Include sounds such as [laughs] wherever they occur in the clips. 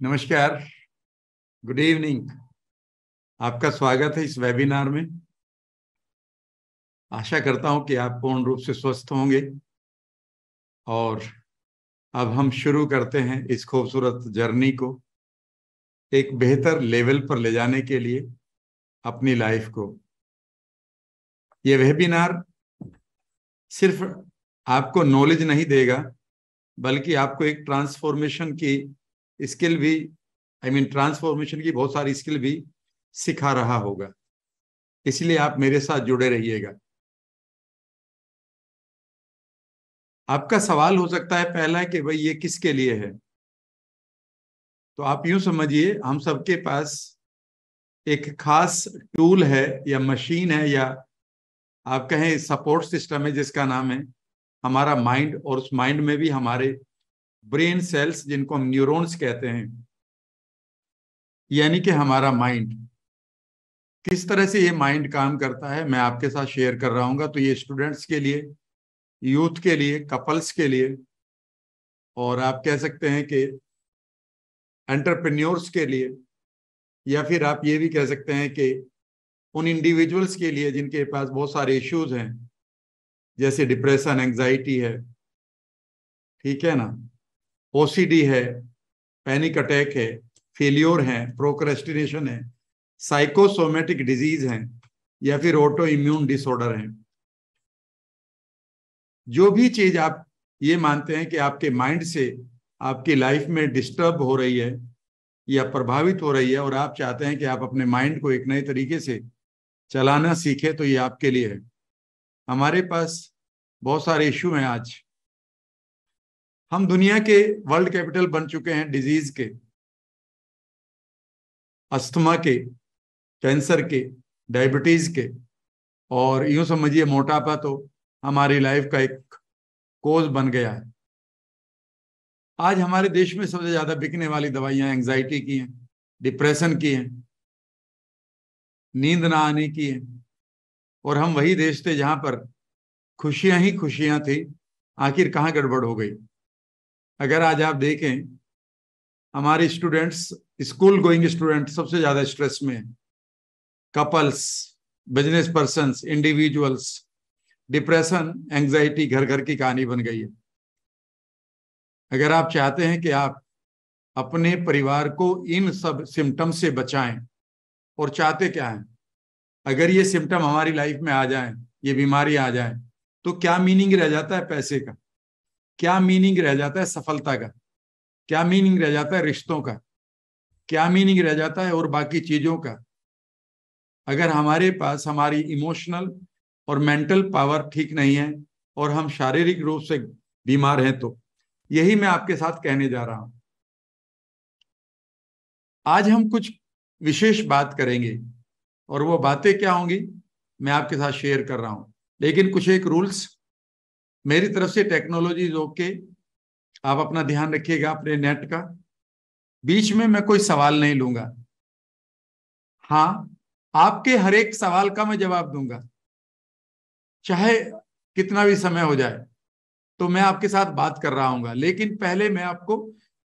नमस्कार। Good evening आपका स्वागत है इस वेबिनार में। आशा करता हूँ कि आप पूर्ण रूप से स्वस्थ होंगे। और अब हम शुरू करते हैं इस खूबसूरत जर्नी को एक बेहतर लेवल पर ले जाने के लिए अपनी लाइफ को। यह वेबिनार सिर्फ़ आपको नॉलेज नहीं देगा बल्कि आपको एक ट्रांसफॉर्मेशन की स्किल भी आई मीन ट्रांसफॉर्मेशन की बहुत सारी स्किल भी सिखा रहा होगा। इसलिए आप मेरे साथ जुड़े रहिएगा। आपका सवाल हो सकता है पहला कि भाई ये किसके लिए है? तो आप यूँ समझिए, हम सबके पास एक खास टूल है या मशीन है या आप कहें सपोर्ट सिस्टम है जिसका नाम है हमारा माइंड और उस माइंड में भी हमारे ब्रेन सेल्स जिनको हम न्यूरॉन्स कहते हैं, यानी कि हमारा माइंड किस तरह से ये माइंड काम करता है, मैं आपके साथ शेयर कर रहा हूँ तो ये स्टूडेंट्स के लिए यूथ के लिए कपल्स के लिए, और आप कह सकते हैं कि एंटरप्रेन्योर्स के लिए, या फिर आप ये भी कह सकते हैं कि उन इंडिविजुअल्स के लिए जिनके पास बहुत सारे इश्यूज़ हैं जैसे डिप्रेशन एंजाइटी है, ठीक है ना? ओसीडी है पैनिक अटैक है फेलियोर है प्रोक्रेस्टिनेशन है साइकोसोमेटिक डिज़ीज़ है, या फिर ऑटो इम्यून डिसऑर्डर है। जो भी चीज़ आप ये मानते हैं कि आपके माइंड से आपकी लाइफ में डिस्टर्ब हो रही है, या प्रभावित हो रही है, और आप चाहते हैं कि आप अपने माइंड को एक नए तरीके से चलाना सीखे तो ये आपके लिए है। हमारे पास बहुत सारे इशू हैं आज। हम दुनिया के वर्ल्ड कैपिटल बन चुके हैं डिज़ीज़ के अस्थमा के कैंसर के डायबिटीज़ के, और यूँ समझिए मोटापा तो हमारी लाइफ का एक कोज बन गया है। आज हमारे देश में सबसे ज़्यादा बिकने वाली दवाइयाँ एंजाइटी की हैं डिप्रेशन की हैं, नींद ना आने की है और हम वही देश थे जहाँ पर खुशियाँ ही खुशियाँ थी, आखिर कहाँ गड़बड़ हो गई? अगर आज आप देखें, हमारे स्टूडेंट्स स्कूल गोइंग स्टूडेंट सबसे ज़्यादा स्ट्रेस में couples business person individuals depression anxiety घर घर की कहानी बन गई है। अगर आप चाहते हैं कि आप अपने परिवार को इन सब सिम्टम से बचाएँ, और चाहते क्या है? अगर ये सिम्टम हमारी लाइफ में आ जाए, ये बीमारी आ जाए तो क्या मीनिंग रह जाता है पैसे का? क्या मीनिंग रह जाता है सफलता का? क्या मीनिंग रह जाता है रिश्तों का? क्या मीनिंग रह जाता है और बाकी चीज़ों का? अगर हमारे पास, हमारी इमोशनल और मेंटल पावर ठीक नहीं है और हम शारीरिक रूप से बीमार हैं तो यही मैं आपके साथ कहने जा रहा हूँ। आज हम कुछ विशेष बात करेंगे। और वो बातें क्या होंगी, मैं आपके साथ शेयर कर रहा हूँ। लेकिन कुछ एक रूल्स मेरी तरफ़ से टेक्नोलॉजी ओके आप अपना ध्यान रखिएगा अपने नेट का। बीच में मैं कोई सवाल नहीं लूँगा। हाँ आपके हर एक सवाल का मैं जवाब दूँगा। चाहे कितना भी समय हो जाए तो मैं आपके साथ बात कर रहा हूँ लेकिन पहले मैं आपको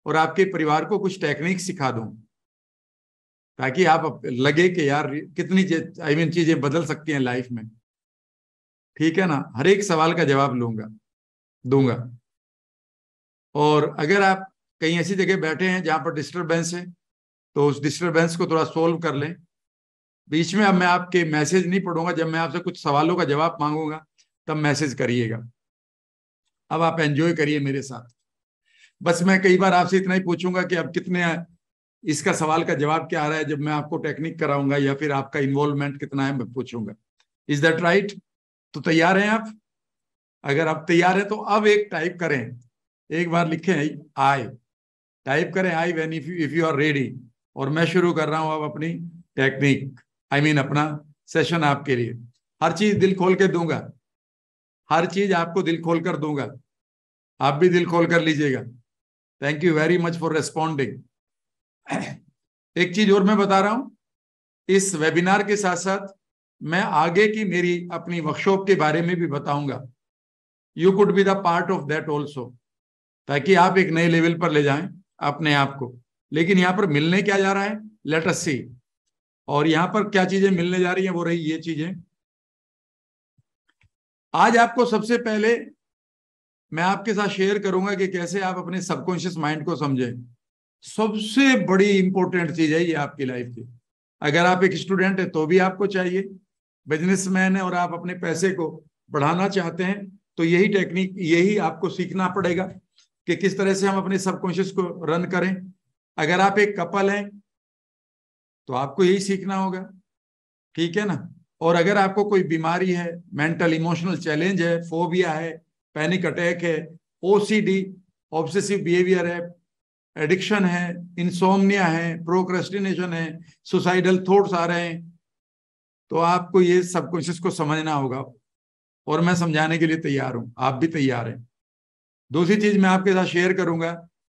और आपके परिवार को कुछ टेक्निक सिखा दूँ। ताकि आप लगे कि यार, कितनी आई मीन चीज़ें बदल सकती हैं लाइफ में। ठीक है ना? हर एक सवाल का जवाब लूँगा, दूँगा। और अगर आप कहीं ऐसी जगह बैठे हैं जहाँ पर डिस्टरबेंस है तो उस डिस्टरबेंस को थोड़ा सोल्व कर लें। बीच में अब मैं आपके मैसेज नहीं पढ़ूँगा, जब मैं आपसे कुछ सवालों का जवाब मांगूँगा, तब मैसेज करिएगा। अब आप एंजॉय करिए मेरे साथ। बस मैं कई बार आपसे इतना ही पूछूँगा कि अब कितने इसका सवाल का जवाब क्या आ रहा है जब मैं आपको टेक्निक कराऊँगा या फिर आपका इन्वॉल्वमेंट कितना है मैं पूछूँगा। इज़ दैट राइट तो तैयार हैं आप? अगर आप तैयार हैं तो अब एक टाइप करें। एक बार लिखें आई टाइप करें I when if if you are ready और मैं शुरू कर रहा हूँ अब अपनी technique I I mean mean, अपना सेशन आपके लिए। हर चीज़ दिल खोल के दूँगा। हर चीज़ आपको दिल खोल कर दूँगा। आप भी दिल खोल कर लीजिएगा। Thank you very much for responding एक चीज़ और मैं बता रहा हूँ। इस वेबिनार के साथ साथ मैं आगे की मेरी अपनी वर्कशॉप के बारे में भी बताऊँगा। You could be the part of that also ताकि आप एक नए लेवल पर ले जाएँ अपने आप को। लेकिन यहाँ पर मिलने क्या जा रहा है? लेटर सी और यहाँ पर क्या चीज़ें मिलने जा रही हैं, वो रही ये चीज़ें। आज आपको सबसे पहले मैं आपके साथ शेयर करूँगा कि कैसे आप अपने सबकॉन्शियस माइंड को समझें। सबसे बड़ी इंपॉर्टेंट चीज़ है ये आपकी लाइफ की। अगर आप एक स्टूडेंट है तो भी आपको चाहिए। बिजनेसमैन है और आप अपने पैसे को बढ़ाना चाहते हैं तो यही टेक्निक यही आपको सीखना पड़ेगा कि किस तरह से हम अपने सबकॉन्शियस को रन करें। अगर आप एक कपल हैं तो आपको यही सीखना होगा। ठीक है ना? और अगर आपको कोई बीमारी है मेंटल इमोशनल चैलेंज है फोबिया है पैनिक अटैक है ओसीडी ऑब्सेसिव बिहेवियर है एडिक्शन है इंसोमनिया है प्रोक्रेस्टिनेशन है सुसाइडल थॉट्स आ रहे हैं। तो आपको ये सब कुछ, इसको समझना होगा और मैं समझाने के लिए तैयार हूँ। आप भी तैयार हैं। दूसरी चीज़ मैं आपके साथ शेयर करूँगा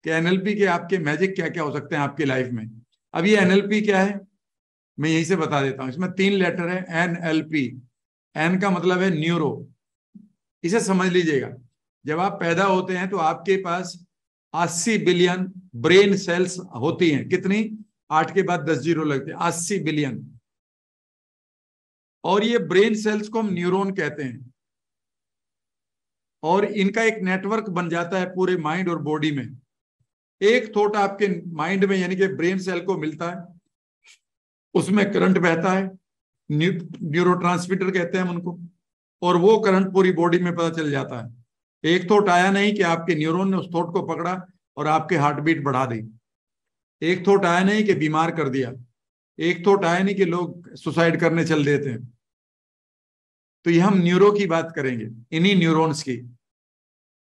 कि एनएलपी के आपके मैजिक क्या क्या हो सकते हैं आपकी लाइफ में। अब ये एनएलपी क्या है? मैं यही से बता देता हूँ। इसमें तीन लेटर है एन एल पी एन का मतलब है न्यूरो इसे समझ लीजिएगा। जब आप पैदा होते हैं तो आपके पास 80 बिलियन ब्रेन सेल्स होती हैं। कितनी? आठ के बाद दस ज़ीरो लगते हैं। अस्सी बिलियन। और ये ब्रेन सेल्स को हम न्यूरॉन कहते हैं। और इनका एक नेटवर्क बन जाता है पूरे माइंड और बॉडी में। एक थॉट आपके माइंड में यानी कि ब्रेन सेल को मिलता है। उसमें करंट बहता है। न्यू न्यूरो कहते हैं हम उनको। और वो करंट पूरी बॉडी में पता चल जाता है। एक थॉट आया नहीं कि आपके न्यूरोन ने उस थॉट को पकड़ा और आपके हार्ट बीट बढ़ा दी। एक थॉट आया नहीं कि बीमार कर दिया। एक थॉट आया नहीं कि लोग सुसाइड करने चल देते हैं। तो ये हम न्यूरो की बात करेंगे, इन्हीं न्यूरॉन्स की।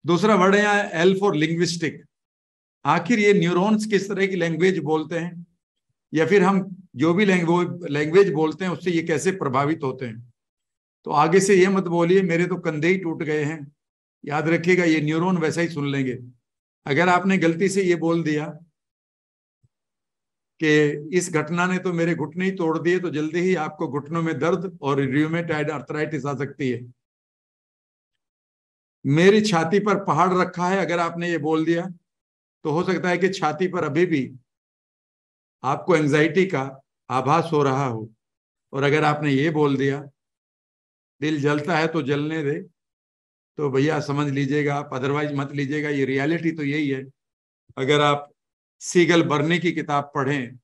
दूसरा वर्ड है यहाँ एल फॉर लिंग्विस्टिक आखिर ये न्यूरॉन्स किस तरह की लैंग्वेज बोलते हैं? या फिर हम जो भी लैंग्वेज बोलते हैं, उससे ये कैसे प्रभावित होते हैं? तो आगे से ये मत बोलिए, मेरे तो कंधे ही टूट गए हैं। याद रखिएगा, ये न्यूरॉन वैसा ही सुन लेंगे। अगर आपने गलती से ये बोल दिया कि इस घटना ने तो मेरे घुटने ही तोड़ दिए तो जल्दी ही आपको घुटनों में दर्द और रियोमेटाइड अर्थराइटिस आ सकती है। मेरी छाती पर पहाड़ रखा है, अगर आपने ये बोल दिया तो हो सकता है कि छाती पर अभी भी आपको एंजाइटी का आभास हो रहा हो। और अगर आपने ये बोल दिया, दिल जलता है तो जलने दे। तो भैया समझ लीजिएगा, आप अदरवाइज़ मत लीजिएगा, ये रियलिटी तो यही है। अगर आप सीगल बर्नी की किताब पढ़ें,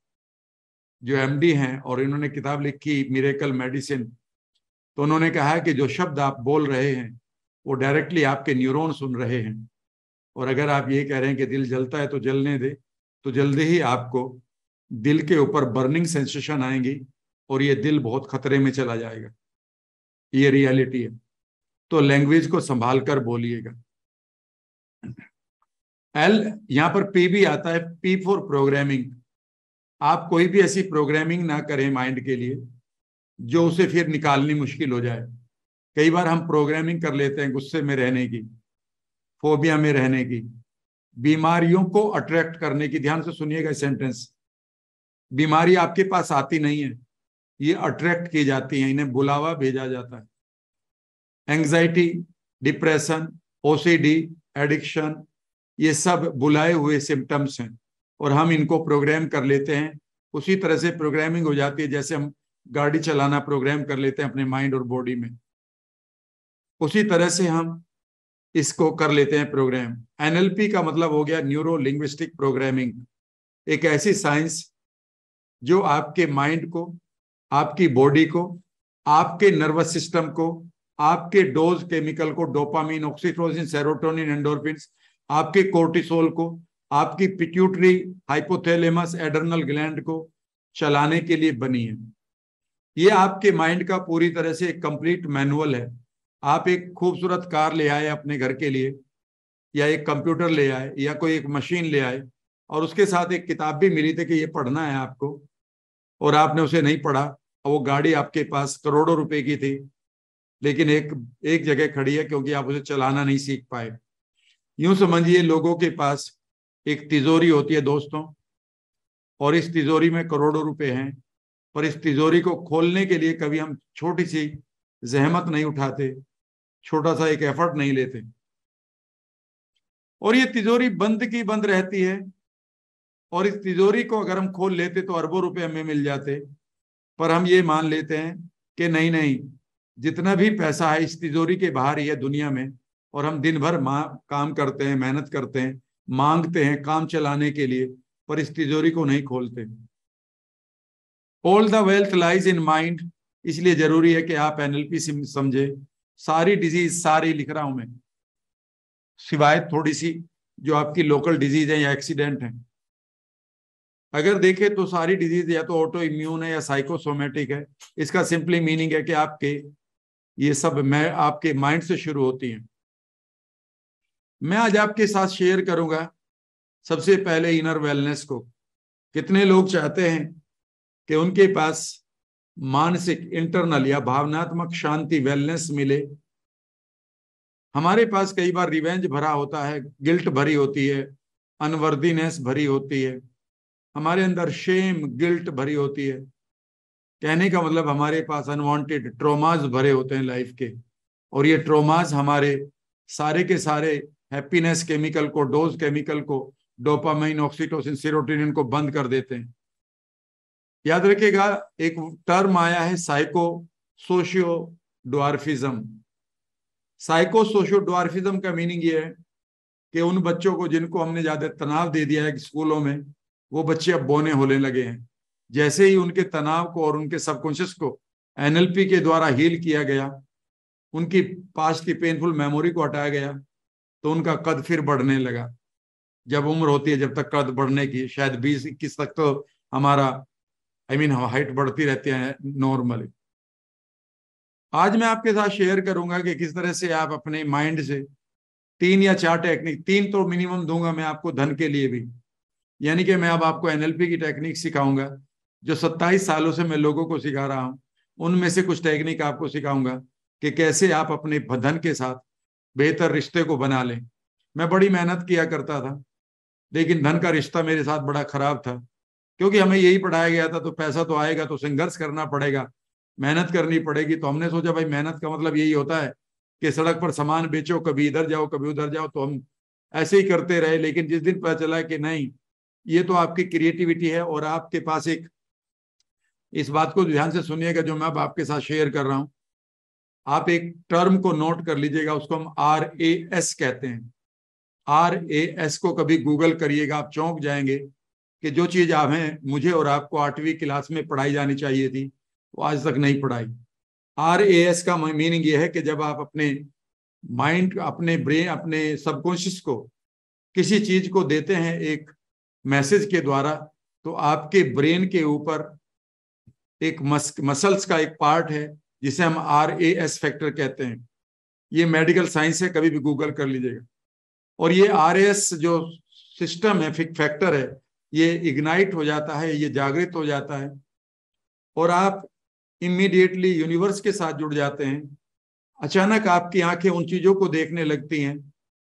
जो एमडी हैं और इन्होंने किताब लिखी मिरेकल मेडिसिन तो उन्होंने कहा कि जो शब्द आप बोल रहे हैं, वो डायरेक्टली आपके न्यूरॉन सुन रहे हैं। और अगर आप ये कह रहे हैं कि दिल जलता है तो जलने दे तो जल्दी ही आपको दिल के ऊपर बर्निंग सेंसेशन आएँगी और ये दिल बहुत खतरे में चला जाएगा। ये रियलिटी है। तो लैंग्वेज को संभाल कर बोलिएगा। एल यहाँ पर पी भी आता है पी फॉर प्रोग्रामिंग आप कोई भी ऐसी प्रोग्रामिंग ना करें माइंड के लिए, जो उसे फिर निकालनी मुश्किल हो जाए। कई बार हम प्रोग्रामिंग कर लेते हैं गुस्से में रहने की फोबिया में रहने की। बीमारियों को अट्रैक्ट करने की, ध्यान से सुनिएगा सेंटेंस बीमारी आपके पास आती नहीं है, ये अट्रैक्ट की जाती है, इन्हें बुलावा भेजा जाता है। एंग्जाइटी डिप्रेशन ओसीडी एडिक्शन ये सब बुलाए हुए सिम्टम्स हैं। और हम इनको प्रोग्राम कर लेते हैं। उसी तरह से प्रोग्रामिंग हो जाती है, जैसे हम गाड़ी चलाना प्रोग्राम कर लेते हैं अपने माइंड और बॉडी में। उसी तरह से हम इसको कर लेते हैं प्रोग्राम एनएलपी का मतलब हो गया न्यूरो लिंग्विस्टिक प्रोग्रामिंग एक ऐसी साइंस जो आपके माइंड को, आपकी बॉडी को, आपके नर्वस सिस्टम को आपके डोज केमिकल को डोपामीन ऑक्सीटोसिन सेरोटोनिन एंडोरफिन आपके कोर्टिसोल को, आपकी पिट्यूटरी हाइपोथैलेमस एडर्नल ग्लैंड को चलाने के लिए बनी है। ये आपके माइंड का पूरी तरह से एक कंप्लीट मैनुअल है। आप एक खूबसूरत कार ले आए अपने घर के लिए, या एक कंप्यूटर ले आए, या कोई एक मशीन ले आए, और उसके साथ एक किताब भी मिली थी कि ये पढ़ना है आपको, और आपने उसे नहीं पढ़ा, और वो गाड़ी आपके पास करोड़ों रुपए की थी लेकिन एक एक जगह खड़ी है क्योंकि आप उसे चलाना नहीं सीख पाए। यूँ समझिए लोगों के पास एक तिजोरी होती है दोस्तों, और इस तिजोरी में करोड़ों रुपए हैं, और इस तिजोरी को खोलने के लिए कभी हम छोटी सी जहमत नहीं उठाते छोटा सा एक एफर्ट नहीं लेते। और ये तिजोरी बंद की बंद रहती है, और इस तिजोरी को अगर हम खोल लेते तो अरबों रुपए हमें मिल जाते, पर हम ये मान लेते हैं कि नहीं नहीं जितना भी पैसा है, इस तिजोरी के बाहर ही है दुनिया में, और हम दिन भर काम करते हैं, मेहनत करते हैं, मांगते हैं काम चलाने के लिए, पर इस तिजोरी को नहीं खोलते। All the wealth lies in mind इसलिए ज़रूरी है कि आप एनएलपी समझे। सारी डिज़ीज़ सारी लिख रहा हूँ मैं। सिवाय थोड़ी सी जो आपकी लोकल डिज़ीज़ है या एक्सीडेंट है। अगर देखें तो सारी डिज़ीज़ या तो ऑटो इम्यून है या साइकोसोमेटिक है। इसका सिंपली मीनिंग है कि आपके ये सब मैं आपके माइंड से शुरू होती हैं। मैं आज आपके साथ शेयर करूँगा सबसे पहले इनर वेलनेस को। कितने लोग चाहते हैं कि उनके पास मानसिक इंटरनल या भावनात्मक शांति वेलनेस मिले। हमारे पास कई बार रिवेंज भरा होता है गिल्ट भरी होती है अनवर्दीनेस भरी होती है। हमारे अंदर शेम गिल्ट भरी होती है। कहने का मतलब हमारे पास अनवांटेड ट्रोमाज भरे होते हैं लाइफ के। और ये ट्रोमाज हमारे सारे के सारे हैप्पीनेस केमिकल को डोज केमिकल को डोपामाइन ऑक्सीटोसिन सीरोटिनिन को बंद कर देते हैं। याद रखिएगा, एक टर्म आया है psycho socio dorphism psycho socio dorphism का मीनिंग ये है कि उन बच्चों को जिनको हमने ज़्यादा तनाव दे दिया है स्कूलों में, वो बच्चे अब बोने होने लगे हैं। जैसे ही उनके तनाव को और उनके सबकॉन्शियस को एनएलपी के द्वारा हील किया गया, उनकी पास्ट की पेनफुल मेमोरी को हटाया गया तो उनका कद फिर बढ़ने लगा। जब उम्र होती है, जब तक कद बढ़ने की, शायद बीस, इक्कीस तक तो हमारा आई मीन हाइट बढ़ती रहती है नॉर्मली आज मैं आपके साथ शेयर करूँगा कि किस तरह से आप अपने माइंड से तीन या चार टेक्निक तीन तो मिनिमम दूँगा मैं आपको धन के लिए भी। यानी कि मैं अब आपको एनएलपी की टेक्निक सिखाऊँगा। जो 27 सालों से मैं लोगों को सिखा रहा हूँ, उनमें से कुछ टेक्निक आपको सिखाऊँगा कि कैसे आप अपने धन के साथ बेहतर रिश्ते को बना लें। मैं बड़ी मेहनत किया करता था, लेकिन धन का रिश्ता मेरे साथ बड़ा खराब था। क्योंकि हमें यही पढ़ाया गया था तो पैसा तो आएगा तो संघर्ष करना पड़ेगा, मेहनत करनी पड़ेगी। तो हमने सोचा, भाई, मेहनत का मतलब यही होता है कि सड़क पर सामान बेचो, कभी इधर जाओ, कभी उधर जाओ तो हम ऐसे ही करते रहे। लेकिन जिस दिन पता चला कि नहीं, ये तो आपकी क्रिएटिविटी है और आपके पास एक इस बात को ध्यान से सुनिएगा जो मैं अब आपके साथ शेयर कर रहा हूँ। आप एक टर्म को नोट कर लीजिएगा, उसको हम आर ए एस कहते हैं। आर ए एस को कभी गूगल करिएगा, आप चौंक जाएँगे कि जो चीज़ आप हैं, मुझे और आपको आठवीं क्लास में पढ़ाई जानी चाहिए थी, वो आज तक नहीं पढ़ाई। आर ए एस का मीनिंग ये है कि जब आप अपने माइंड अपने ब्रेन अपने सबकॉन्शियस को किसी चीज़ को देते हैं एक मैसेज के द्वारा तो आपके ब्रेन के ऊपर एक मस, मसल्स का एक पार्ट है जिसे हम आर ए एस फैक्टर कहते हैं। ये मेडिकल साइंस है कभी भी गूगल कर लीजिएगा। और ये आर एस जो सिस्टम है फिक फैक्टर है ये इग्नाइट हो जाता है ये जागृत हो जाता है। और आप इमीडिएटली यूनिवर्स के साथ जुड़ जाते हैं। अचानक आपकी आँखें उन चीज़ों को देखने लगती हैं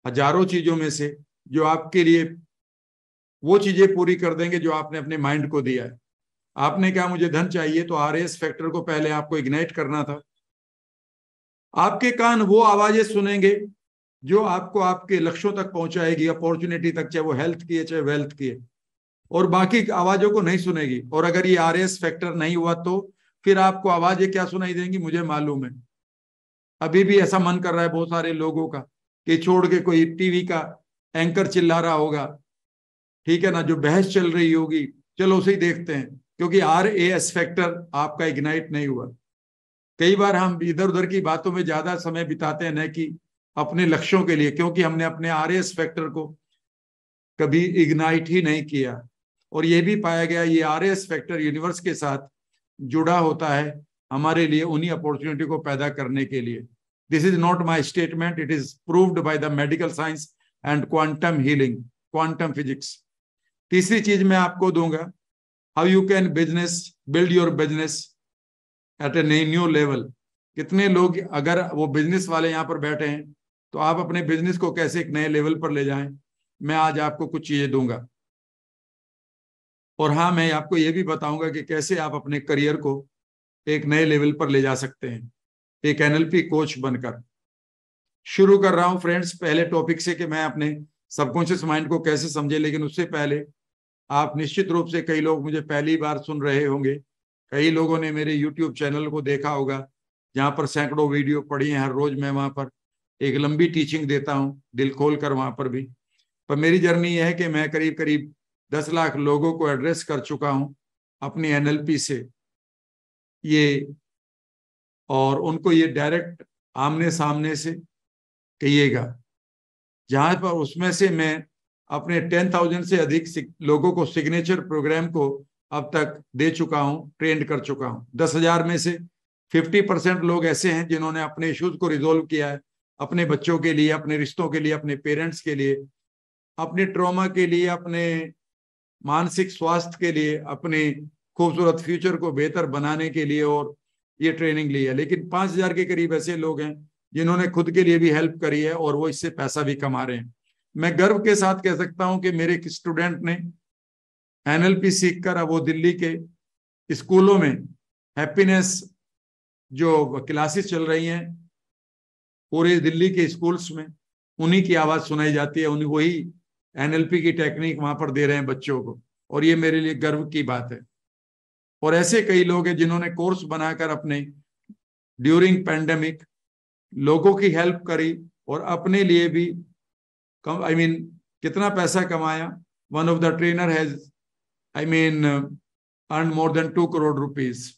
हज़ारों चीज़ों में से जो आपके लिए वो चीज़ें पूरी कर देंगे जो आपने अपने माइंड को दिया है। आपने कहा मुझे धन चाहिए तो आर एस फैक्टर को पहले आपको इग्नाइट करना था। आपके कान वो आवाज़ें सुनेंगे जो आपको आपके लक्ष्यों तक पहुंचाएगी अपॉर्चुनिटी तक, चाहे वो हेल्थ की है, चाहे वेल्थ की है। और बाकी आवाजों को नहीं सुनेगी। और अगर ये आर एस फैक्टर नहीं हुआ तो फिर आपको आवाज़ें क्या सुनाई देंगी, मुझे मालूम है। अभी भी ऐसा मन कर रहा है बहुत सारे लोगों का कि छोड़ के कोई टीवी का एंकर चिल्ला रहा होगा। ठीक है ना, जो बहस चल रही होगी। चलो उसे ही देखते हैं। क्योंकि आर ए एस फैक्टर आपका इग्नाइट नहीं हुआ। कई बार हम इधर उधर की बातों में ज़्यादा समय बिताते हैं न कि अपने लक्ष्यों के लिए, क्योंकि हमने अपने आर एस फैक्टर को कभी इग्नाइट ही नहीं किया। और ये भी पाया गया, ये आर एस फैक्टर यूनिवर्स के साथ जुड़ा होता है हमारे लिए उन्हीं अपॉर्चुनिटी को पैदा करने के लिए। This is not my statement it is proved by the medical science and quantum healing quantum physics तीसरी चीज़ मैं आपको दूँगा how you can business build your business at a new level कितने लोग अगर वो बिज़नेस वाले यहाँ पर बैठे हैं तो आप अपने बिज़नेस को कैसे एक नए लेवल पर ले जाएँ? मैं आज आपको कुछ चीज़ें दूँगा। और हाँ मैं आपको ये भी बताऊँगा कि कैसे आप अपने करियर को एक नए लेवल पर ले जा सकते हैं। एक एनएलपी कोच बनकर। शुरू कर रहा हूँ फ्रेंड्स पहले टॉपिक से कि मैं अपने सबकॉन्शियस माइंड को कैसे समझे, लेकिन उससे पहले आप निश्चित रूप से कई लोग मुझे पहली बार सुन रहे होंगे। कई लोगों ने मेरे यूट्यूब चैनल को देखा होगा, जहाँ पर सैकड़ों वीडियो पड़ी हैं हर रोज मैं वहाँ पर एक लंबी टीचिंग देता हूँ, दिल खोल कर वहाँ पर भी। पर मेरी जर्नी यह है कि मैं करीब करीब दस लाख लोगों को एड्रेस कर चुका हूँ अपनी एनएलपी से। ये और उनको ये डायरेक्ट आमने सामने से कहिएगा, जहाँ पर उसमें से मैं अपने टेन थाउज़ेंड से अधिक लोगों को सिग्नेचर प्रोग्राम को अब तक दे चुका हूँ ट्रेंड कर चुका हूँ। दस हज़ार में से फिफ्टी परसेंट लोग ऐसे हैं जिन्होंने अपने इश्यूज़ को रिजोल्व किया है, अपने बच्चों के लिए, अपने रिश्तों के लिए, अपने पेरेंट्स के लिए, अपने ट्रॉमा के लिए, अपने मानसिक स्वास्थ्य के लिए, अपने खूबसूरत फ्यूचर को बेहतर बनाने के लिए और ये ट्रेनिंग ली है। लेकिन पाँच हज़ार के करीब ऐसे लोग हैं जिन्होंने खुद के लिए भी हेल्प करी है और वो इससे पैसा भी कमा रहे हैं। मैं गर्व के साथ कह सकता हूँ कि मेरे एक स्टूडेंट ने एनएलपी सीखकर अब वो दिल्ली के स्कूलों में हैप्पीनेस जो क्लासेस चल रही हैं, पूरे दिल्ली के स्कूल्स में, उन्हीं की आवाज़ सुनाई जाती है, उन्हीं वही एनएलपी की टेक्निक वहाँ पर दे रहे हैं बच्चों को। और ये मेरे लिए गर्व की बात है। और ऐसे कई लोग हैं जिन्होंने कोर्स बनाकर अपने ड्यूरिंग पैंडेमिक लोगों की हेल्प करी और अपने लिए भी आई मीन कितना पैसा कमाया? One of the trainer has I mean earn more than two crore rupees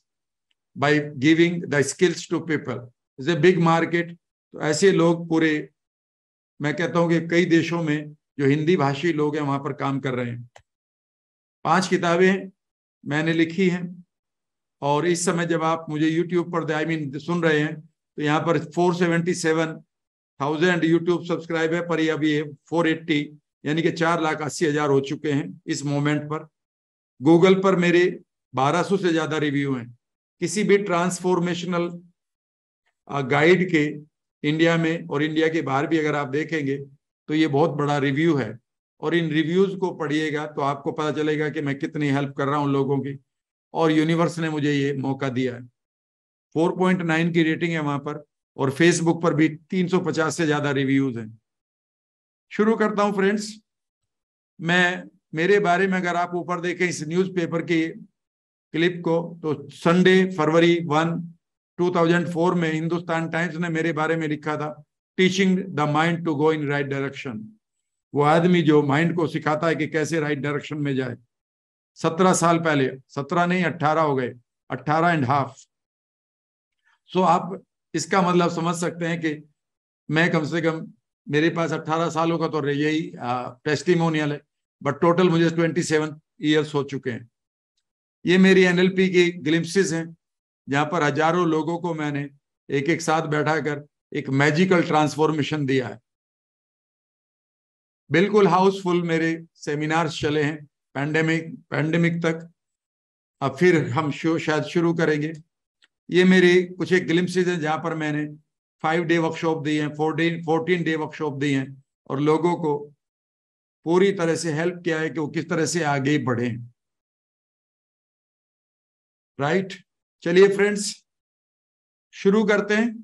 by giving the skills to people is a big market तो ऐसे लोग पूरे, मैं कहता हूँ कि कई देशों में जो हिंदी भाषी लोग हैं, वहाँ पर काम कर रहे हैं। पाँच किताबें मैंने लिखी हैं और इस समय जब आप मुझे यूट्यूब पर आई मीन सुन रहे हैं तो यहाँ पर four seventy seven thousand YouTube subscribe है पर ये अभी फोर एट्टी, यानी कि चार लाख अस्सी हज़ार हो चुके हैं इस मोमेंट पर। गूगल पर मेरे बारह सौ से ज़्यादा रिव्यू हैं। किसी भी ट्रांसफॉर्मेशनल गाइड के इंडिया में और इंडिया के बाहर भी अगर आप देखेंगे तो ये बहुत बड़ा रिव्यू है। और इन रिव्यूज़ को पढ़िएगा तो आपको पता चलेगा कि मैं कितनी हेल्प कर रहा हूँ लोगों की। और यूनिवर्स ने मुझे ये मौका दिया है। 4.9 की रेटिंग है वहाँ पर। और फेसबुक पर भी 350 से ज़्यादा रिव्यूज़ हैं। शुरू करता हूँ फ्रेंड्स मैं, मेरे बारे में अगर आप ऊपर देखें इस न्यूज़पेपर की क्लिप को तो संडे फरवरी वन 2004 में हिंदुस्तान टाइम्स ने मेरे बारे में लिखा था teaching the mind to go in right direction वो आदमी जो माइंड को सिखाता है कि कैसे राइट डायरेक्शन में जाए। सत्रह साल पहले, सत्रह नहीं, अट्ठारह हो गए, अट्ठारह एंड हाफ़ सो आप इसका मतलब समझ सकते हैं कि मैं कम से कम मेरे पास अट्ठारह सालों का तो यही टेस्टिमोनियल है बट टोटल मुझे ट्वेंटी सेवन ईयर्स हो चुके हैं। ये मेरी एनएलपी की ग्लिम्सिस हैं, जहाँ पर हज़ारों लोगों को मैंने एक एक साथ बैठा कर एक मैजिकल ट्रांसफॉर्मेशन दिया है। बिल्कुल हाउसफुल मेरे सेमिनार्स चले हैं पैंडेमिक पैंडेमिक तक। अब फिर हम शो, शायद शुरू करेंगे। ये मेरे कुछ एक ग्लिम्सेज हैं जहाँ पर मैंने फाइव डे वर्कशॉप दी है फोर्टीन फोर्टीन डे वर्कशॉप दी हैं और लोगों को पूरी तरह से हेल्प किया है कि वो किस तरह से आगे बढ़े राइट चलिए फ्रेंड्स शुरू करते हैं।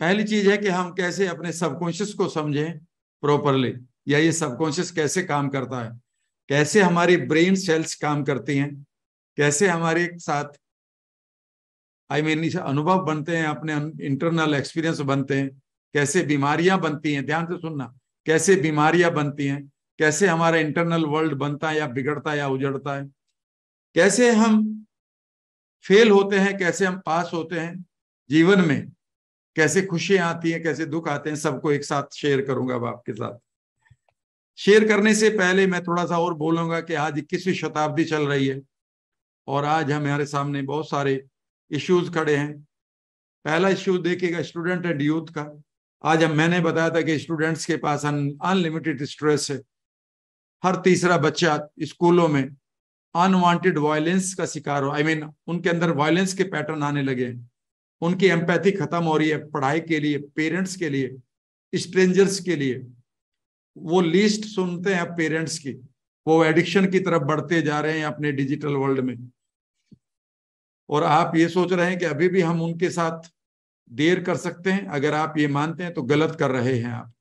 पहली चीज़ है कि हम कैसे अपने सबकॉन्शियस को समझें प्रॉपरली या ये सबकॉन्शियस कैसे काम करता है? कैसे हमारी ब्रेन सेल्स काम करती हैं? कैसे हमारे साथ आई मीन अनुभव बनते हैं, अपने इंटरनल एक्सपीरियंस बनते हैं। कैसे बीमारियाँ बनती हैं, ध्यान से सुनना। कैसे बीमारियाँ बनती हैं, कैसे हमारा इंटरनल वर्ल्ड बनता है या बिगड़ता है या उजड़ता है। कैसे हम फेल होते हैं, कैसे हम पास होते हैं जीवन में। कैसे खुशियाँ आती हैं, कैसे दुख आते हैं, सबको एक साथ शेयर करूँगा आपके साथ। शेयर करने से पहले मैं थोड़ा सा और बोलूँगा कि आज इक्कीसवीं शताब्दी चल रही है और आज हमारे सामने बहुत सारे इश्यूज़ खड़े हैं। पहला इश्यू देखिएगा स्टूडेंट एंड यूथ का। आज हम, मैंने बताया था कि स्टूडेंट्स के पास अनलिमिटेड स्ट्रेस है। हर तीसरा बच्चा स्कूलों में अनवांटेड वायलेंस का शिकार हो। आई मीन उनके अंदर वायलेंस के पैटर्न आने लगे हैं। उनकी एम्पैथी खत्म हो रही है पढ़ाई के लिए पेरेंट्स के लिए स्ट्रेंजर्स के लिए। वो लिस्ट सुनते हैं पेरेंट्स की। वो एडिक्शन की तरफ़ बढ़ते जा रहे हैं अपने डिजिटल वर्ल्ड में। और आप ये सोच रहे हैं कि अभी भी हम उनके साथ देर कर सकते हैं, अगर आप ये मानते हैं तो गलत कर रहे हैं आप।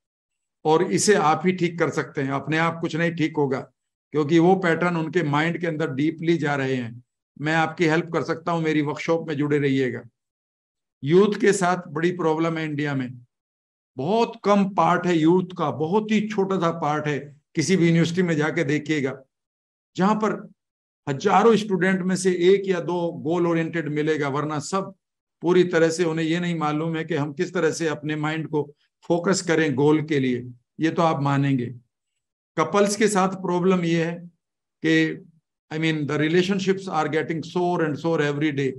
और इसे आप ही ठीक कर सकते हैं, अपने आप कुछ नहीं ठीक होगा, क्योंकि वो पैटर्न उनके माइंड के अंदर डीपली जा रहे हैं। मैं आपकी हेल्प कर सकता हूँ, मेरी वर्कशॉप में जुड़े रहिएगा। यूथ के साथ बड़ी प्रॉब्लम है इंडिया में। बहुत कम पार्ट है यूथ का, बहुत ही छोटा सा पार्ट है, किसी भी यूनिवर्सिटी में जाके देखिएगा। जहाँ पर हज़ारों स्टूडेंट में से एक या दो गोल ओरिएंटेड मिलेगा, वरना सब पूरी तरह से उन्हें ये नहीं मालूम है कि हम किस तरह से अपने माइंड को फोकस करें गोल के लिए। ये तो आप मानेंगे। कपल्स के साथ प्रॉब्लम ये है कि I mean the relationships are getting sore and sore every day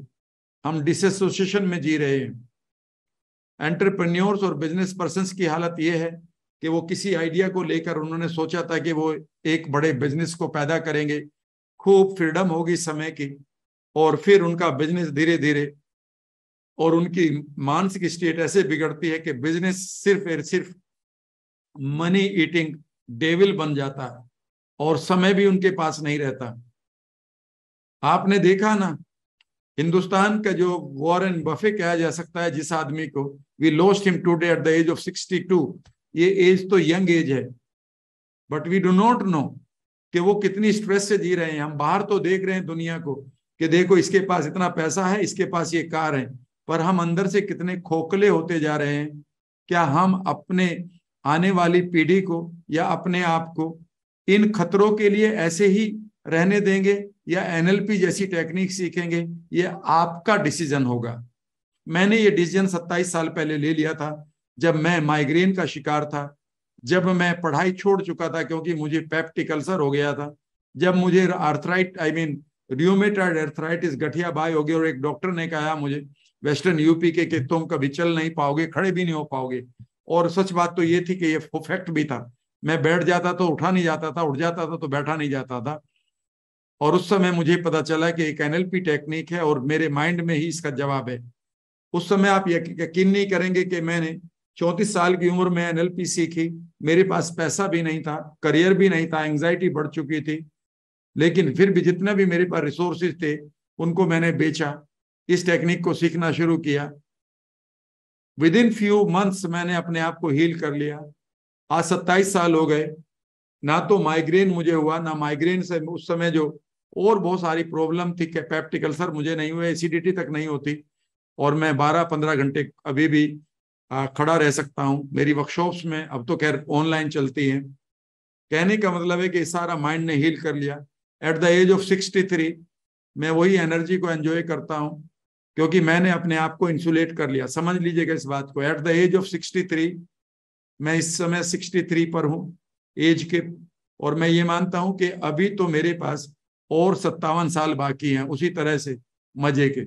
हम डिसोसिएशन में जी रहे हैं। एंटरप्रेन्योर्स और बिज़नेस पर्सन की हालत ये है कि वो किसी आइडिया को लेकर उन्होंने सोचा था कि वो एक बड़े बिज़नेस को पैदा करेंगे। खूब फ्रीडम होगी समय की, और फिर उनका बिज़नेस धीरे धीरे और उनकी मानसिक स्टेट ऐसे बिगड़ती है कि बिज़नेस सिर्फ़ और सिर्फ़ मनी ईटिंग डेविल बन जाता है, और समय भी उनके पास नहीं रहता। आपने देखा ना, हिंदुस्तान का जो वॉरेन बफे कहा जा सकता है, जिस आदमी को we lost him today at the age of sixty two ये एज तो यंग एज है but we do not know कि वो कितनी स्ट्रेस से जी रहे हैं। हम बाहर तो देख रहे हैं दुनिया को कि देखो, इसके पास इतना पैसा है, इसके पास ये कार है, पर हम अंदर से कितने खोखले होते जा रहे हैं। क्या हम अपने आने वाली पीढ़ी को या अपने आप को इन खतरों के लिए ऐसे ही रहने देंगे या एनएलपी जैसी टेक्निक सीखेंगे? ये आपका डिसीज़न होगा। मैंने ये डिसीज़न 27 साल पहले ले लिया था, जब मैं माइग्रेन का शिकार था। जब मैं पढ़ाई छोड़ चुका था क्योंकि मुझे पेप्टिक अल्सर हो गया था, जब मुझे arthritis I mean rheumatoid arthritis गठिया बाई हो गया और एक डॉक्टर ने कहा मुझे वेस्टर्न यूपी के कि तुम कभी चल नहीं पाओगे, खड़े भी नहीं हो पाओगे। और सच बात तो ये थी कि ये फैक्ट भी था। मैं बैठ जाता तो उठा नहीं जाता था, उठ जाता था तो बैठा नहीं जाता था। और उस समय मुझे पता चला कि एक एनएलपी टेक्निक है और मेरे माइंड में ही इसका जवाब है। उस समय आप यकीन नहीं करेंगे कि मैंने चौंतीस साल की उम्र में एनएलपी सीखी, मेरे पास पैसा भी नहीं था, करियर भी नहीं था एंग्जाइटी बढ़ चुकी थी, लेकिन फिर भी जितने भी मेरे पास रिसोर्सेज थे, उनको मैंने बेचा, इस टेक्निक को सीखना शुरू किया। विद इन फ्यू मंथ्स मैंने अपने आप को हील कर लिया। आज सत्ताईस साल हो गए, ना तो माइग्रेन मुझे हुआ, ना माइग्रेन से उस समय जो और बहुत सारी प्रॉब्लम थी पेप्टिकल सर मुझे नहीं हुआ एसिडिटी तक नहीं होती, और मैं 12-15 घंटे अभी भी खड़ा रह सकता हूँ। मेरी वर्कशॉप्स में अब तो खैर ऑनलाइन चलती है। कहने का मतलब है कि सारा माइंड ने हील कर लिया। At the age of sixty three मैं वही एनर्जी को एंजॉय करता हूँ, क्योंकि मैंने अपने आप को इंसुलेट कर लिया। समझ लीजिएगा इस बात को। At the age of sixty three मैं इस समय सिक्सटी थ्री पर हूँ एज के। और मैं ये मानता हूँ कि अभी तो मेरे पास और सत्तावन साल बाकी हैं, उसी तरह से मज़े के।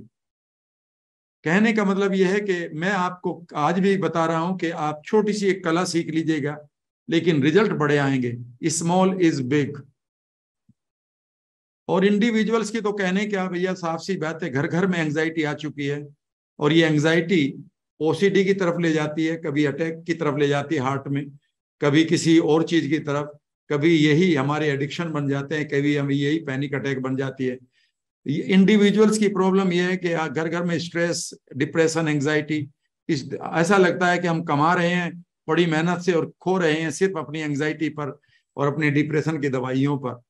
कहने का मतलब यह है कि मैं आपको आज भी बता रहा हूँ कि आप छोटी सी एक कला सीख लीजिएगा, लेकिन रिज़ल्ट बड़े आएँगे। स्मॉल इज़ बिग और इंडिविजुअल्स की तो कहने क्या, भैया साफ़ सी बात है घर घर में एंग्जाइटी आ चुकी है, और ये एंग्जाइटी ओसीडी की तरफ़ ले जाती है, कभी अटैक की तरफ़ ले जाती है हार्ट में, कभी किसी और चीज़ की तरफ़, कभी यही हमारे एडिक्शन बन जाते हैं, कभी हम यही पैनिक अटैक बन जाती है। इंडिविजुअल्स की प्रॉब्लम यह है कि घर घर में स्ट्रेस डिप्रेशन एंग्जाइटी इस, ऐसा लगता है कि हम कमा रहे हैं, बड़ी मेहनत से और खो रहे हैं सिर्फ़ अपनी एंग्जाइटी पर और अपने डिप्रेशन की दवाइयों पर।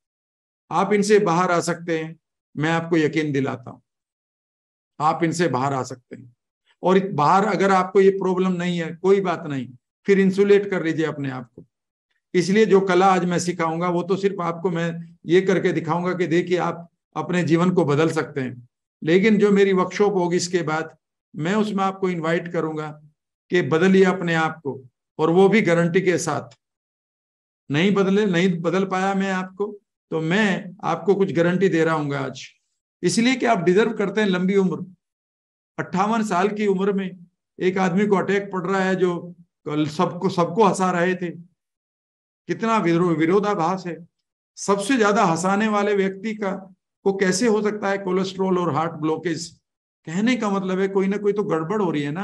आप इनसे बाहर आ सकते हैं, मैं आपको यकीन दिलाता हूँ। आप इनसे बाहर आ सकते हैं। और बाहर अगर आपको ये प्रॉब्लम नहीं है, कोई बात नहीं, फिर इंसुलेट कर लीजिए अपने आप को। इसलिए जो कला आज मैं सिखाऊँगा, वो तो सिर्फ़ आपको मैं ये करके दिखाऊँगा कि देखिए आप अपने जीवन को बदल सकते हैं। लेकिन जो मेरी वर्कशॉप होगी इसके बाद मैं उसमें आपको इनवाइट करूँगा कि बदलिए अपने आप को और वो भी गारंटी के साथ। नहीं बदले नहीं बदल पाया मैं आपको तो मैं आपको कुछ गारंटी दे रहा हूँ आज। इसलिए कि आप डिजर्व करते हैं लंबी उम्र। अट्ठावन साल की उम्र में एक आदमी को अटैक पड़ रहा है जो सबको सबको हंसा रहे थे। कितना विरो, विरोधाभास है। सबसे ज़्यादा हंसाने वाले व्यक्ति का को कैसे हो सकता है कोलेस्ट्रोल और हार्ट ब्लॉकेज? कहने का मतलब है कोई ना कोई तो गड़बड़ हो रही है ना।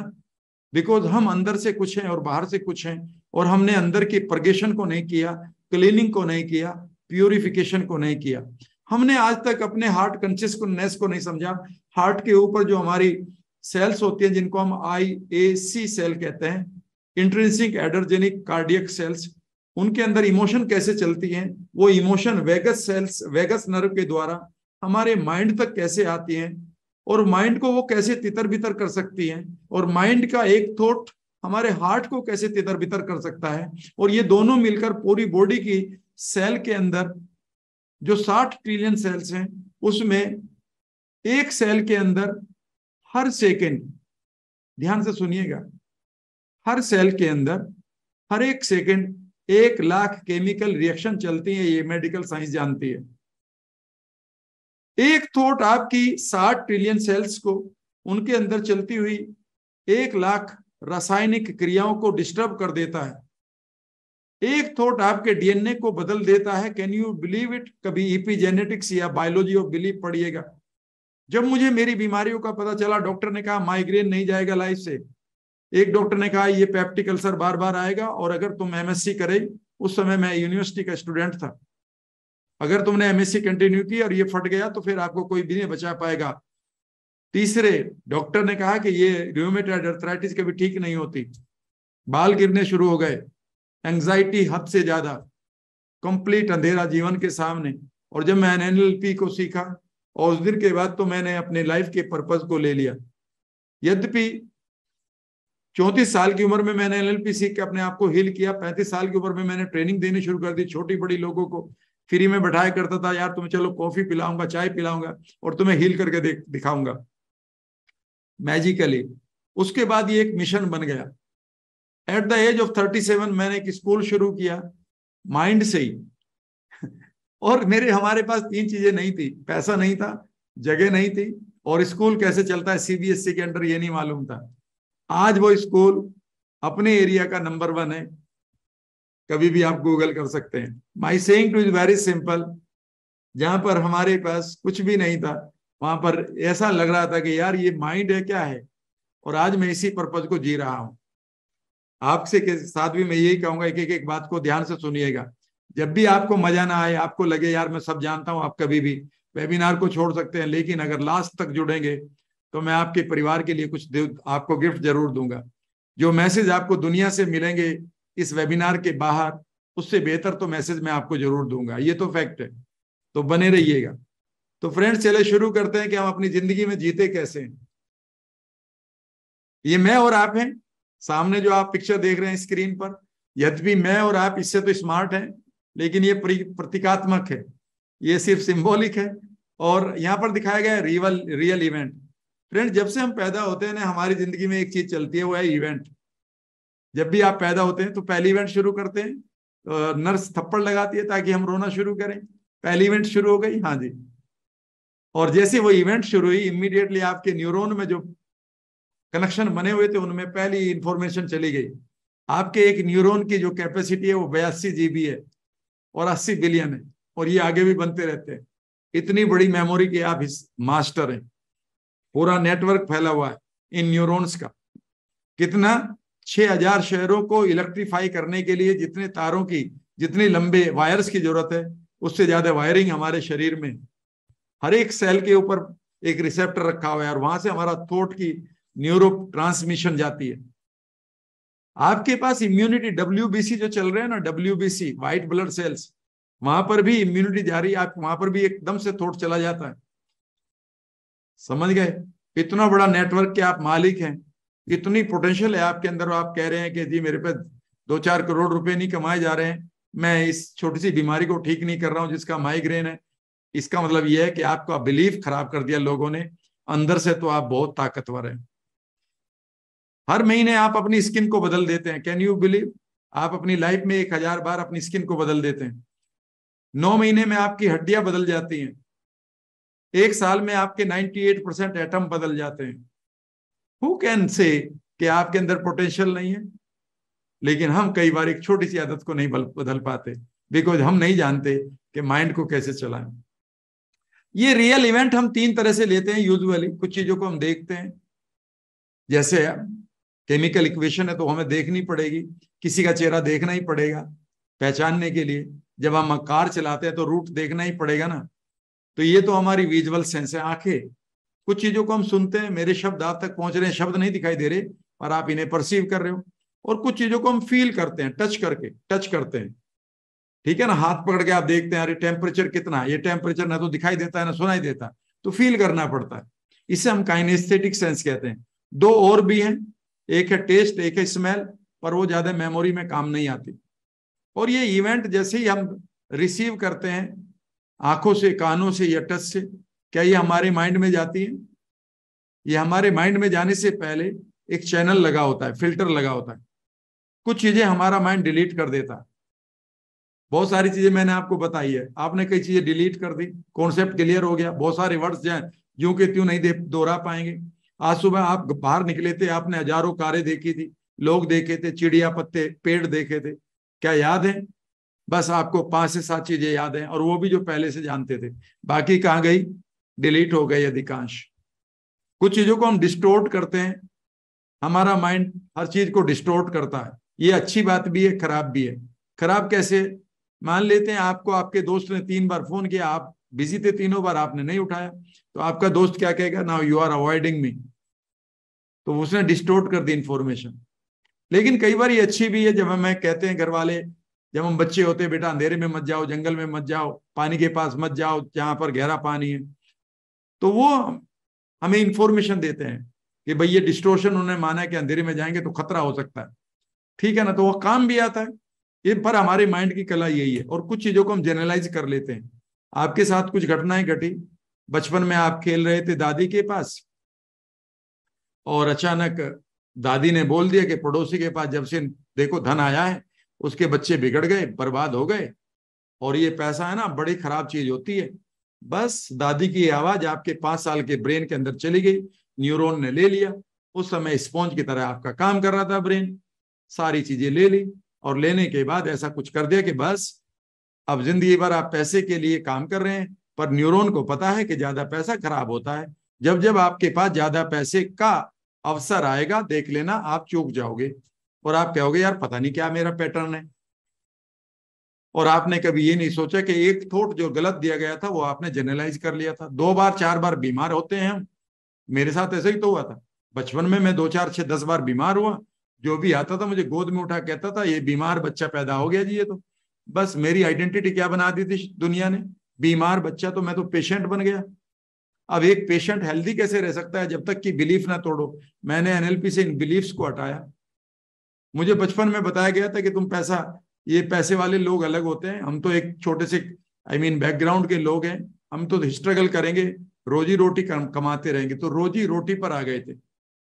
बिकॉज़ हम अंदर से कुछ हैं और बाहर से कुछ हैं और हमने अंदर की प्रगेशन को नहीं किया क्लीनिंग को नहीं किया प्योरिफिकेशन को नहीं किया। हमने आज तक अपने हार्ट कंशियसनेस को नहीं समझा। हार्ट के ऊपर जो हमारी सेल्स होती हैं, जिनको हम आई ए सी सेल कहते हैं इंट्रेंसिक एडर्जेनिक कार्डियक सेल्स उनके अंदर इमोशन कैसे चलती हैं? वो emotion vagus cells vagus nerve के द्वारा हमारे माइंड तक कैसे आती हैं और माइंड को वो कैसे तितर बितर कर सकती हैं? और माइंड का एक थॉट हमारे हार्ट को कैसे तितर बितर कर सकता है? और ये दोनों मिलकर पूरी बॉडी की सेल के अंदर जो साठ ट्रिलियन सेल्स हैं, उसमें एक सेल के अंदर हर सेकेंड ध्यान से सुनिएगा, हर सेल के अंदर हर एक सेकेंड एक लाख केमिकल रिएक्शन चलती है, ये मेडिकल साइंस जानती है। एक थॉट आपकी साठ ट्रिलियन सेल्स को उनके अंदर चलती हुई एक लाख रासायनिक क्रियाओं को डिस्टर्ब कर देता है। एक थॉट आपके डीएनए को बदल देता है। कैन यू बिलीव इट कभी इपीजेनेटिक्स या बायोलॉजी ऑफ़ बिलीव पढ़िएगा। जब मुझे मेरी बीमारियों का पता चला डॉक्टर ने कहा माइग्रेन नहीं जाएगा लाइफ से। एक डॉक्टर ने कहा, ये पेप्टिक अल्सर बार बार आएगा और अगर तुम एमएससी करे, उस समय मैं यूनिवर्सिटी का स्टूडेंट था। अगर तुमने एमएससी कंटिन्यू की और ये फट गया तो फिर आपको कोई भी नहीं बचा पाएगा। तीसरे डॉक्टर ने कहा कि ये रियोमेटाइड अर्थराइटिस कभी ठीक नहीं होती। बाल गिरने शुरू हो गए। एंग्जाइटी हद से ज़्यादा। कंप्लीट अंधेरा जीवन के सामने। और जब मैं एनएलपी को सीखा, और उस दिन के बाद तो मैंने अपने लाइफ के पर्पज को ले लिया। यद्यपि चौंतीस साल की उम्र में मैंने एलएलपी सीख के अपने आप को हील किया, पैंतीस साल की उम्र में मैंने ट्रेनिंग देनी शुरू कर दी छोटी बड़ी लोगों को। फ्री में बैठाया करता था, यार तुम्हें चलो कॉफ़ी पिलाऊँगा, चाय पिलाऊँगा और तुम्हें हील करके देख, दिखाऊँगा। मैजिकली उसके बाद ये एक मिशन बन गया। At the age of thirty seven मैंने एक स्कूल शुरू किया माइंड से ही। [laughs] और मेरे, हमारे पास तीन चीज़ें नहीं थी। पैसा नहीं था, जगह नहीं थी और स्कूल कैसे चलता है सीबीएसई के अंडर ये नहीं मालूम था। आज वो स्कूल अपने एरिया का नंबर वन है। कभी भी आप गूगल कर सकते हैं। My saying to is very simple जहाँ पर हमारे पास कुछ भी नहीं था, वहाँ पर ऐसा लग रहा था कि यार ये माइंड है, क्या है? और आज मैं इसी पर्पज को जी रहा हूँ। आपसे के साथ भी मैं यही कहूँगा एक एक एक बात को ध्यान से सुनिएगा। जब भी आपको मज़ा ना आए, आपको लगे, यार मैं सब जानता हूँ, आप कभी भी वेबिनार को छोड़ सकते हैं, लेकिन अगर लास्ट तक जुड़ेंगे तो मैं आपके परिवार के लिए कुछ आपको गिफ्ट ज़रूर दूँगा। जो मैसेज आपको दुनिया से मिलेंगे इस वेबिनार के बाहर, उससे बेहतर तो मैसेज मैं आपको ज़रूर दूँगा। ये तो फैक्ट है। तो बने रहिएगा। तो फ्रेंड्स चले शुरू करते हैं कि हम अपनी ज़िंदगी में जीते कैसे हैं। ये मैं और आप हैं। सामने जो आप पिक्चर देख रहे हैं स्क्रीन पर यद्यपि मैं और आप इससे तो स्मार्ट हैं, लेकिन ये प्रतीकात्मक है। ये सिर्फ़ सिंबॉलिक है और यहाँ पर दिखाया गया रियल रियल इवेंट फ्रेंड जब से हम पैदा होते हैं ना, हमारी ज़िंदगी में एक चीज़ चलती है, वो है इवेंट जब भी आप पैदा होते हैं तो पहली इवेंट शुरू करते हैं। नर्स थप्पड़ लगाती है ताकि हम रोना शुरू करें। पहली इवेंट शुरू हो गई? हाँ जी। और जैसे वो इवेंट शुरू हुई इमीडिएटली आपके न्यूरोन में जो कनेक्शन बने हुए थे, उनमें पहली इंफॉर्मेशन चली गई। आपके एक न्यूरोन की जो कैपेसिटी है, वो बयासी जीबी है और अस्सी बिलियन है और ये आगे भी बनते रहते हैं। इतनी बड़ी मेमोरी के आप इस मास्टर हैं। पूरा नेटवर्क फैला हुआ है इन न्यूरॉन्स का। कितना? छह हज़ार शहरों को इलेक्ट्रीफाई करने के लिए जितने तारों की, जितने लंबे वायर्स की ज़रूरत है, उससे ज़्यादा वायरिंग हमारे शरीर में। हर एक सेल के ऊपर एक रिसेप्टर रखा हुआ है और वहाँ से हमारा थोट की न्यूरो ट्रांसमिशन जाती है। आपके पास इम्यूनिटी डब्ल्यू जो चल रहे हैं ना डब्ल्यू व्हाइट ब्लड सेल्स वहाँ पर भी इम्यूनिटी जा रही है आप वहाँ पर भी एकदम से थोट चला जाता है। समझ गए? इतना बड़ा नेटवर्क के आप मालिक हैं। इतनी पोटेंशियल है आपके अंदर। आप कह रहे हैं कि जी, मेरे पे दो चार करोड़ रुपए नहीं कमाए जा रहे हैं। मैं इस छोटी सी बीमारी को ठीक नहीं कर रहा हूँ जिसका माइग्रेन है। इसका मतलब यह है कि आपका बिलीफ खराब कर दिया लोगों ने। अंदर से तो आप बहुत ताकतवर हैं। हर महीने आप अपनी स्किन को बदल देते हैं। कैन यू बिलीव आप अपनी लाइफ में एक हज़ार बार अपनी स्किन को बदल देते हैं। नौ महीने में आपकी हड्डियाँ बदल जाती हैं। एक साल में आपके 98 परसेंट एटम बदल जाते हैं। हु कैन से कि आपके अंदर पोटेंशियल नहीं है? लेकिन हम कई बार एक छोटी सी आदत को नहीं बदल पाते। बिकॉज़ हम नहीं जानते कि माइंड को कैसे चलाएँ। ये रियल इवेंट हम तीन तरह से लेते हैं यूजुअली कुछ चीज़ों को हम देखते हैं। जैसे केमिकल इक्वेशन है तो हमें देखनी पड़ेगी, किसी का चेहरा देखना ही पड़ेगा पहचानने के लिए। जब हम कार चलाते हैं तो रूट देखना ही पड़ेगा ना। तो ये तो हमारी विजुअल सेंस है, आँखें। कुछ चीज़ों को हम सुनते हैं, मेरे शब्द आप तक पहुँच रहे हैं, शब्द नहीं दिखाई दे रहे, और आप इन्हें परसीव कर रहे हो। और कुछ चीज़ों को हम फील करते हैं टच करके टच करते हैं। ठीक है ना? हाथ पकड़ के आप देखते हैं, अरे टेम्परेचर कितना है? ये टेम्परेचर ना तो दिखाई देता है, ना सुनाई देता। तो फील करना पड़ता है। इसे हम काइनेस्थेटिक सेंस कहते हैं। दो और भी हैं। एक है टेस्ट एक है स्मेल पर वो ज़्यादा मेमोरी में काम नहीं आती। और ये इवेंट जैसे ही हम रिसीव करते हैं, आँखों से, कानों से या टच से क्या ये हमारे माइंड में जाती है? ये हमारे माइंड में जाने से पहले एक चैनल लगा होता है फ़िल्टर लगा होता है। कुछ चीज़ें हमारा माइंड डिलीट कर देता। है बहुत सारी चीज़ें मैंने आपको बताई है। आपने कई चीज़ें डिलीट कर दी। कॉन्सेप्ट क्लियर हो गया। बहुत सारे वर्ड्स जो है। यूँ के त्यों नहीं दोहरा पाएँगे। आज सुबह आप बाहर निकले थे, आपने हज़ारों कारें देखी थी। लोग देखे थे, चिड़िया पत्ते, पेड़ देखे थे। क्या याद है? बस आपको पाँच से सात चीज़ें याद हैं और वो भी जो पहले से जानते थे। बाकी कहाँ गई? डिलीट हो गई अधिकांश। कुछ चीज़ों को हम डिस्टोर्ट करते हैं। हमारा माइंड हर चीज़ को डिस्टोर्ट करता है। ये अच्छी बात भी है, खराब भी है। खराब कैसे? मान लेते हैं आपको आपके दोस्त ने तीन बार फ़ोन किया, आप बिज़ी थे तीनों बार, आपने नहीं उठाया। तो आपका दोस्त क्या कहेगा? Now you are avoiding me तो उसने डिस्टोर्ट कर दी इंफॉर्मेशन लेकिन कई बार ये अच्छी भी है, जब हमें कहते हैं घर वाले जब हम बच्चे होते बेटा, अंधेरे में मत जाओ, जंगल में मत जाओ, पानी के पास मत जाओ, जहाँ पर गहरा पानी है। तो वो हमें इंफॉर्मेशन देते हैं कि भाई ये डिस्टोर्शन उन्होंने माना है कि अंधेरे में जाएँगे तो खतरा हो सकता है। ठीक है ना? तो वो काम भी आता है। ये पर हमारे माइंड की कला यही है और कुछ चीज़ों को हम जनरलाइज कर लेते हैं। आपके साथ कुछ घटनाएँ घटी। बचपन में आप खेल रहे थे दादी के पास। और अचानक दादी ने बोल दिया कि पड़ोसी के पास जब से देखो धन आया है, उसके बच्चे बिगड़ गए, बर्बाद हो गए। और ये पैसा है ना, बड़ी खराब चीज़ होती है। बस दादी की आवाज़ आपके पाँच साल के ब्रेन के अंदर चली गई। न्यूरॉन ने ले लिया। उस समय स्पॉन्ज की तरह आपका काम कर रहा था ब्रेन। सारी चीज़ें ले ली और लेने के बाद ऐसा कुछ कर दिया कि बस, अब ज़िंदगी भर आप पैसे के लिए काम कर रहे हैं, पर न्यूरॉन को पता है कि ज़्यादा पैसा खराब होता है। जब जब आपके पास ज़्यादा पैसे का अवसर आएगा, देख लेना, आप चूक जाओगे। और आप कहोगे, यार, पता नहीं क्या मेरा पैटर्न है? और आपने कभी ये नहीं सोचा कि एक थोट जो गलत दिया गया था, वो आपने जनरलाइज कर लिया था? दो बार, चार बार बीमार होते हैं मेरे साथ ऐसा ही तो हुआ था। बचपन में मैं दो, चार, छह, दस बार बीमार हुआ। जो भी आता था मुझे गोद में उठा कहता था, ये बीमार बच्चा पैदा हो गया जी ये तो। बस मेरी आइडेंटिटी क्या बना दी थी दुनिया ने? बीमार बच्चा तो मैं तो पेशेंट बन गया। अब एक पेशेंट हेल्दी कैसे रह सकता है जब तक कि बिलीफ ना तोड़ो? मैंने एनएलपी से इन बिलीफ्स को हटाया। मुझे बचपन में बताया गया था कि तुम पैसा ये पैसे वाले लोग अलग होते हैं। हम तो एक छोटे से आई मीन बैकग्राउंड के लोग हैं। हम तो स्ट्रगल करेंगे, रोजी रोटी कमाते रहेंगे। तो रोजी रोटी पर आ गए थे।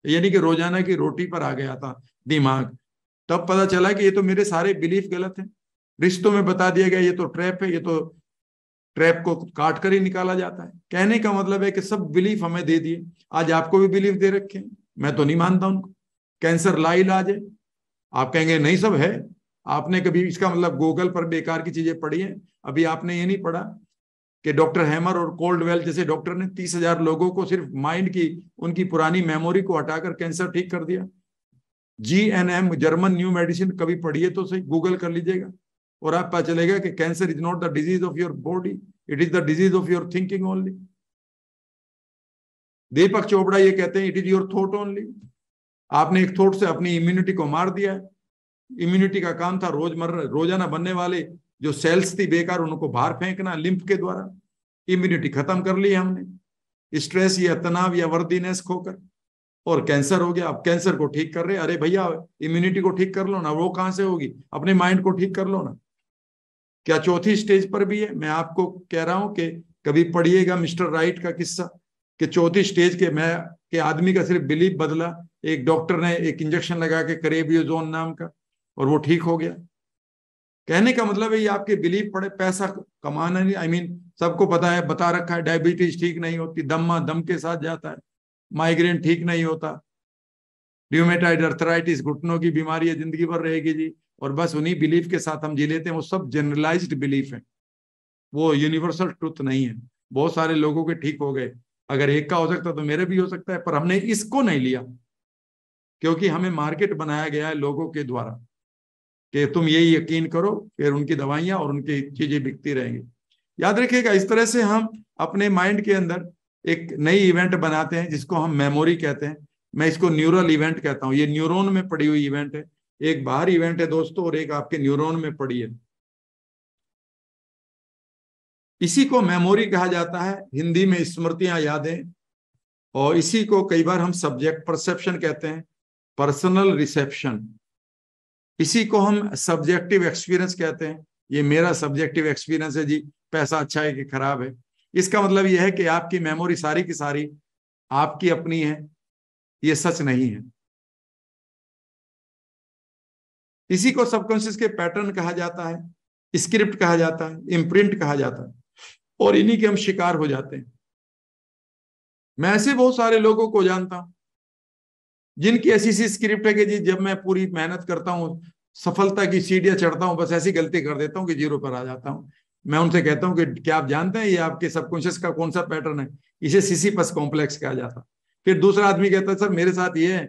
यानी कि रोज़ाना की रोटी पर आ गया था दिमाग। तब पता चला कि ये तो मेरे सारे बिलीफ गलत हैं। रिश्तों में बता दिया गया, ये तो ट्रैप है, ये तो ट्रैप को काट कर ही निकाला जाता है। कहने का मतलब है कि सब बिलीफ हमें दे दिए। आज आपको भी बिलीफ दे रखे मैं तो नहीं मानता उनको। कैंसर ला इलाज है। आप कहेंगे, नहीं, सब है। आपने कभी इसका मतलब गूगल पर बेकार की चीज़ें पढ़ी है? अभी आपने ये नहीं पढ़ा कि डॉक्टर हैमर और कोल्ड वेल जैसे डॉक्टर ने तीस हज़ार लोगों को सिर्फ़ माइंड की, उनकी पुरानी मेमोरी को हटाकर कैंसर ठीक कर दिया? G N M German new medicine कभी पढ़िए तो सही? गूगल कर लीजिएगा। और आप पता चलेगा कि cancer is not the disease of your body it is the disease of your thinking only Deepak Chopra ये कहते हैं it is your thought only आपने एक थॉट से अपनी इम्यूनिटी को मार दिया है। इम्यूनिटी का काम था रोज़मर्रा रोज़ाना बनने वाले जो सेल्स थी बेकार, उनको बाहर फेंकना लिम्फ के द्वारा। इम्यूनिटी खत्म कर ली हमने। स्ट्रेस या तनाव या वर्दीनेस खोकर। और कैंसर हो गया, अब कैंसर को ठीक कर रहे अरे भैया इम्यूनिटी को ठीक कर लो ना, वो कहाँ से होगी? अपने माइंड को ठीक कर लो ना। क्या चौथी स्टेज पर भी है? मैं आपको कह रहा हूँ कि कभी पढ़िएगा मिस्टर राइट का किस्सा कि चौथी स्टेज के मैं, के आदमी का सिर्फ़ बिलीफ बदला। एक डॉक्टर ने एक इंजेक्शन लगा के करेबियोजोन नाम का। और वो ठीक हो गया। कहने का मतलब है ये आपके बिलीफ पड़े पैसा कमाना नहीं आई I मीन mean, सबको पता है बता रखा है डायबिटीज़ ठीक नहीं होती दम्मा दम के साथ जाता है माइग्रेन ठीक नहीं होता ड्यूमेटाइड अर्थराइटिस घुटनों की बीमारी है ज़िंदगी भर रहेगी जी और बस उन्हीं बिलीफ के साथ हम जी लेते हैं वो सब जनरलाइज्ड बिलीफ है। वो यूनिवर्सल ट्रुथ नहीं है। बहुत सारे लोगों के ठीक हो गए। अगर एक का हो सकता तो मेरे भी हो सकता है पर हमने इसको नहीं लिया क्योंकि हमें मार्केट बनाया गया है लोगों के द्वारा। कि तुम यही यकीन करो, फिर उनकी दवाइयाँ और उनकी चीज़ें बिकती रहेंगी। याद रखिएगा, इस तरह से हम अपने माइंड के अंदर एक नई इवेंट बनाते हैं, जिसको हम मेमोरी कहते हैं। मैं इसको न्यूरल इवेंट कहता हूँ। ये न्यूरोन में पड़ी हुई इवेंट है। एक बाहर इवेंट है दोस्तों, और एक आपके न्यूरोन में पड़ी है। इसी को मेमोरी कहा जाता है। हिंदी में स्मृतियाँ यादें। और इसी को कई बार हम सब्जेक्ट परसेप्शन कहते हैं। Personal reception. इसी को हम सब्जेक्टिव एक्सपीरियंस कहते हैं। ये मेरा सब्जेक्टिव एक्सपीरियंस है जी। पैसा अच्छा है कि खराब है? इसका मतलब यह है कि आपकी मेमोरी सारी की सारी आपकी अपनी है। ये सच नहीं है। इसी को सबकॉन्शियस के पैटर्न कहा जाता है स्क्रिप्ट कहा जाता है इम्प्रिंट कहा जाता है। और इन्हीं के हम शिकार हो जाते हैं। मैं ऐसे बहुत सारे लोगों को जानता हूँ। जिनकी ऐसी सी स्क्रिप्ट है कि जी, जब मैं पूरी मेहनत करता हूँ, सफलता की सीढ़ियाँ चढ़ता हूँ, बस ऐसी गलती कर देता हूँ कि ज़ीरो पर आ जाता हूँ। मैं उनसे कहता हूँ कि, क्या आप जानते हैं ये आपके सबकॉन्शियस का कौन सा पैटर्न है? इसे सीसी पस कॉम्प्लेक्स कहा जाता। फिर दूसरा आदमी कहता है, सर, मेरे साथ ये है,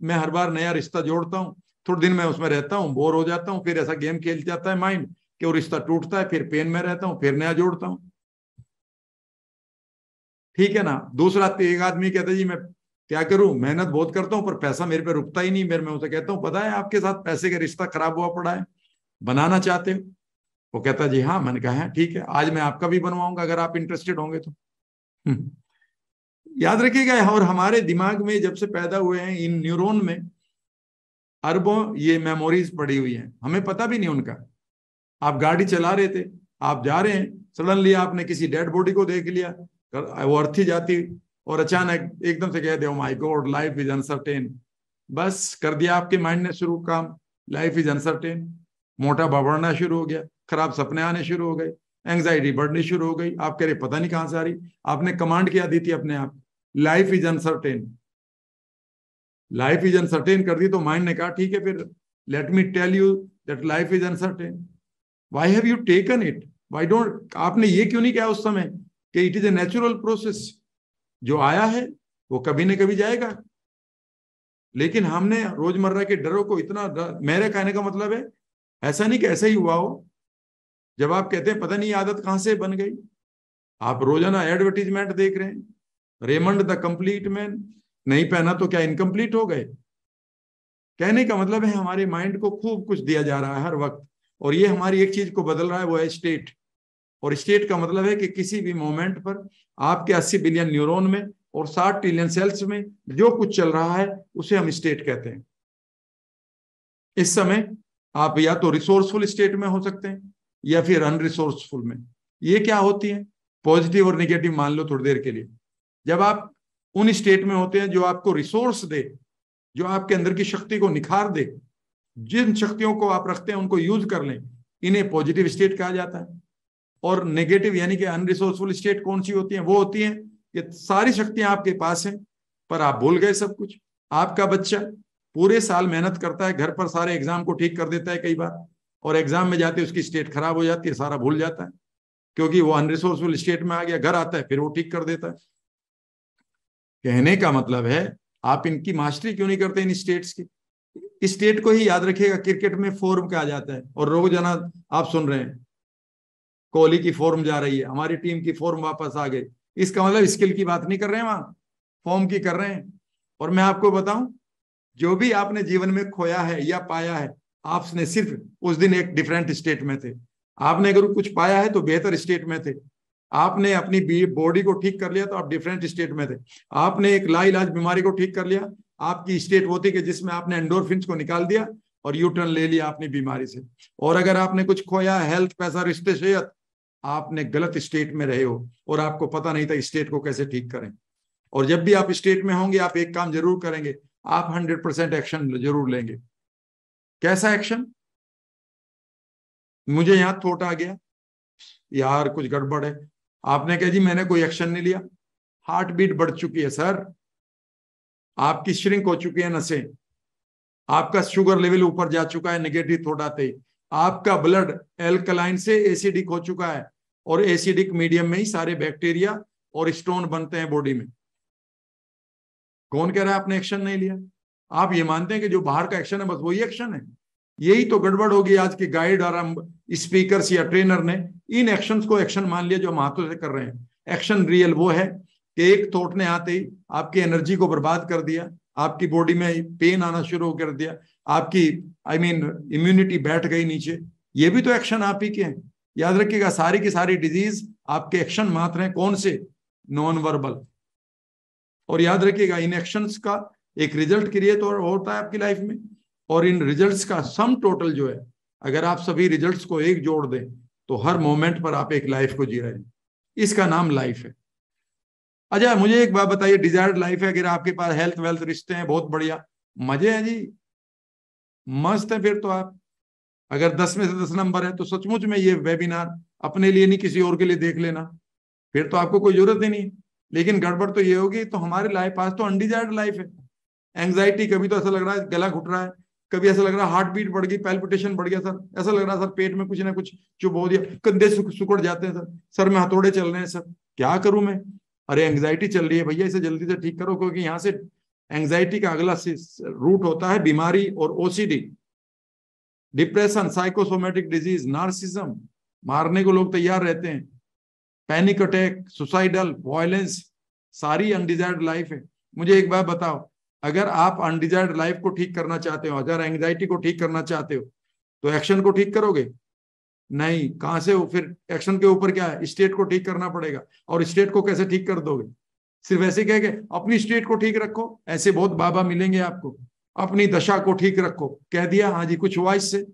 मैं हर बार नया रिश्ता जोड़ता हूँ, थोड़े दिन मैं उसमें रहता हूँ बोर हो जाता हूँ, फिर ऐसा गेम खेल जाता है माइंड कि वो रिश्ता टूटता है, फिर पेन में रहता हूँ, फिर नया जोड़ता हूँ। ठीक है ना? दूसरा एक आदमी कहता है, जी, मैं क्या करूँ? मेहनत बहुत करता हूँ, पर पैसा मेरे पे रुकता ही नहीं। मेरे, मैं उसे कहता हूँ, पता है आपके साथ पैसे का रिश्ता खराब हुआ पड़ा है, बनाना चाहते हो? वो कहता जी हाँ। मैंने कहा, है, ठीक है, आज मैं आपका भी बनवाऊँगा, अगर आप इंटरेस्टेड होंगे तो। हम्म। याद रखिएगा, और हमारे दिमाग में जब से पैदा हुए हैं, इन न्यूरोन में अरबों ये मेमोरीज पड़ी हुई हैं। हमें पता भी नहीं उनका। आप गाड़ी चला रहे थे, आप जा रहे हैं सडनली आपने किसी डेड बॉडी को देख लिया, वो अर्थी जाती और अचानक एकदम से कह दे my God life is uncertain बस कर दिया आपके माइंड ने शुरू काम। लाइफ इज़ अनसर्टेन मोटा बढ़ना शुरू हो गया। खराब सपने आने शुरू हो गए। एंग्जाइटी बढ़नी शुरू हो गई। आप कह रहे, पता नहीं कहाँ से आ रही? आपने कमांड किया दी थी अपने आप। Life is uncertain life is uncertain कर दी तो माइंड ने कहा, ठीक है फिर let me tell you that life is uncertain why have you taken it why don't आपने ये क्यों नहीं किया उस समय कि it is a natural process जो आया है, वो कभी न कभी जाएगा। लेकिन हमने रोज़मर्रा के डरों को इतना मेरे कहने का मतलब है, ऐसा नहीं कि ऐसा ही हुआ हो। जब आप कहते हैं, पता नहीं आदत कहाँ से बन गई। आप रोज़ाना एडवर्टीजमेंट देख रहे हैं रेमंड द कंप्लीट मैन नहीं पहना तो क्या इनकम्प्लीट हो गए? कहने का मतलब है, हमारे माइंड को खूब कुछ दिया जा रहा है हर वक्त, और ये हमारी एक चीज़ को बदल रहा है, वो है स्टेट और स्टेट का मतलब है कि किसी भी मोमेंट पर आपके 80 बिलियन न्यूरॉन में और 60 ट्रिलियन सेल्स में जो कुछ चल रहा है, उसे हम स्टेट कहते हैं। इस समय आप या तो रिसोर्सफुल स्टेट में हो सकते हैं या फिर अनरिसोर्सफुल में। ये क्या होती है? पॉजिटिव और निगेटिव मान लो थोड़ी देर के लिए। जब आप उन स्टेट में होते हैं जो आपको रिसोर्स दे, जो आपके अंदर की शक्ति को निखार दे, जिन शक्तियों को आप रखते हैं, उनको यूज़ कर लें, इन्हें पॉजिटिव स्टेट कहा जाता है। और नेगेटिव यानी कि अनरिसोर्सफुल स्टेट कौन सी होती है? वो होती है कि सारी शक्तियाँ आपके पास हैं, पर आप भूल गए सब कुछ। आपका बच्चा पूरे साल मेहनत करता है, घर पर सारे एग्ज़ाम को ठीक कर देता है कई बार, और एग्ज़ाम में जाते उसकी स्टेट खराब हो जाती है, सारा भूल जाता है, क्योंकि वो अनरिसोर्सफुल स्टेट में आ गया, घर आता है, फिर वो ठीक कर देता है। कहने का मतलब है, आप इनकी मास्टरी क्यों नहीं करते इन स्टेट्स की? स्टेट को ही याद रखिएगा क्रिकेट में फॉर्म कहा जाता है, और रोज़ाना आप सुन रहे हैं। कोहली की फॉर्म जा रही है, हमारी टीम की फॉर्म वापस आ गई। इसका मतलब स्किल की बात नहीं कर रहे हैं वहाँ फॉर्म की कर रहे हैं। और मैं आपको बताऊँ, जो भी आपने जीवन में खोया है या पाया है, आपने सिर्फ़ उस दिन एक डिफरेंट स्टेट में थे। आपने अगर कुछ पाया है तो बेहतर स्टेट में थे। आपने अपनी बॉडी को ठीक कर लिया तो आप डिफरेंट स्टेट में थे। आपने एक लाइलाज बीमारी को ठीक कर लिया, आपकी स्टेट थी कि जिसमें आपने एंडोरफिन को निकाल दिया और यूटर्न ले लिया अपनी बीमारी से। और अगर आपने कुछ खोया हेल्थ पैसा, रिश्ते, सेहत आपने गलत स्टेट में रहे हो और आपको पता नहीं था स्टेट को कैसे ठीक करें। और जब भी आप स्टेट में होंगे, आप एक काम ज़रूर करेंगे, आप हंड्रेड परसेंट एक्शन ज़रूर लेंगे। कैसा एक्शन मुझे यहाँ थोट आ गया। यार, कुछ गड़बड़ है। आपने कहा, जी, मैंने कोई एक्शन नहीं लिया। हार्ट बीट बढ़ चुकी है सर आपकी श्रिंक हो चुकी है नसें आपका शुगर लेवल ऊपर जा चुका है निगेटिव थोड़ा आते। आपका ब्लड एल्कलाइन से एसिडिक हो चुका है और एसिडिक मीडियम में ही सारे बैक्टीरिया और स्टोन बनते हैं बॉडी में। कौन कह रहा है आपने एक्शन नहीं लिया? आप ये मानते हैं कि जो बाहर का एक्शन है, बस वही एक्शन है? यही तो गड़बड़ होगी आज के गाइड और स्पीकर या ट्रेनर ने इन एक्शंस को एक्शन मान लिया जो हम हाथों से कर रहे हैं। एक्शन रियल वो है कि एक थॉट ने आते ही आपकी एनर्जी को बर्बाद कर दिया आपकी बॉडी में पेन आना शुरू कर दिया। आपकी आई मीन इम्यूनिटी बैठ गई नीचे। ये भी तो एक्शन आप ही के हैं। याद रखिएगा, सारी की सारी डिज़ीज़ आपके एक्शन मात्र हैं। कौन से? नॉन वर्बल और याद रखिएगा, इन एक्शन का एक रिज़ल्ट क्रिएट तो होता है आपकी लाइफ में। और इन रिजल्ट्स का सम टोटल जो है, अगर आप सभी रिजल्ट्स को एक जोड़ दें तो हर मोमेंट पर आप एक लाइफ को जी रहे हैं। इसका नाम लाइफ है। अच्छा मुझे एक बात बताइए डिजायर्ड लाइफ है, अगर आपके पास हेल्थ वेल्थ रिश्ते हैं, बहुत बढ़िया। मज़े हैं जी? मस्त है फिर तो आप। अगर दस में से दस नंबर है तो सचमुच में ये वेबिनार अपने लिए नहीं, किसी और के लिए देख लेना। फिर तो आपको कोई ज़रूरत ही नहीं। लेकिन गड़बड़ तो ये होगी तो हमारी लाइफ पास तो अनडिजायर्ड लाइफ है। एंग्जाइटी कभी तो ऐसा लग रहा है, गला घुट रहा है। कभी ऐसा लग रहा है हार्ट बीट बढ़ गई पैल्पिटेशन बढ़ गया, सर। ऐसा लग रहा है, सर, पेट में कुछ ना कुछ चुप हो दिया, कंधे सुकड़ जाते हैं, सर। सर, में हथौड़े चल रहे हैं, सर। क्या करूँ मैं? अरे एंग्जाइटी चल रही है भैया, इसे जल्दी से ठीक करो, क्योंकि यहाँ से एंग्जाइटी का अगला रूट होता है बीमारी और OCD depression psychosomatic disease narcissism मारने को लोग तैयार रहते हैं। पैनिक अटैक सुसाइडल वायलेंस सारी अनडिजायर्ड लाइफ है। मुझे एक बात बताओ, अगर आप अनडिजायर्ड लाइफ को ठीक करना चाहते हो, अगर एंग्जाइटी को ठीक करना चाहते हो तो एक्शन को ठीक करोगे? नहीं, कहाँ से हो? फिर एक्शन के ऊपर क्या है? स्टेट को ठीक करना पड़ेगा। और स्टेट को कैसे ठीक कर दोगे? सिर्फ़ ऐसे कह के अपनी स्टेट को ठीक रखो। ऐसे बहुत बाबा मिलेंगे आपको। अपनी दशा को ठीक रखो। कह दिया हाँ जी, कुछ हुआ इससे?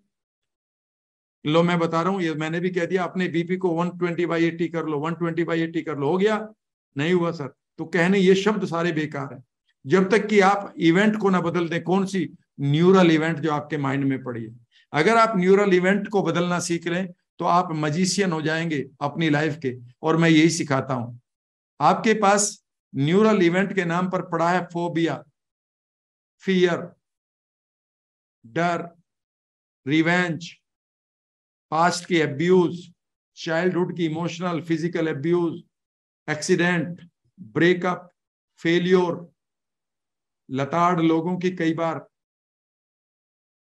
लो, मैं बता रहा हूँ, ये मैंने भी कह दिया, अपने बीपी को 120 ट्वेंटी बाई एट्टी कर लो 120 ट्वेंटी बाई एट्टी कर लो। हो गया? नहीं हुआ सर तो कहने ये शब्द सारे बेकार है। जब तक कि आप इवेंट को ना बदल दें, कौन सी न्यूरल इवेंट जो आपके माइंड में पड़ी है? अगर आप न्यूरल इवेंट को बदलना सीख लें तो आप मजिशियन हो जाएँगे अपनी लाइफ के। और मैं यही सिखाता हूँ। आपके पास न्यूरल इवेंट के नाम पर पड़ा है फोबिया फियर डर रिवेंज पास्ट की एब्यूज चाइल्डहुड की emotional physical abuse accident breakup failure लताड़ लोगों की कई बार।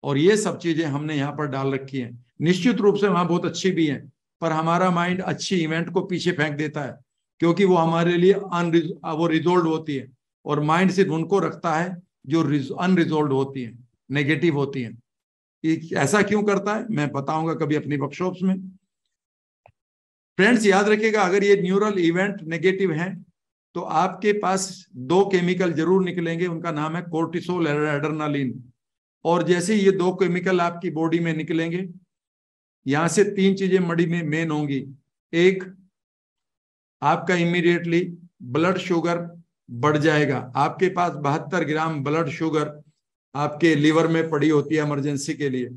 और ये सब चीज़ें हमने यहाँ पर डाल रखी हैं। निश्चित रूप से वहाँ बहुत अच्छी भी हैं, पर हमारा माइंड अच्छी इवेंट को पीछे फेंक देता है, क्योंकि वो हमारे लिए वो रिजोल्व होती है, और माइंड सिर्फ़ उनको रखता है जो अनरिजोल्व होती है नेगेटिव होती है। ऐसा क्यों करता है? मैं बताऊँगा कभी अपनी वर्कशॉप्स में। फ्रेंड्स याद रखिएगा, अगर ये न्यूरल इवेंट नेगेटिव है तो आपके पास दो केमिकल ज़रूर निकलेंगे, उनका नाम है कोर्टिसोल एड्रेनालिन और जैसे ये दो केमिकल आपकी बॉडी में निकलेंगे, यहाँ से तीन चीज़ें मड़ी में मेन होंगी। एक, आपका इमीडिएटली ब्लड शुगर बढ़ जाएगा। आपके पास बहत्तर ग्राम ब्लड शुगर आपके लीवर में पड़ी होती है इमरजेंसी के लिए।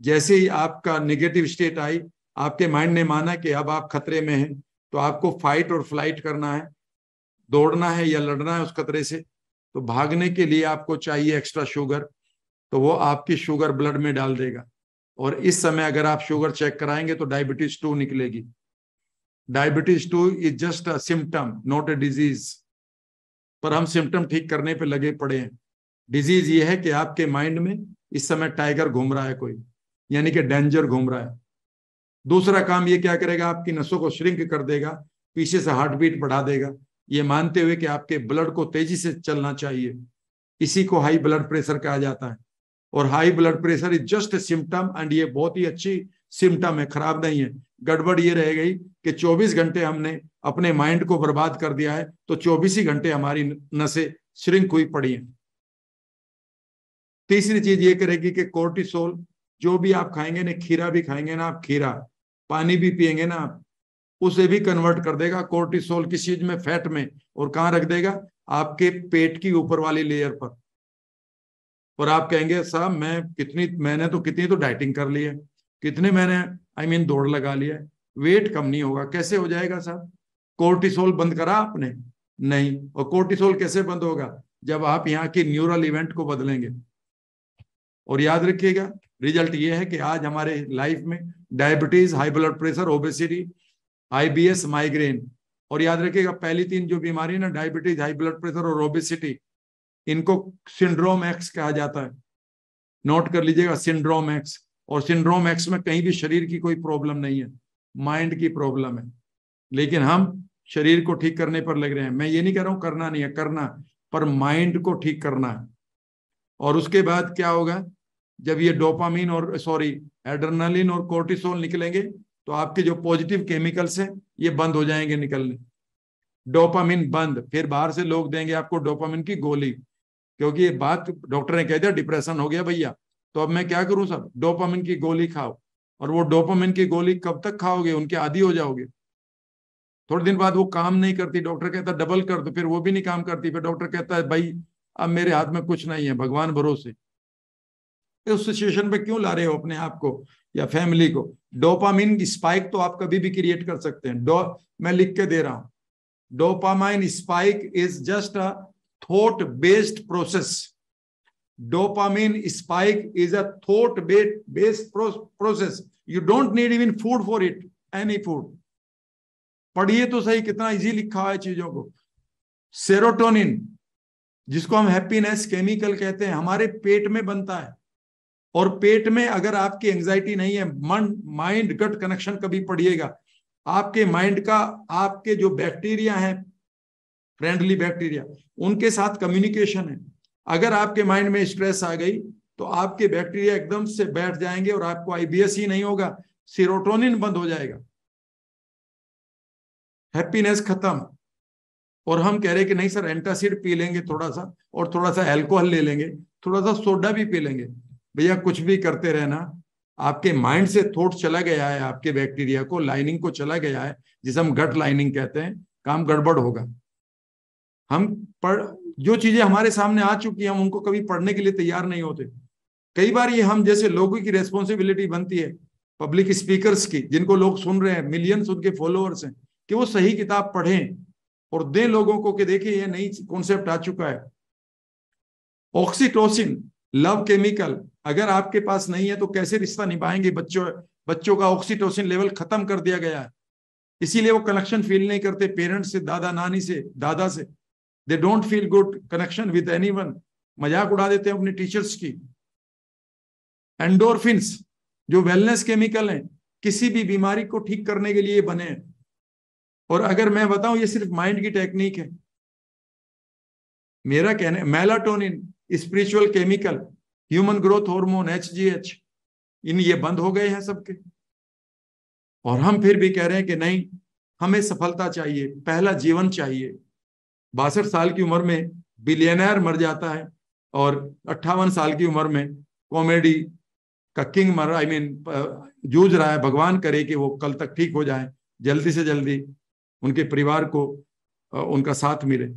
जैसे ही आपका निगेटिव स्टेट आई, आपके माइंड ने माना कि अब आप खतरे में हैं तो आपको फाइट और फ़्लाइट करना है। दौड़ना है या लड़ना है उस खतरे से तो भागने के लिए आपको चाहिए एक्स्ट्रा शुगर तो वो आपकी शुगर ब्लड में डाल देगा। और इस समय अगर आप शुगर चेक कराएँगे तो डायबिटीज़ टू निकलेगी। Diabetes two is just a symptom, not a disease. पर हम सिम्टम ठीक करने पे लगे पड़े हैं। डिज़ीज़ ये है कि आपके माइंड में इस समय टाइगर घूम रहा है कोई, यानी कि डेंजर घूम रहा है। दूसरा काम ये क्या करेगा, आपकी नसों को श्रिंक कर देगा, पीछे से हार्ट बीट बढ़ा देगा। ये मानते हुए कि आपके ब्लड को तेज़ी से चलना चाहिए। इसी को हाई ब्लड प्रेशर कहा जाता है। और high blood pressure is just a symptom and ये बहुत ही अच्छी सिम्टम है, खराब नहीं है। गड़बड़ ये रह गई कि 24 घंटे हमने अपने माइंड को बर्बाद कर दिया है तो 24 ही घंटे हमारी नसें श्रिंक हुई पड़ी हैं। तीसरी चीज़ ये करेगी कि कोर्टिसोल जो भी आप खाएँगे ना खीरा भी खाएँगे ना आप, खीरा, पानी भी पियेंगे ना आप, उसे भी कन्वर्ट कर देगा कोर्टिसोल किस चीज़ में? फैट में। और कहा रख देगा? आपके पेट की ऊपर वाली लेयर पर। और आप कहेंगे साहब मैं कितनी मैंने तो कितनी तो डाइटिंग कर ली है कितने मैंने आई I मीन mean, दौड़ लगा लिया वेट कम नहीं होगा कैसे हो जाएगा साहब? कोर्टिसोल बंद करा आपने? नहीं। और कोर्टिसोल कैसे बंद होगा? जब आप यहाँ की न्यूरल इवेंट को बदलेंगे। और याद रखिएगा रिज़ल्ट ये है कि आज हमारे लाइफ में diabetes high blood pressure obesity IBS migraine और याद रखिएगा पहली तीन जो बीमारी ना डायबिटीज़ हाई ब्लड प्रेशर और ओबेसिटी इनको सिंड्रोम एक्स कहा जाता है। नोट कर लीजिएगा सिंड्रोम एक्स और सिंड्रोम एक्स में कहीं भी शरीर की कोई प्रॉब्लम नहीं है। माइंड की प्रॉब्लम है। लेकिन हम शरीर को ठीक करने पर लग रहे हैं। मैं ये नहीं कह रहा हूँ करना नहीं है, करना। पर माइंड को ठीक करना है। और उसके बाद क्या होगा? जब ये डोपामीन और सॉरी एड्रेनालिन और कोर्टिसोल निकलेंगे तो आपके जो पॉजिटिव केमिकल्स हैं, ये बंद हो जाएँगे निकलने। डोपामिन बंद। फिर बाहर से लोग देंगे आपको डोपामिन की गोली। क्योंकि ये बात डॉक्टर ने कह दिया डिप्रेशन हो गया भैया। तो अब मैं क्या करूँ सब? डोपामिन की गोली खाओ। और वो डोपामिन की गोली कब तक खाओगे? उनके आदि हो जाओगे। थोड़े दिन बाद वो काम नहीं करती। डॉक्टर कहता डबल कर। दो फिर वो भी नहीं काम करती। फिर डॉक्टर कहता है भाई, अब मेरे हाथ में कुछ नहीं है। भगवान भरोसे। उस सिचुएशन पे क्यों ला रहे हो अपने आप को या फैमिली को? डोपामिन स्पाइक तो आप कभी भी क्रिएट कर सकते हैं। मैं लिख के दे रहा हूँ। Dopamine spike is just a thought based process dopamine spike is a thought based process you don't need even food for it any food पढ़िए तो सही, कितना इजी लिखा है चीज़ों को। सेरोटोनिन जिसको हम हैप्पीनेस केमिकल कहते हैं, हमारे पेट में बनता है। और पेट में अगर आपकी एंजाइटी नहीं है, मन माइंड गट कनेक्शन कभी पढ़िएगा। आपके माइंड का, आपके जो बैक्टीरिया है फ्रेंडली बैक्टीरिया उनके साथ कम्युनिकेशन है। अगर आपके माइंड में स्ट्रेस आ गई तो आपके बैक्टीरिया एकदम से बैठ जाएँगे और आपको आईबीएस ही नहीं होगा सीरोटोनिन बंद हो जाएगा। हैप्पीनेस खत्म। और हम कह रहे कि नहीं सर एंटासिड पी लेंगे थोड़ा सा और थोड़ा सा एल्कोहल ले लेंगे थोड़ा सा सोडा भी पी लेंगे। भैया, कुछ भी करते रहना, आपके माइंड से थोट चला गया है, आपके बैक्टीरिया को लाइनिंग को चला गया है, जिसे हम गट लाइनिंग कहते हैं, काम गड़बड़ होगा। हम पढ़, जो चीज़ें हमारे सामने आ चुकी हैं, हम उनको कभी पढ़ने के लिए तैयार नहीं होते। कई बार ये हम जैसे लोगों की रेस्पॉन्सिबिलिटी बनती है पब्लिक स्पीकर्स की, जिनको लोग सुन रहे हैं मिलियंस उनके फॉलोअर्स हैं, कि वो सही किताब पढ़ें और दें लोगों को कि देखिए ये नई कॉन्सेप्ट आ चुका है। ऑक्सीटोसिन लव केमिकल अगर आपके पास नहीं है तो कैसे रिश्ता निभाएँगे? बच्चों बच्चों का ऑक्सीटोसिन लेवल खत्म कर दिया गया है। इसीलिए वो कनेक्शन फील नहीं करते पेरेंट्स से दादा नानी से, दादा से। They don't feel good connection with any मज़ाक उड़ा देते हैं अपने टीचर्स की। एंडोरफिन्स जो वेलनेस केमिकल हैं, किसी भी बीमारी को ठीक करने के लिए बने हैं। और अगर मैं बताऊँ, ये सिर्फ़ माइंड की टेक्निक है। मेरा कहने melatonin spiritual chemical human growth hormone H G H इन ये बंद हो गए हैं सबके। और हम फिर भी कह रहे हैं कि नहीं, हमें सफलता चाहिए, पहला जीवन चाहिए। बासठ साल की उम्र में बिलियनर मर जाता है और अट्ठावन साल की उम्र में कॉमेडी का किंग मर आई मीन जूझ रहा है, भगवान करे कि वो कल तक ठीक हो जाए, जल्दी से जल्दी उनके परिवार को उनका साथ मिले।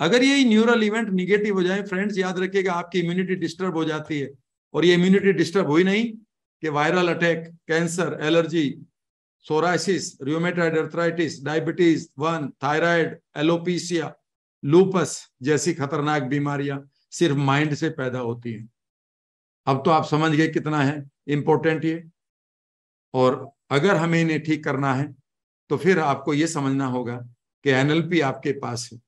अगर ये न्यूरल इवेंट निगेटिव हो जाए फ्रेंड्स याद रखिएगा, आपकी इम्यूनिटी डिस्टर्ब हो जाती है। और ये इम्यूनिटी डिस्टर्ब हुई नहीं कि viral attack cancer allergy psoriasis rheumatoid arthritis diabetes one thyroid alopecia lupus जैसी खतरनाक बीमारियाँ सिर्फ़ माइंड से पैदा होती हैं। अब तो आप समझ गए कितना है इंपॉर्टेंट ये। और अगर हमें इन्हें ठीक करना है तो फिर आपको ये समझना होगा कि एनएलपी आपके पास है।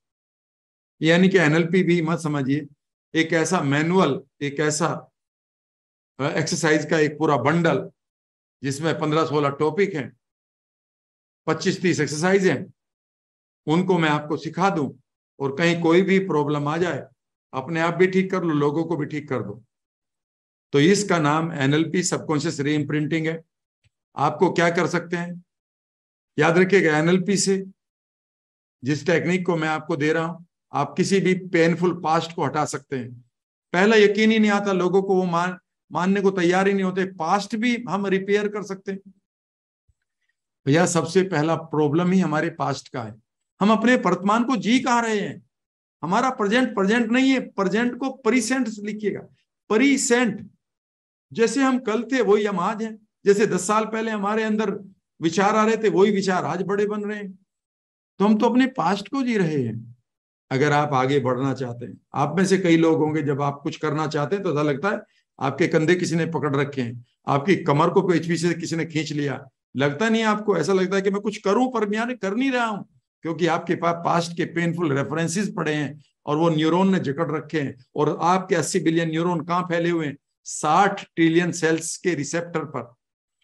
यानी कि एनएलपी भी मत समझिए, एक ऐसा मैनुअल एक ऐसा एक्सरसाइज का एक पूरा बंडल जिसमें पंद्रह सोलह टॉपिक हैं पच्चीस तीस एक्सरसाइज हैं। उनको मैं आपको सिखा दूँ और कहीं कोई भी प्रॉब्लम आ जाए, अपने आप भी ठीक कर लो, लोगों को भी ठीक कर दो। तो इसका नाम एनएलपी सबकॉन्शियस री इम्प्रिंटिंग है। आपको क्या कर सकते हैं? याद रखिएगा एनएलपी से जिस टेक्निक को मैं आपको दे रहा हूँ, आप किसी भी पेनफुल पास्ट को हटा सकते हैं। पहला यकीन ही नहीं आता, लोगों को वो मान, मानने को तैयार ही नहीं होते। पास्ट भी हम रिपेयर कर सकते हैं। भैया सबसे पहला प्रॉब्लम ही हमारे पास्ट का है। हम अपने वर्तमान को जी कहा रहे हैं? हमारा प्रेजेंट प्रेजेंट नहीं है। प्रेजेंट को परिसेंट लिखिएगा। परिसेंट जैसे हम कल थे, वही हम आज हैं। जैसे दस साल पहले हमारे अंदर विचार आ रहे थे, वही विचार आज बड़े बन रहे हैं। तो हम तो अपने पास्ट को जी रहे हैं। अगर आप आगे बढ़ना चाहते हैं। आप में से कई लोग होंगे, जब आप कुछ करना चाहते हैं तो ऐसा लगता है, आपके कंधे किसी ने पकड़ रखे हैं। आपकी कमर को पीछे से किसी ने खींच लिया। लगता नहीं आपको? ऐसा लगता है कि मैं कुछ करूँ, पर मैं कर नहीं रहा हूँ, क्योंकि आपके पास पास्ट के पेनफुल रेफरेंसेस पड़े हैं, और वो न्यूरॉन ने जकड़ रखे हैं, और आपके 80 बिलियन न्यूरॉन कहाँ फैले हुए हैं? 60 ट्रिलियन सेल्स के रिसेप्टर पर।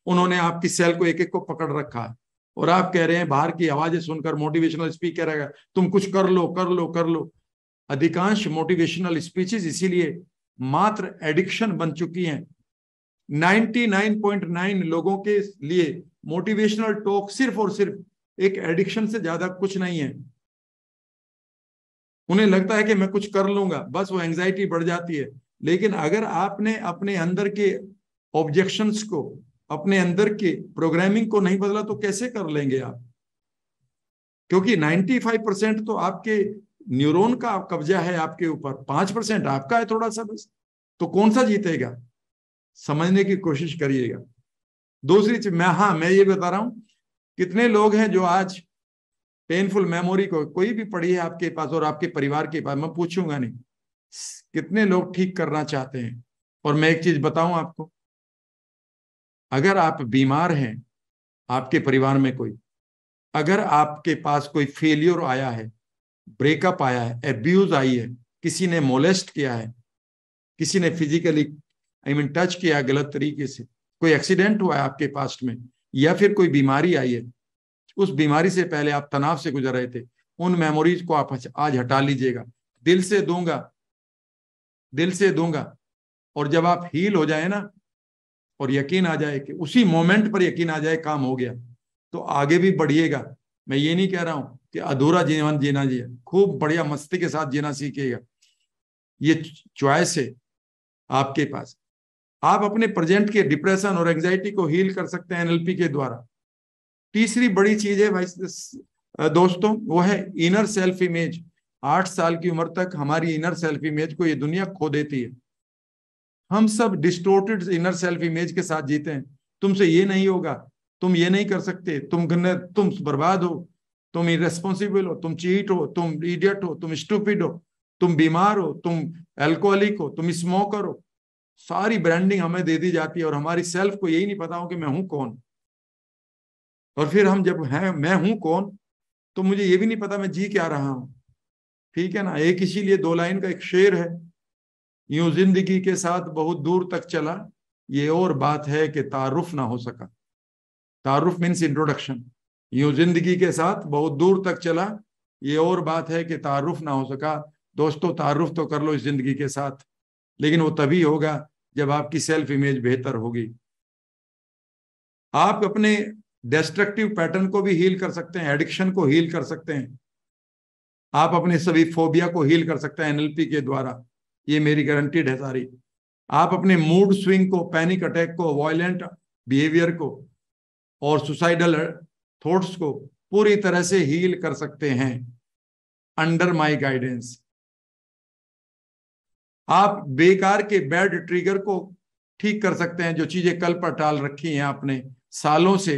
उन्होंने आपकी सेल को एक एक को पकड़ रखा है, और आप कह रहे हैं, बाहर की आवाज़ें सुनकर मोटिवेशनल स्पीकर है तुम कुछ कर लो कर लो कर लो। अधिकांश मोटिवेशनल स्पीचेस इसीलिए मात्र एडिक्शन बन चुकी हैं 99.9 लोगों के लिए मोटिवेशनल टॉक सिर्फ़ और सिर्फ़ एक एडिक्शन से ज़्यादा कुछ नहीं है। उन्हें लगता है कि मैं कुछ कर लूँगा, बस वो एंजाइटी बढ़ जाती है। लेकिन अगर आपने अपने अंदर के ऑब्जेक्शंस को, अपने अंदर के प्रोग्रामिंग को नहीं बदला तो कैसे कर लेंगे आप? क्योंकि 95 परसेंट तो आपके न्यूरॉन का कब्जा है आपके ऊपर। पाँच परसेंट आपका है थोड़ा सा बस। तो कौन सा जीतेगा? समझने की कोशिश करिएगा। दूसरी चीज़, मैं हाँ मैं ये बता रहा हूँ, कितने लोग हैं जो आज पेनफुल मेमोरी को, कोई भी पड़ी है आपके पास और आपके परिवार के पास, मैं पूछूँगा नहीं। कितने लोग ठीक करना चाहते हैं? और मैं एक चीज़ बताऊँ आपको, अगर आप बीमार हैं, आपके परिवार में कोई, अगर आपके पास कोई फेलियर आया है ब्रेकअप आया है एब्यूज आई है, किसी ने मोलेस्ट किया है, किसी ने फिजिकली आई मीन टच किया गलत तरीके से। कोई एक्सीडेंट हुआ है आपके पास्ट में, या फिर कोई बीमारी आई है, उस बीमारी से पहले आप तनाव से गुजर रहे थे, उन मेमोरीज को आप आज हटा लीजिएगा। दिल से दूँगा, दिल से दूँगा, और जब आप हील हो जाए ना, और यकीन आ जाए कि उसी मोमेंट पर यकीन आ जाए, काम हो गया तो आगे भी बढ़िएगा। मैं ये नहीं कह रहा हूँ कि अधूरा जीवन जीना जी, खूब बढ़िया मस्ती के साथ जीना सीखिएगा। ये चॉइस है आपके पास। आप अपने प्रेजेंट के डिप्रेशन और एंजाइटी को हील कर सकते हैं एनएलपी के द्वारा। तीसरी बड़ी चीज़ है भाई दोस्तों, वो है इनर सेल्फ इमेज आठ साल की उम्र तक हमारी इनर सेल्फ इमेज को ये दुनिया खो देती है। हम सब डिस्टोर्टेड इनर सेल्फ इमेज के साथ जीते हैं। तुमसे ये नहीं होगा, तुम ये नहीं कर सकते। तुम तुम बर्बाद हो, तुम इरेस्पॉन्सिबल हो, तुम चीट हो, तुम इडियट हो, तुम स्टूपिड हो, तुम बीमार हो, तुम एल्कोहलिक हो, तुम स्मोकर हो। सारी ब्रांडिंग हमें दे दी जाती है और हमारी सेल्फ को यही नहीं पता हो कि मैं हूँ कौन। और फिर हम जब हैं, मैं हूँ कौन तो मुझे ये भी नहीं पता मैं जी क्या रहा हूँ। ठीक है ना? एक इसीलिए दो लाइन का एक शेर है। यूँ ज़िंदगी के साथ बहुत दूर तक चला, ये और बात है कि तारुफ ना हो सका। तारुफ मीन्स इंट्रोडक्शन यूँ ज़िंदगी के साथ बहुत दूर तक चला, ये और बात है कि तारुफ ना हो सका। दोस्तों, तारुफ तो कर लो इस ज़िंदगी के साथ। लेकिन वो तभी होगा जब आपकी सेल्फ इमेज बेहतर होगी। आप अपने डेस्ट्रक्टिव पैटर्न को भी हील कर सकते हैं एडिक्शन को हील कर सकते हैं। आप अपने सभी फोबिया को हील कर सकते हैं एनएलपी के द्वारा। ये मेरी गारंटीड है सारी। आप अपने मूड स्विंग को पैनिक अटैक को वायलेंट बिहेवियर को और सुसाइडल थॉट्स को पूरी तरह से हील कर सकते हैं। अंडर माय गाइडेंस आप बेकार के बैड ट्रिगर को ठीक कर सकते हैं, जो चीज़ें कल पर टाल रखी हैं आपने सालों से।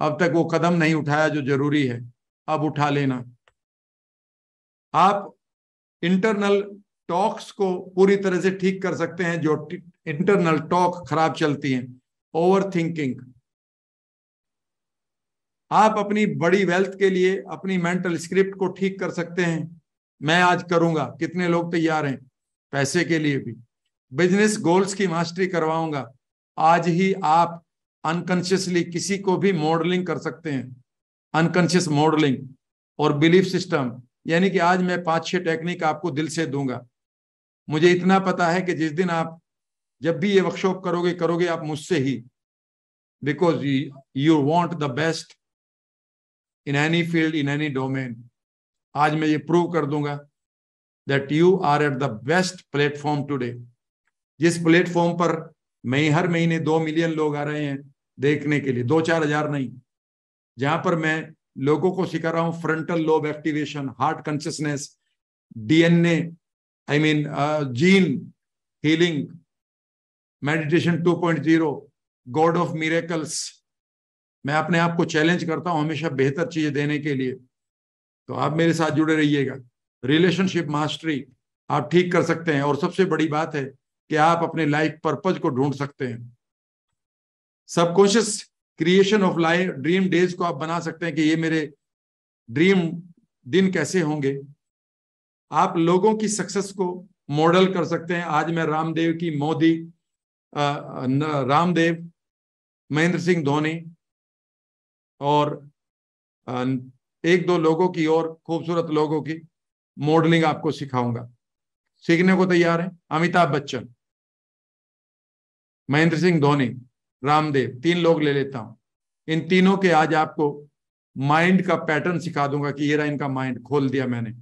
अब तक वो कदम नहीं उठाया जो ज़रूरी है, अब उठा लेना। आप इंटरनल टॉक्स को पूरी तरह से ठीक कर सकते हैं, जो इंटरनल टॉक खराब चलती है ओवर थिंकिंग आप अपनी बड़ी वेल्थ के लिए अपनी मेंटल स्क्रिप्ट को ठीक कर सकते हैं। मैं आज करूँगा, कितने लोग तैयार हैं? पैसे के लिए भी। बिज़नेस गोल्स की मास्टरी करवाऊँगा। आज ही आप अनकॉन्शियसली किसी को भी मॉडलिंग कर सकते हैं। अनकॉन्शियस मॉडलिंग और बिलीफ सिस्टम यानी कि आज मैं पाँच छह टेक्निक आपको दिल से दूँगा। मुझे इतना पता है कि जिस दिन आप जब भी ये वर्कशॉप करोगे करोगे आप मुझसे ही। Because you want the best in any field in any domain आज मैं ये प्रूव कर दूँगा। That you are at the best platform today जिस प्लेटफॉर्म पर मैं हर महीने दो मिलियन लोग आ रहे हैं देखने के लिए दो चार हज़ार नहीं। जहाँ पर मैं लोगों को सिखा रहा हूँ frontal lobe activation heart consciousness DNA I mean gene healing meditation 2.0 God of miracles मैं अपने आप को चैलेंज करता हूँ हमेशा बेहतर चीज़ें देने के लिए। तो आप मेरे साथ जुड़े रहिएगा। रिलेशनशिप मास्टरी आप ठीक कर सकते हैं। और सबसे बड़ी बात है कि आप अपने लाइफ पर्पज को ढूंढ सकते हैं। Subconscious creation of life, dream days को आप बना सकते हैं कि ये मेरे ड्रीम दिन कैसे होंगे। आप लोगों की सक्सेस को मॉडल कर सकते हैं। आज मैं रामदेव की मोदी रामदेव, महेंद्र सिंह धोनी और एक दो लोगों की और खूबसूरत लोगों की मॉडलिंग आपको सिखाऊँगा। सीखने को तैयार है? अमिताभ बच्चन, महेंद्र सिंह धोनी, रामदेव, तीन लोग ले लेता हूँ। इन तीनों के आज आपको माइंड का पैटर्न सिखा दूँगा कि ये रहा इनका माइंड, खोल दिया मैंने।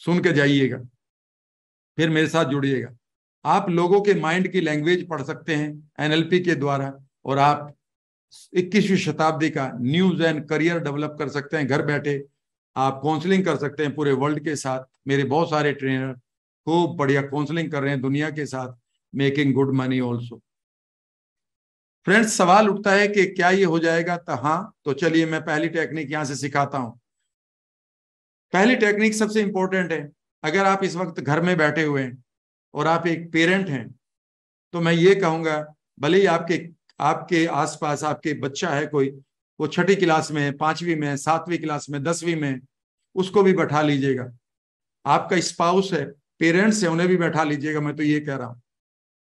सुन के जाइएगा, फिर मेरे साथ जुड़िएगा। आप लोगों के माइंड की लैंग्वेज पढ़ सकते हैं एनएलपी के द्वारा, और आप 21वीं शताब्दी का न्यूज़ एंड करियर डेवलप कर सकते हैं, घर बैठे आप काउंसलिंग कर सकते हैं पूरे वर्ल्ड के साथ। मेरे बहुत सारे ट्रेनर खूब बढ़िया काउंसलिंग कर रहे हैं दुनिया के साथ making good money also friends सवाल उठता है कि क्या ये हो जाएगा? तो हाँ तो चलिए मैं पहली टेक्निक यहाँ से सिखाता हूँ। पहली टेक्निक सबसे इंपॉर्टेंट है। अगर आप इस वक्त घर में बैठे हुए हैं और आप एक पेरेंट हैं तो मैं ये कहूँगा, भले ही आपके आपके आसपास आपके बच्चा है कोई वो छठी क्लास में है, पांचवी में है, सातवीं क्लास में दसवीं में उसको भी बैठा लीजिएगा। आपका स्पाउस है पेरेंट्स है, उन्हें भी बैठा लीजिएगा, मैं तो ये कह रहा हूँ।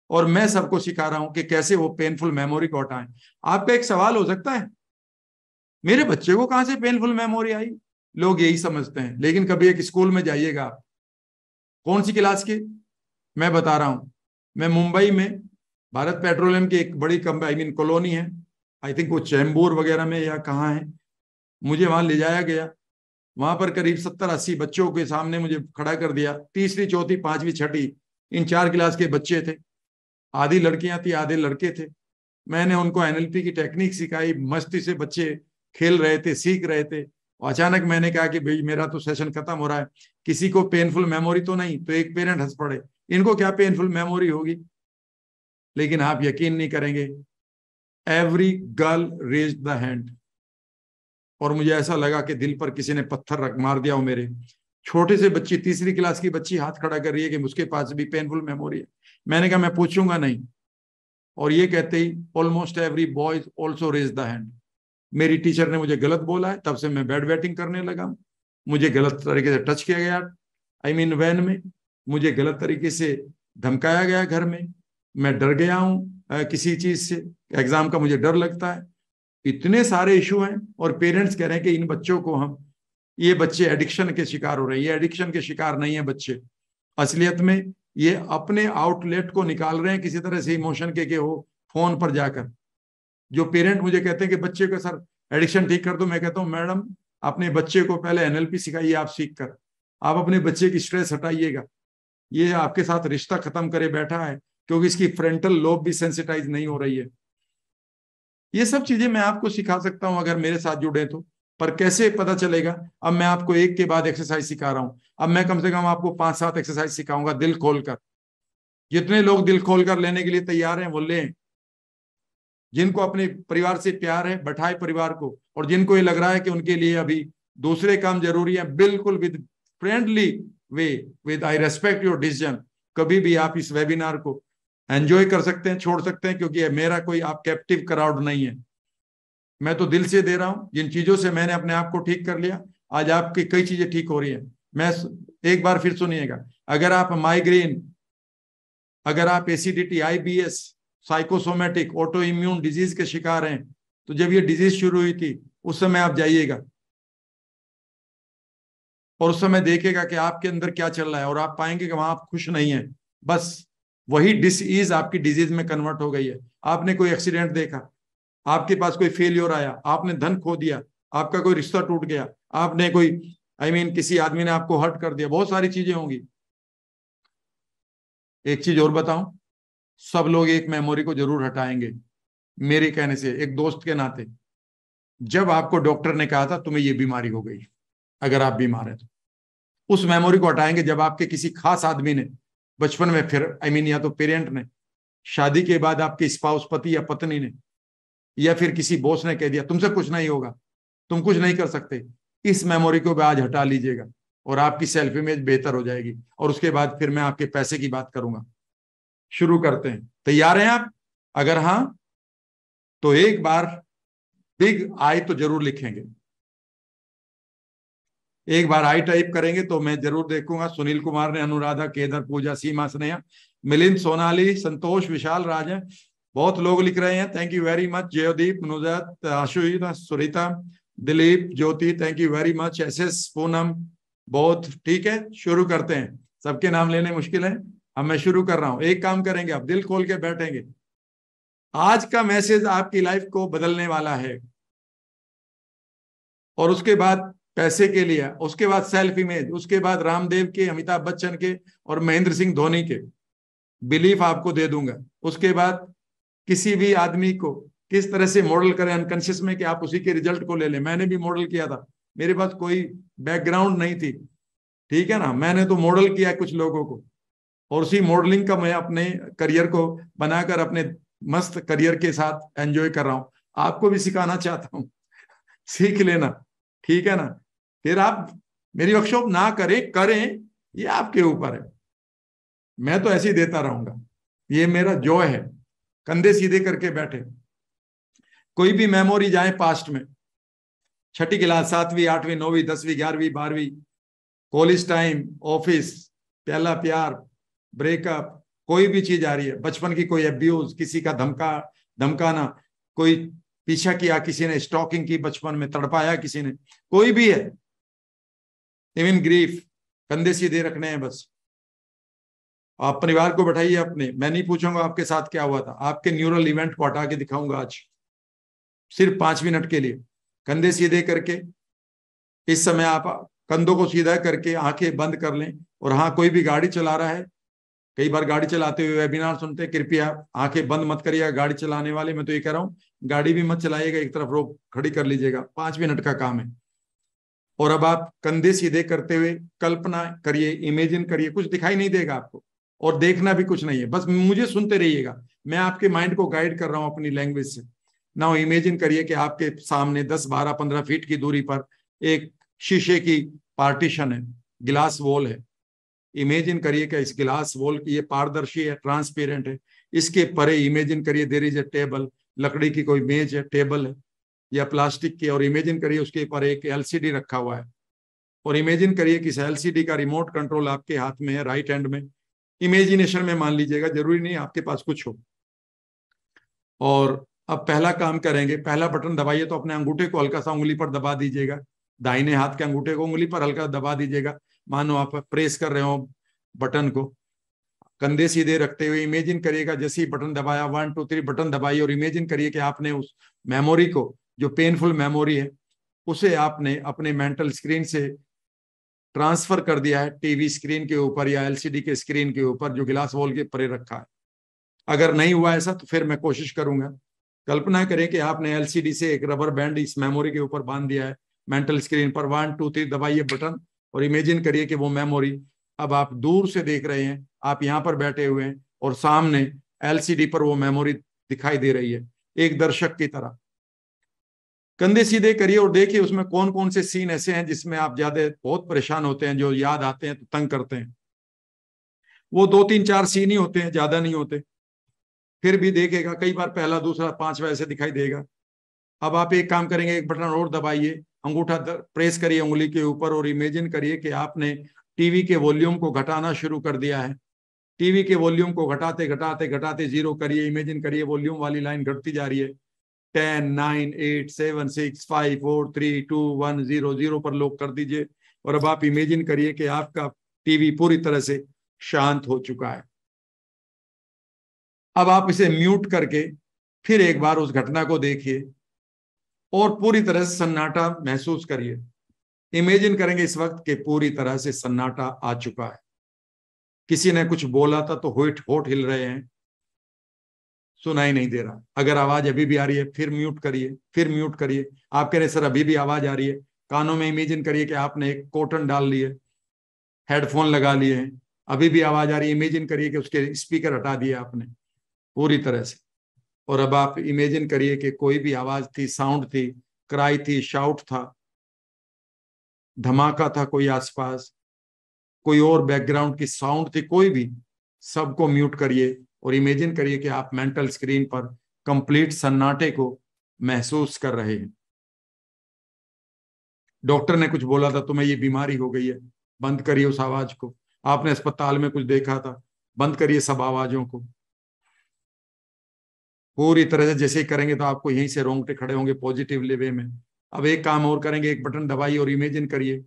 और मैं सबको सिखा रहा हूँ कि कैसे वो पेनफुल मेमोरी को हटाएँ। आपका एक सवाल हो सकता है, मेरे बच्चे को कहाँ से पेनफुल मेमोरी आई? लोग यही समझते हैं, लेकिन कभी एक स्कूल में जाइएगा आप। कौन सी क्लास की? मैं बता रहा हूँ, मैं मुंबई में, भारत पेट्रोलियम की एक बड़ी कंपनी आई मीन कॉलोनी है। आई थिंक वो चैम्बूर वगैरह में या कहाँ है, मुझे वहाँ ले जाया गया। वहाँ पर करीब सत्तर अस्सी बच्चों के सामने मुझे खड़ा कर दिया। तीसरी, चौथी, पांचवी, छठी, इन चार क्लास के बच्चे थे। आधी लड़कियाँ थी, आधे लड़के थे। मैंने उनको एनएलपी की टेक्निक सिखाई, मस्ती से बच्चे खेल रहे थे, सीख रहे थे। अचानक मैंने कहा कि भाई, मेरा तो सेशन खत्म हो रहा है। किसी को पेनफुल मेमोरी तो नहीं तो एक पेरेंट हंस पड़े। इनको क्या पेनफुल मेमोरी होगी? लेकिन आप यकीन नहीं करेंगे every girl raise the hand और मुझे ऐसा लगा कि दिल पर किसी ने पत्थर रख, मार दिया हो मेरे। छोटे से बच्ची, तीसरी क्लास की बच्ची हाथ खड़ा कर रही है कि उसके पास भी पेनफुल मेमोरी है। मैंने कहा, मैं पूछूँगा नहीं। और ये कहते ही almost every boys also raise the hand मेरी टीचर ने मुझे गलत बोला है, तब से मैं बैड बैटिंग करने लगा मुझे गलत तरीके से टच किया गया। आई मीन वैन में मुझे गलत तरीके से धमकाया गया घर में। मैं डर गया हूँ। किसी चीज़ से एग्ज़ाम का मुझे डर लगता है। इतने सारे इशू हैं और पेरेंट्स कह रहे हैं कि इन बच्चों को हम, ये बच्चे एडिक्शन के शिकार हो रहे हैं, ये एडिक्शन के शिकार नहीं है बच्चे। असलियत में ये अपने आउटलेट को निकाल रहे हैं किसी तरह से इमोशन के के हो फ़ोन पर जाकर। जो पेरेंट मुझे कहते हैं कि बच्चे को सर एडिक्शन ठीक कर दो, मैं कहता हूँ, मैडम, अपने बच्चे को पहले एनएलपी सिखाइए, आप सीख कर। आप अपने बच्चे की स्ट्रेस हटाइएगा। ये आपके साथ रिश्ता खत्म करे बैठा है। क्योंकि इसकी फ्रंटल लोब भी सेंसिटाइज नहीं हो रही है। ये सब चीज़ें मैं आपको सिखा सकता हूँ अगर मेरे साथ जुड़े तो। पर कैसे पता चलेगा? अब मैं आपको एक के बाद एक्सरसाइज सिखा रहा हूँ। अब मैं कम से कम आपको पाँच सात एक्सरसाइज सिखाऊँगा दिल खोलकर। जितने लोग दिल खोलकर लेने के लिए तैयार हैं, वो लें। जिनको अपने परिवार से प्यार है, बैठाए परिवार को, और जिनको ये लग रहा है कि उनके लिए अभी दूसरे काम ज़रूरी है, बिल्कुल with friendly way with I respect your decision कभी भी आप इस वेबिनार को एंजॉय कर सकते हैं, छोड़ सकते हैं, क्योंकि मेरा कोई आप कैप्टिव क्राउड नहीं है। मैं तो दिल से दे रहा हूँ, जिन चीज़ों से मैंने अपने आप को ठीक कर लिया, आज आपकी कई चीज़ें ठीक हो रही है। मैं एक बार फिर सुनिएगा, अगर आप माइग्रेन अगर आप acidity IBS psychosomatic auto immune disease के शिकार हैं तो जब ये डिज़ीज़ शुरू हुई थी, उस समय आप जाइएगा। और उस समय देखेगा कि आपके अंदर क्या चल रहा है, और आप पाएँगे कि वहाँ आप खुश नहीं है। बस वही डिसईज आपकी डिज़ीज़ में कन्वर्ट हो गई है। आपने कोई एक्सीडेंट देखा आपके पास कोई फेलियर आया आपने धन खो दिया आपका कोई रिश्ता टूट गया आपने कोई आई I मीन mean, किसी आदमी ने आपको हर्ट कर दिया बहुत सारी चीज़ें होंगी। एक चीज़ और बताऊँ सब लोग एक मेमोरी को ज़रूर हटाएँगे मेरे कहने से एक दोस्त के नाते। जब आपको डॉक्टर ने कहा था तुम्हें ये बीमारी हो गई अगर आप बीमार है तो। उस मेमोरी को हटाएँगे जब आपके किसी खास आदमी ने बचपन में फिर आई I मीन mean, या तो पेरेंट ने शादी के बाद आपके स्पाउस पति या पत्नी ने या फिर किसी बॉस ने कह दिया तुमसे कुछ नहीं होगा तुम कुछ नहीं कर सकते इस मेमोरी को भी आज हटा लीजिएगा और आपकी सेल्फ इमेज बेहतर हो जाएगी और उसके बाद फिर मैं आपके पैसे की बात करूँगा। शुरू करते हैं। तैयार हैं आप? अगर हाँ तो एक बार बिग आई तो ज़रूर लिखेंगे। एक बार आई टाइप करेंगे तो मैं ज़रूर देखूँगा। सुनील कुमार ने, अनुराधा, केदर पूजा, सीमा स्नेहा, मिलिंद सोनाली, संतोष, विशाल राज बहुत लोग लिख रहे हैं। Thank you very much Joydeep Nuzhat Ashuta Surita Dilip Jyoti thank you very much S S Poonam बहुत ठीक है। शुरू करते हैं। सबके नाम लेने मुश्किल है। अब मैं शुरू कर रहा हूँ। एक काम करेंगे आप, दिल खोल के बैठेंगे। आज का मैसेज आपकी लाइफ को बदलने वाला है। और उसके बाद पैसे के लिए, उसके बाद सेल्फ इमेज उसके बाद रामदेव के, अमिताभ बच्चन के और महेंद्र सिंह धोनी के। बिलीफ आपको दे दूँगा। उसके बाद किसी भी आदमी को किस तरह से मॉडल करें अनकॉन्शियस में कि आप उसी के रिज़ल्ट को ले लें। मैंने भी मॉडल किया था। मेरे पास कोई बैकग्राउंड नहीं थी। ठीक है ना? मैंने तो मॉडल किया कुछ लोगों को। और उसी मॉडलिंग का मैं अपने करियर को बनाकर अपने मस्त करियर के साथ एंजॉय कर रहा हूँ। आपको भी सिखाना चाहता हूँ। [laughs] सीख लेना। ठीक है ना? फिर आप मेरी वर्कशॉप ना करें करें, ये आपके ऊपर है। मैं तो ऐसे ही देता रहूँगा। ये मेरा जो है। कंधे सीधे करके बैठे। कोई भी मेमोरी जाए पास्ट में। छठी क्लास सातवीं, आठवीं, नौवीं, दसवीं, ग्यारहवीं, बारहवीं। कॉलेज टाइम ऑफ़िस पहला प्यार ब्रेकअप कोई भी चीज़ आ रही है। बचपन की कोई अब्यूज किसी का धमका, धमकाना, कोई पीछा किया किसी ने स्टॉकिंग की बचपन में, तड़पाया किसी ने, कोई भी है। इवन ग्रीफ कंधे सीधे रखने हैं बस। आप परिवार को बैठाइए अपने। मैं नहीं पूछूँगा आपके साथ क्या हुआ था। आपके न्यूरल इवेंट को हटा के दिखाऊँगा आज। सिर्फ़ पाँच मिनट के लिए। कंधे सीधे करके। इस समय आप कंधों को सीधा करके आँखें बंद कर लें। और हाँ कोई भी गाड़ी चला रहा है। कई बार गाड़ी चलाते हुए वेबिनार सुनते हैं। कृपया आँखें बंद मत करिएगा गाड़ी चलाने वाले। मैं तो ये कह रहा हूँ, गाड़ी भी मत चलाइएगा। एक तरफ़ रोक खड़ी कर लीजिएगा। पाँच मिनट का काम है। और अब आप कंधे सीधे करते हुए कल्पना करिए इमेजिन करिए, कुछ दिखाई नहीं देगा आपको और देखना भी कुछ नहीं है। बस मुझे सुनते रहिएगा। मैं आपके माइंड को गाइड कर रहा हूँ अपनी लैंग्वेज से। ना इमेजिन करिए कि आपके सामने दस, बारह, पंद्रह फीट की दूरी पर एक शीशे की पार्टीशन है गिलास वॉल है। इमेजिन करिए कि इस गिलास वॉल की ये पारदर्शी है ट्रांसपेरेंट है। इसके परे इमेजिन करिए देर इज़ ए टेबल लकड़ी की कोई मेज है टेबल है। या प्लास्टिक की, और इमेजिन करिए उसके ऊपर एक एलसीडी रखा हुआ है। और इमेजिन करिए कि इस एलसीडी का रिमोट कंट्रोल आपके हाथ में है राइट हैंड में। इमेजिनेशन में मान लीजिएगा, ज़रूरी नहीं आपके पास कुछ हो। और अब पहला काम करेंगे, पहला बटन दबाइए तो अपने अंगूठे को हल्का सा उंगली पर दबा दीजिएगा। दाहिने हाथ के अंगूठे को उंगली पर हल्का दबा दीजिएगा। मानो आप प्रेस कर रहे हो बटन को, कंधे सीधे रखते हुए इमेजिन करिएगा, जैसे ही बटन दबाया वन टू थ्री बटन दबाइए और इमेजिन करिए कि आपने उस मेमोरी को जो पेनफुल मेमोरी है, उसे आपने अपने मेंटल स्क्रीन से ट्रांसफ़र कर दिया है टीवी स्क्रीन के ऊपर या एलसीडी के स्क्रीन के ऊपर जो गिलास वॉल के परे रखा है। अगर नहीं हुआ ऐसा तो फिर मैं कोशिश करूँगा। कल्पना करें कि आपने एलसीडी से एक रबर बैंड इस मेमोरी के ऊपर बाँध दिया है मेंटल स्क्रीन पर। वन टू थ्री दबाइए बटन और इमेजिन करिए कि वो मेमोरी अब आप दूर से देख रहे हैं, आप यहाँ पर बैठे हुए हैं और सामने एलसीडी पर वो मेमोरी दिखाई दे रही है, एक दर्शक की तरह। कंधे सीधे करिए और देखिए उसमें कौन कौन से सीन ऐसे हैं जिसमें आप ज़्यादा बहुत परेशान होते हैं, जो याद आते हैं तो तंग करते हैं। वो दो तीन चार सीन ही होते हैं, ज़्यादा नहीं होते। फिर भी देखेगा, कई बार पहला, दूसरा, पांचवा ऐसे दिखाई देगा। अब आप एक काम करेंगे, एक बटन और दबाइए, अंगूठा प्रेस करिए उंगली के ऊपर और इमेजिन करिए कि आपने टीवी के वॉल्यूम को घटाना शुरू कर दिया है। टीवी के वॉल्यूम को घटाते घटाते घटाते ज़ीरो करिए इमेजिन करिए वॉल्यूम वाली लाइन घटती जा रही है। Ten nine eight seven six five four three two one zero zero पर लोग कर दीजिए। और अब आप इमेजिन करिए कि आपका टीवी पूरी तरह से शांत हो चुका है। अब आप इसे म्यूट करके फिर एक बार उस घटना को देखिए और पूरी तरह से सन्नाटा महसूस करिए। इमेजिन करेंगे इस वक्त कि पूरी तरह से सन्नाटा आ चुका है। किसी ने कुछ बोला था तो होठ होठ हिल रहे हैं। सुनाई नहीं दे रहा। अगर आवाज़ अभी भी आ रही है, फिर म्यूट करिए, फिर म्यूट करिए। आप कह रहे सर, अभी भी आवाज़ आ रही है। कानों में इमेजिन करिए कि आपने एक कॉटन डाल लिए हेडफोन लगा लिए हैं। अभी भी आवाज़ आ रही है इमेजिन करिए कि उसके स्पीकर हटा दिए आपने, पूरी तरह से। और अब आप इमेजिन करिए कि कोई भी आवाज़ थी साउंड थी क्राई थी शाउट था, धमाका था कोई आसपास, कोई और बैकग्राउंड की साउंड थी, कोई भी, सबको म्यूट करिए। और इमेजिन करिए कि आप मेंटल स्क्रीन पर कंप्लीट सन्नाटे को महसूस कर रहे हैं। डॉक्टर ने कुछ बोला था, तुम्हें ये बीमारी हो गई है, बंद करिए उस आवाज़ को। आपने अस्पताल में कुछ देखा था, बंद करिए सब आवाजों को। पूरी तरह से जैसे ही करेंगे तो आपको यहीं से रोंगटे खड़े होंगे पॉजिटिव वे में। अब एक काम और करेंगे, एक बटन दबाइए और इमेजिन करिए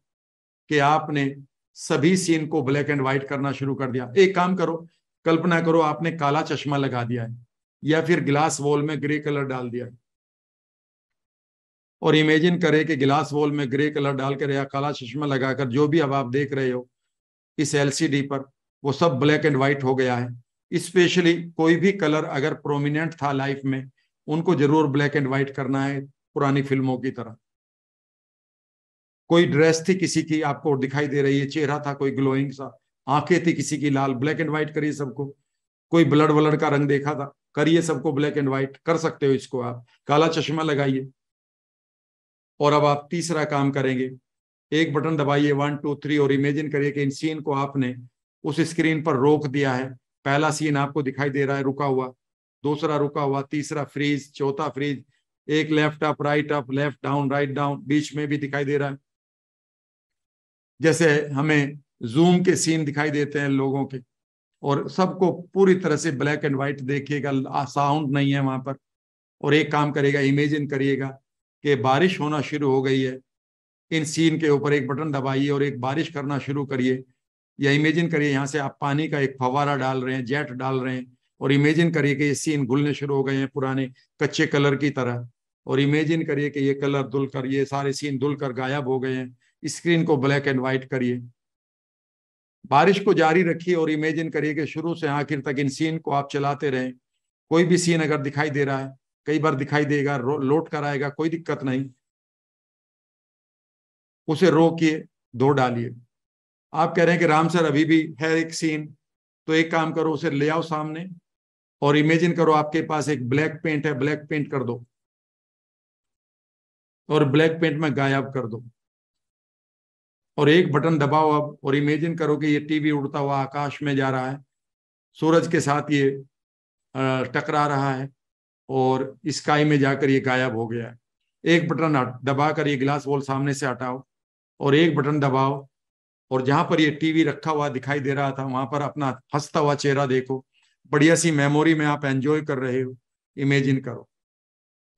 कि आपने सभी सीन को ब्लैक एंड व्हाइट करना शुरू कर दिया। एक काम करो कल्पना करो आपने काला चश्मा लगा दिया है, या फिर ग्लास वॉल में ग्रे कलर डाल दिया है। और इमेजिन करें कि गिलास वॉल में ग्रे कलर डालकर या काला चश्मा लगाकर जो भी अब आप देख रहे हो, इस एलसीडी पर, वो सब ब्लैक एंड व्हाइट हो गया है। स्पेशली कोई भी कलर अगर प्रोमिनेंट था लाइफ में, उनको ज़रूर ब्लैक एंड व्हाइट करना है पुरानी फ़िल्मों की तरह। कोई ड्रेस थी किसी की आपको दिखाई दे रही है, चेहरा था कोई ग्लोइंग सा आँखें थी किसी की लाल ब्लैक एंड व्हाइट करिए सबको। कोई ब्लड व्लड का रंग देखा था, करिए सबको ब्लैक एंड व्हाइट कर सकते हो इसको आप। काला चश्मा लगाइए। और अब आप तीसरा काम करेंगे। एक बटन दबाइए वन टू थ्री और इमेजिन करिए कि इन सीन को आपने उस स्क्रीन पर रोक दिया है। पहला सीन आपको दिखाई दे रहा है, रुका हुआ। दूसरा रुका हुआ, तीसरा फ्रीज चौथा फ्रीज एक left up right up left down right down बीच में भी दिखाई दे रहा है। जैसे हमें जूम के सीन दिखाई देते हैं लोगों के। और सबको पूरी तरह से ब्लैक एंड व्हाइट देखिएगा साउंड नहीं है वहाँ पर। और एक काम करेगा इमेजिन करिएगा कि बारिश होना शुरू हो गई है। इन सीन के ऊपर एक बटन दबाइए और एक बारिश करना शुरू करिए। या इमेजिन करिए, यहाँ से आप पानी का एक फवारा डाल रहे हैं जेट डाल रहे हैं और इमेजिन करिए कि ये सीन घुलने शुरू हो गए हैं पुराने, कच्चे कलर की तरह। और इमेजिन करिए कि ये कलर धुल कर ये सारे सीन धुल कर गायब हो गए हैं। स्क्रीन को ब्लैक एंड व्हाइट करिए। बारिश को जारी रखिए और इमेजिन करिए कि शुरू से आखिर तक इन सीन को आप चलाते रहें। कोई भी सीन अगर दिखाई दे रहा है, कई बार दिखाई देगा लोट कर आएगा, कोई दिक्कत नहीं। उसे रोकिए, दो डालिए। आप कह रहे हैं कि राम सर अभी भी है एक सीन तो एक काम करो, उसे ले आओ सामने और इमेजिन करो आपके पास एक ब्लैक पेंट है ब्लैक पेंट कर दो और ब्लैक पेंट में गायब कर दो। और एक बटन दबाओ अब और इमेजिन करो कि ये टीवी उड़ता हुआ आकाश में जा रहा है। सूरज के साथ ये टकरा रहा है और स्काई में जाकर ये गायब हो गया है। एक बटन दबा कर ये गिलास वॉल सामने से हटाओ और एक बटन दबाओ और जहाँ पर ये टीवी रखा हुआ दिखाई दे रहा था, वहाँ पर अपना हंसता हुआ चेहरा देखो। बढ़िया सी मेमोरी में आप एंजॉय कर रहे हो इमेजिन करो।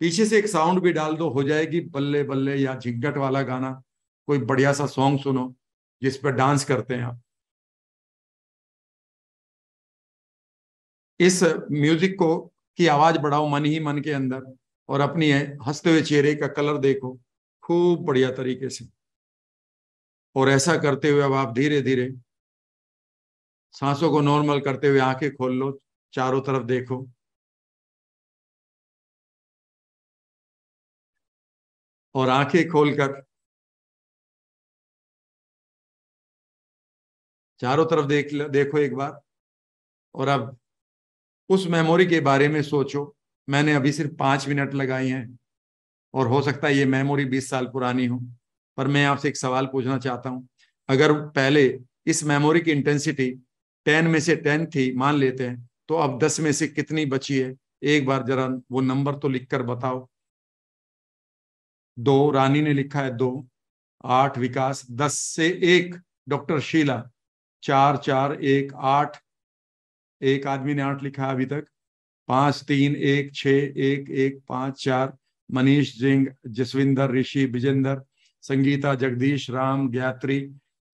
पीछे से एक साउंड भी डाल दो, हो जाएगी बल्ले बल्ले या झिंगट वाला गाना। कोई बढ़िया सा सॉन्ग सुनो, जिस पर डांस करते हैं आप। इस म्यूज़िक को, की आवाज़ बढ़ाओ मन ही मन के अंदर, और अपनी हँसते हुए चेहरे का कलर देखो, खूब बढ़िया तरीके से। और ऐसा करते हुए अब आप धीरे धीरे सांसों को नॉर्मल करते हुए आँखें खोल लो, चारों तरफ़ देखो। और आँखें खोलकर चारों तरफ़ देख देखो एक बार। और अब उस मेमोरी के बारे में सोचो। मैंने अभी सिर्फ़ पाँच मिनट लगाए हैं। और हो सकता है ये मेमोरी बीस साल पुरानी हो। पर मैं आपसे एक सवाल पूछना चाहता हूँ। अगर पहले इस मेमोरी की इंटेंसिटी टेन में से टेन थी, मान लेते हैं तो अब दस में से कितनी बची है? एक बार जरा वो नंबर तो लिखकर बताओ। दो, रानी ने लिखा है दो, आठ, विकास, दस से एक, डॉक्टर शीला। चार चार, एक, आठ। एक आदमी ने आठ लिखा अभी तक। पाँच, तीन, एक छ एक एक, पाँच, चार। मनीष जिंग Jaswinder Rishi Vijender Sangeeta, Jagdish, Ram Gayatri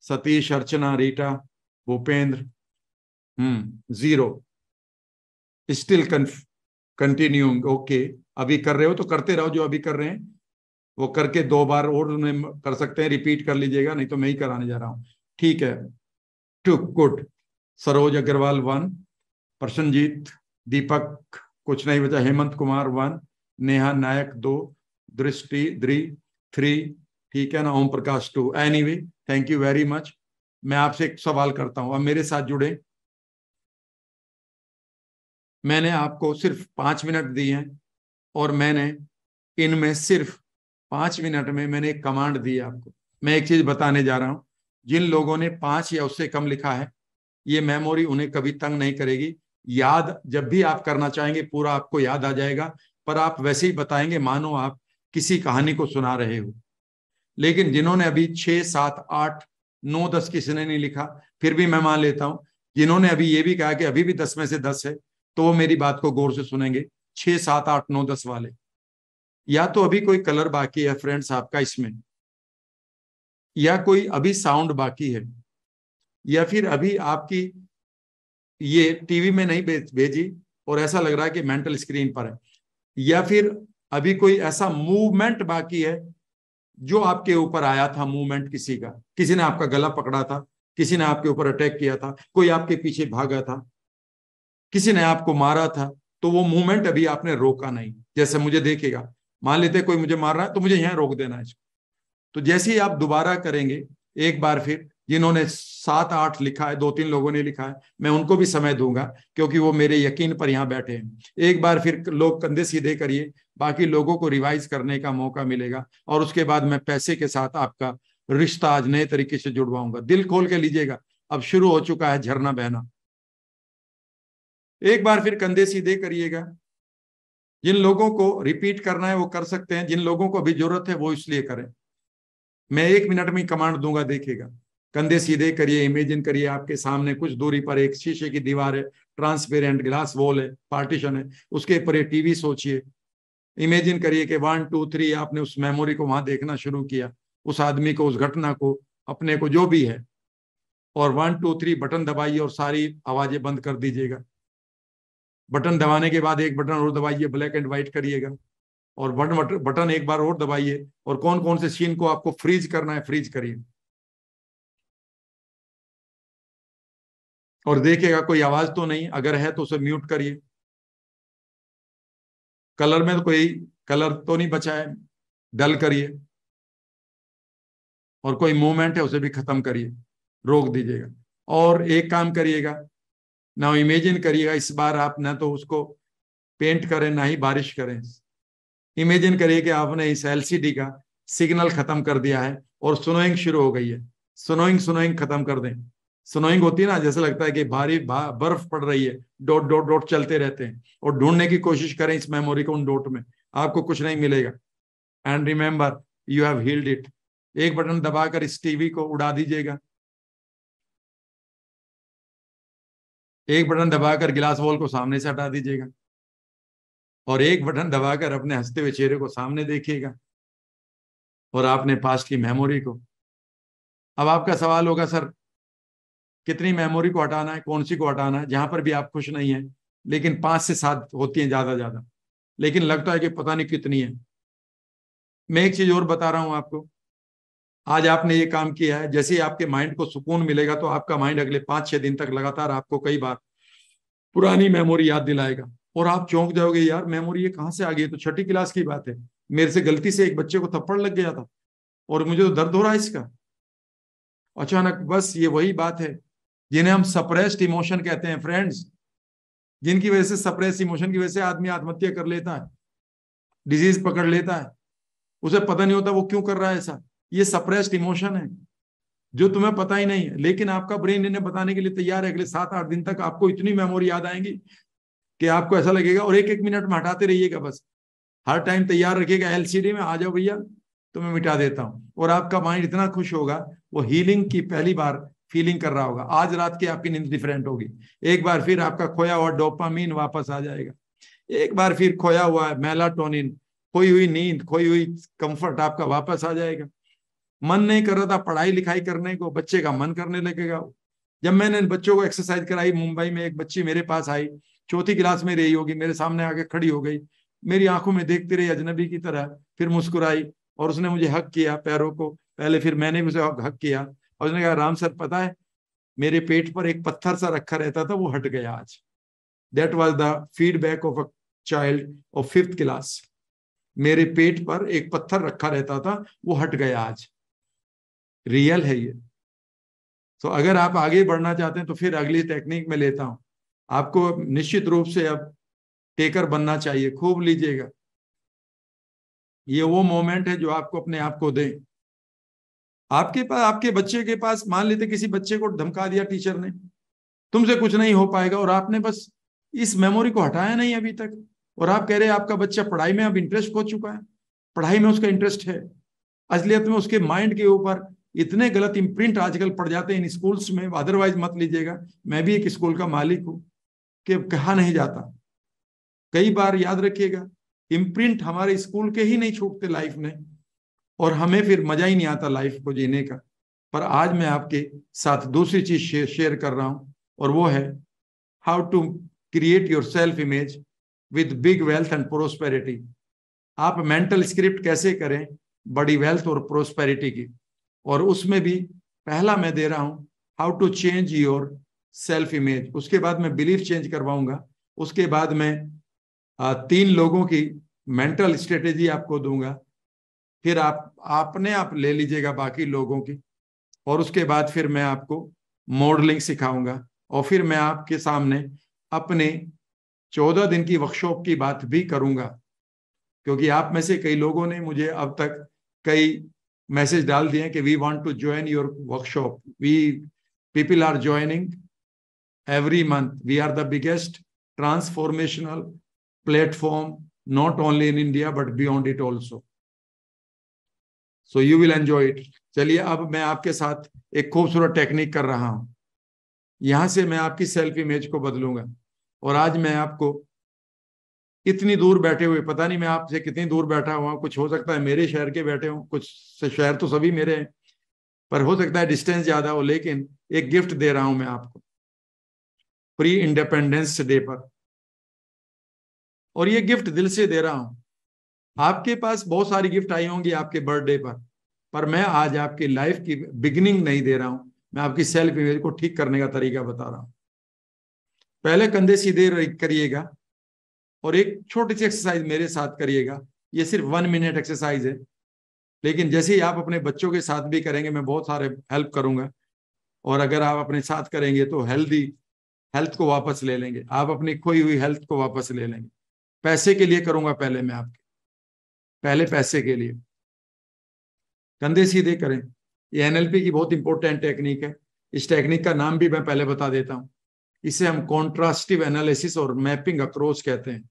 Satish, Archana, Rita, Bhupendra. Hmm zero. Still continuing okay अभी कर रहे हो तो करते रहो जो अभी कर रहे हैं। वो करके दो बार और कर सकते हैं। रिपीट कर लीजिएगा, नहीं तो मैं ही कराने जा रहा हूँ। ठीक है। Too good Saroj Agrawal one, Prasanjit, Deepak, कुछ नहीं बचा, हेमंत कुमार वन, नेहा नायक दो, दृष्टि द्री, थ्री, ठीक है ना, Om Prakash two. Anyway thank you very much मैं आपसे एक सवाल करता हूँ। अब मेरे साथ जुड़े। मैंने आपको सिर्फ़ पाँच मिनट दिए हैं और मैंने इनमें सिर्फ़ पाँच मिनट में मैंने एक कमांड दी आपको। मैं एक चीज़ बताने जा रहा हूँ। जिन लोगों ने पाँच या उससे कम लिखा है, ये मेमोरी उन्हें कभी तंग नहीं करेगी। याद जब भी आप करना चाहेंगे, पूरा आपको याद आ जाएगा, पर आप वैसे ही बताएँगे, मानो आप किसी कहानी को सुना रहे हो। लेकिन जिन्होंने अभी छह, सात, आठ, नौ, दस किसी ने नहीं लिखा, फिर भी मैं मान लेता हूँ, जिन्होंने अभी ये भी कहा कि अभी भी दस में से दस है तो वो मेरी बात को गौर से सुनेंगे, छह, सात, आठ, नौ, दस वाले। या तो अभी कोई कलर बाकी है फ्रेंड्स आपका इसमें। या कोई अभी साउंड बाकी है, या फिर अभी आपकी ये टीवी में नहीं भेजी और ऐसा लग रहा है कि मेंटल स्क्रीन पर है, या फिर अभी कोई ऐसा मूवमेंट बाकी है जो आपके ऊपर आया था, मूवमेंट किसी का, किसी ने आपका गला पकड़ा था, किसी ने आपके ऊपर अटैक किया था, कोई आपके पीछे भागा था, किसी ने आपको मारा था तो वो मूवमेंट अभी आपने रोका नहीं। जैसे मुझे देखेगा मान लेते कोई मुझे मार रहा है तो मुझे यहाँ रोक देना है इसको। तो जैसे ही आप दोबारा करेंगे, एक बार फिर, जिन्होंने सात आठ लिखा है, दो तीन लोगों ने लिखा है, मैं उनको भी समय दूँगा, क्योंकि वो मेरे यकीन पर यहाँ बैठे हैं। एक बार फिर लोग कंधे सीधे करिए, बाकी लोगों को रिवाइज करने का मौका मिलेगा, और उसके बाद मैं पैसे के साथ आपका रिश्ता आज नए तरीके से जुड़वाऊँगा। दिल खोल के लीजिएगा, अब शुरू हो चुका है झरना बहना। एक बार फिर कंधे सीधे करिएगा। जिन लोगों को रिपीट करना है, वो कर सकते हैं, जिन लोगों को अभी ज़रूरत है, वो इसलिए करें। मैं एक मिनट में कमांड दूँगा, देखेगा। कंधे सीधे करिए इमेजिन करिए, आपके सामने कुछ दूरी पर एक शीशे की दीवार है ट्रांसपेरेंट ग्लास वॉल है पार्टीशन है, उसके ऊपर टीवी सोचिए। इमेजिन करिए कि वन टू थ्री आपने उस मेमोरी को वहाँ देखना शुरू किया, उस आदमी को, उस घटना को, अपने को जो भी है। और वन टू थ्री बटन दबाइए और सारी आवाज़ें बंद कर दीजिएगा। बटन दबाने के बाद एक बटन और दबाइए ब्लैक एंड व्हाइट करिएगा। और बटन बटन एक बार और दबाइए और कौन कौन से सीन को आपको फ्रीज करना है फ्रीज करिए। और देखिएगा, कोई आवाज़ तो नहीं, अगर है तो उसे म्यूट करिए। कलर में तो कोई कलर तो नहीं बचा है डल करिए। और कोई मूवमेंट है, उसे भी खत्म करिए। रोक दीजिएगा। और एक काम करिएगा, ना इमेजिन करिएगा, इस बार आप ना तो उसको पेंट करें, ना ही बारिश करें। इमेजिन करिए कि आपने इस एलसीडी का सिग्नल खत्म कर दिया है और सुनोइंग शुरू हो गई है। सुनोइंग सुनोइंग खत्म कर दें। स्नोइंग होती है ना जैसे लगता है कि भारी भा, बर्फ़ पड़ रही है डॉट डॉट डॉट चलते रहते हैं और ढूँढने की कोशिश करें इस मेमोरी को उन डॉट में। आपको कुछ नहीं मिलेगा। And remember you have healed it एक बटन दबाकर इस टीवी को उड़ा दीजिएगा। एक बटन दबाकर गिलास वॉल को सामने से हटा दीजिएगा। और एक बटन दबाकर अपने हँसते हुए चेहरे को सामने देखिएगा। और आपने पास्ट की मेमोरी को। अब आपका सवाल होगा, सर, कितनी मेमोरी को हटाना है, कौन सी को हटाना है? जहाँ पर भी आप खुश नहीं है, लेकिन पाँच से सात होती हैं ज़्यादा ज़्यादा। लेकिन लगता है कि पता नहीं कितनी है। मैं एक चीज़ और बता रहा हूँ आपको। आज आपने ये काम किया है, जैसे ही आपके माइंड को सुकून मिलेगा तो आपका माइंड अगले पाँच छह दिन तक लगातार आपको कई बार पुरानी मेमोरी याद दिलाएगा। और आप चौंक जाओगे, यार मेमोरी ये कहाँ से आ गई तो छठी क्लास की बात है। मेरे से गलती से एक बच्चे को थप्पड़ लग गया था और मुझे तो दर्द हो रहा है इसका। अचानक बस ये वही बात है जिन्हें हम सप्रेस्ड इमोशन कहते हैं फ्रेंड्स जिनकी वजह से सप्रेस इमोशन की वजह से आदमी आत्महत्या कर लेता है डिज़ीज़ पकड़ लेता है। उसे पता नहीं होता वो क्यों कर रहा है ऐसा। ये सप्रेस्ड इमोशन है, जो तुम्हें पता ही नहीं है। लेकिन आपका ब्रेन इन्हें बताने के लिए तैयार है। अगले सात आठ दिन तक आपको इतनी मेमोरी याद आएँगी कि आपको ऐसा लगेगा, और एक एक मिनट में हटाते रहिएगा बस। हर टाइम तैयार रखिएगा एलसीडी में आ जाओ भैया तो मैं मिटा देता हूँ। और आपका माइंड इतना खुश होगा, वो हीलिंग की पहली बार फीलिंग कर रहा होगा। आज रात की आपकी नींद डिफरेंट होगी। एक बार फिर आपका खोया हुआ डोपामीन वापस आ जाएगा। एक बार फिर खोया हुआ मेलाटोनिन खोई हुई नींद, खोई हुई कंफर्ट आपका वापस आ जाएगा। मन नहीं कर रहा था पढ़ाई लिखाई करने को, बच्चे का मन करने लगेगा। जब मैंने बच्चों को एक्सरसाइज कराई, मुंबई में एक बच्ची मेरे पास आई चौथी क्लास में रही होगी, मेरे सामने आके खड़ी हो गई। मेरी आँखों में देखती रही अजनबी की तरह, फिर मुस्कुराई और उसने मुझे हक किया पैरों को। पहले फिर मैंने भी उसे हक किया और उसने कहा, राम सर, पता है, मेरे पेट पर एक पत्थर सा रखा रहता था, वो हट गया आज। That was the feedback of a child of fifth class मेरे पेट पर एक पत्थर रखा रहता था, वो हट गया आज। रियल है ये। तो अगर आप आगे बढ़ना चाहते हैं तो फिर अगली टेक्निक में लेता हूँ। आपको निश्चित रूप से अब टेकर बनना चाहिए, खूब लीजिएगा। ये वो मोमेंट है जो आपको अपने आप को दे। आपके पास आपके बच्चे के पास, मान लेते किसी बच्चे को धमका दिया टीचर ने, तुमसे कुछ नहीं हो पाएगा और आपने बस इस मेमोरी को हटाया नहीं अभी तक और आप कह रहे हैं आपका बच्चा पढ़ाई में अब इंटरेस्ट हो चुका है, पढ़ाई में उसका इंटरेस्ट है। असलियत में उसके माइंड के ऊपर इतने गलत इम्प्रिंट आजकल पड़ जाते हैं इन स्कूल्स में, अदरवाइज़ मत लीजिएगा, मैं भी एक स्कूल का मालिक हूँ। कि कहा नहीं जाता। कई बार याद रखिएगा इम्प्रिंट हमारे स्कूल के ही नहीं छूटते लाइफ में, और हमें फिर मज़ा ही नहीं आता लाइफ को जीने का। पर आज मैं आपके साथ दूसरी चीज़ शेयर कर रहा हूँ, और वो है how to create your self image with big wealth and prosperity आप मेंटल स्क्रिप्ट कैसे करें बड़ी वेल्थ और प्रोस्पेरिटी की? और उसमें भी पहला मैं दे रहा हूँ how to change your self image उसके बाद मैं बिलीफ चेंज करवाऊँगा। उसके बाद मैं तीन लोगों की मेंटल स्ट्रेटेजी आपको दूँगा। फिर आप, आपने आप ले लीजिएगा बाकी लोगों की। और उसके बाद फिर मैं आपको मॉडलिंग सिखाऊँगा। और फिर मैं आपके सामने अपने चौदह दिन की वर्कशॉप की बात भी करूँगा। क्योंकि आप में से कई लोगों ने मुझे अब तक कई मैसेज डाल दिए कि we want to join your workshop we people are joining every month we are the biggest transformational platform not only in India but beyond it also so you will enjoy it चलिए, अब मैं आपके साथ एक खूबसूरत technique कर रहा हूँ। यहाँ से मैं आपकी सेल्फ इमेज को बदलूँगा। और आज मैं आपको इतनी दूर बैठे हुए, पता नहीं मैं आपसे कितनी दूर बैठा हुआ कुछ हो सकता है मेरे शहर के बैठे हूँ, कुछ शहर तो सभी मेरे हैं, पर हो सकता है डिस्टेंस ज़्यादा हो, लेकिन एक गिफ्ट दे रहा हूँ मैं आपको। प्री इंडिपेंडेंस डे पर। और ये गिफ्ट दिल से दे रहा हूँ। आपके पास बहुत सारी गिफ्ट आई होंगी आपके बर्थडे पर पर मैं आज आपकी लाइफ की बिगिनिंग नहीं दे रहा हूँ। मैं आपकी सेल्फ इमेज को ठीक करने का तरीका बता रहा हूँ। पहले कंधे सीधे करिएगा और एक छोटी सी एक्सरसाइज मेरे साथ करिएगा। ये सिर्फ़ वन मिनट एक्सरसाइज है। लेकिन जैसे ही आप अपने बच्चों के साथ भी करेंगे, मैं बहुत सारे हेल्प करूँगा। और अगर आप अपने साथ करेंगे तो हेल्दी हेल्थ को वापस ले लेंगे। आप अपनी खोई हुई हेल्थ को वापस ले लेंगे। पैसे के लिए करूँगा पहले मैं आपके। पहले पैसे के लिए। कंधे सीधे करें। ये एनएलपी की बहुत इंपॉर्टेंट टेक्निक है। इस टेक्निक का नाम भी मैं पहले बता देता हूँ। इसे हम कॉन्ट्रास्टिव एनालिसिस और मैपिंग अप्रोच कहते हैं।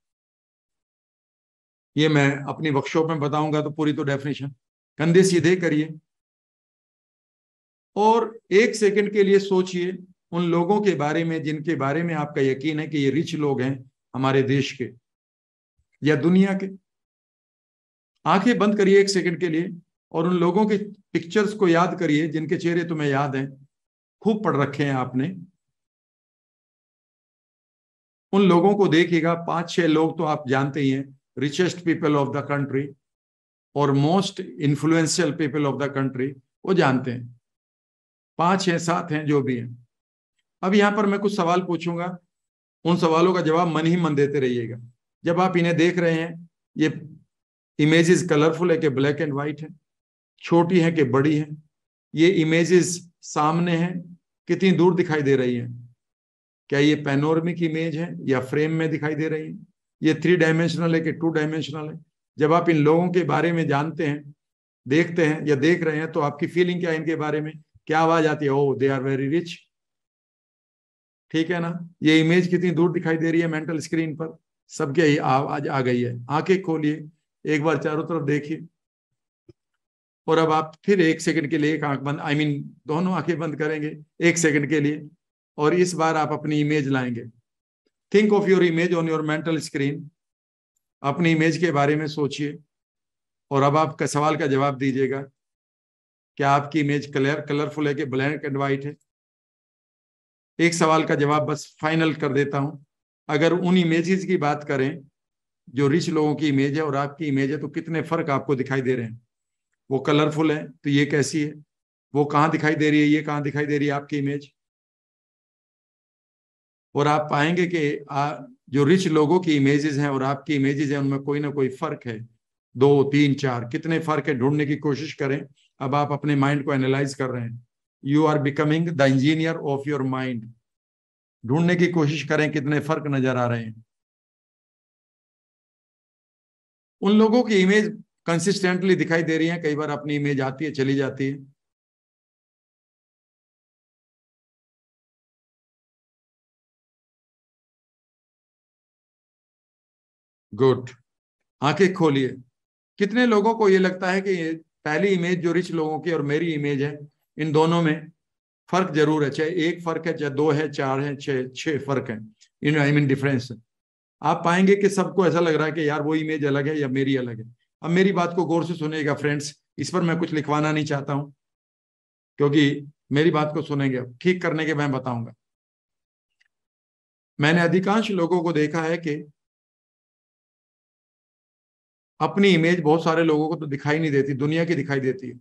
ये मैं अपनी वर्कशॉप में बताऊँगा तो पूरी तो डेफिनेशन कंधे सीधे करिए। और एक सेकंड के लिए सोचिए उन लोगों के बारे में, जिनके बारे में आपका यकीन है कि ये रिच लोग हैं हमारे देश के या दुनिया के। आँखें बंद करिए एक सेकंड के लिए और उन लोगों के पिक्चर्स को याद करिए जिनके चेहरे तुम्हें याद हैं। खूब पढ़ रखे हैं आपने। उन लोगों को देखिएगा, पाँच छह लोग तो आप जानते ही हैं richest people of the country और most influential people of the country वो जानते हैं। पाँच छह सात हैं, जो भी हैं। अब यहाँ पर मैं कुछ सवाल पूछूँगा। उन सवालों का जवाब मन ही मन देते रहिएगा। जब आप इन्हें देख रहे हैं, ये इमेजेस कलरफुल है कि ब्लैक एंड व्हाइट है, छोटी है कि बड़ी है, ये इमेजेस सामने हैं, कितनी दूर दिखाई दे रही है? क्या ये पेनोरमिक इमेज है या फ्रेम में दिखाई दे रही है? ये थ्री डायमेंशनल है कि टू डायमेंशनल है? जब आप इन लोगों के बारे में जानते हैं, देखते हैं या देख रहे हैं तो आपकी फीलिंग क्या है इनके बारे में? क्या आवाज़ आती है? Oh they are very rich ठीक है ना? ये इमेज कितनी दूर दिखाई दे रही है मेंटल स्क्रीन पर? सबके आवाज़ आ गई है। आँखें खोलिए एक बार चारों तरफ़ देखिए। और अब आप फिर एक सेकंड के लिए एक आँख बंद आई I मीन mean, दोनों आँखें बंद करेंगे एक सेकंड के लिए। और इस बार आप अपनी इमेज लाएँगे। Think of your image on your mental screen अपनी इमेज के बारे में सोचिए। और अब आपका सवाल का जवाब दीजिएगा। क्या आपकी इमेज कलर कलरफुल है कि ब्लैक एंड व्हाइट है? एक सवाल का जवाब बस फाइनल कर देता हूँ। अगर उन इमेजेस की बात करें जो रिच लोगों की इमेज है और आपकी इमेज है तो कितने फ़र्क आपको दिखाई दे रहे हैं? वो कलरफुल है तो ये कैसी है? वो कहाँ दिखाई दे रही है ये कहाँ दिखाई दे रही है आपकी इमेज और आप पाएँगे कि आ, जो रिच लोगों की इमेजेस हैं और आपकी इमेजेस हैं उनमें कोई ना कोई फ़र्क है। दो तीन चार कितने फ़र्क है ढूँढने की कोशिश करें। अब आप अपने माइंड को एनालाइज कर रहे हैं। You are becoming the engineer of your mind ढूँढने की कोशिश करें कितने फ़र्क नज़र आ रहे हैं। उन लोगों की इमेज कंसिस्टेंटली दिखाई दे रही है। कई बार अपनी इमेज आती है, चली जाती है। गुड आँखें खोलिए। कितने लोगों को यह लगता है कि पहली इमेज जो रिच लोगों की और मेरी इमेज है इन दोनों में फ़र्क ज़रूर है, चाहे एक फ़र्क है, चाहे दो है, चार है छह छह फ़र्क है। इन आई मीन डिफरेंस आप पाएँगे कि सबको ऐसा लग रहा है कि यार वो इमेज अलग है या मेरी अलग है। अब मेरी बात को गौर से सुनेगा फ्रेंड्स इस पर मैं कुछ लिखवाना नहीं चाहता हूँ, क्योंकि मेरी बात को सुनेंगे। ठीक करने के मैं बताऊँगा। मैंने अधिकांश लोगों को देखा है कि अपनी इमेज बहुत सारे लोगों को तो दिखाई नहीं देती, दुनिया की दिखाई देती है।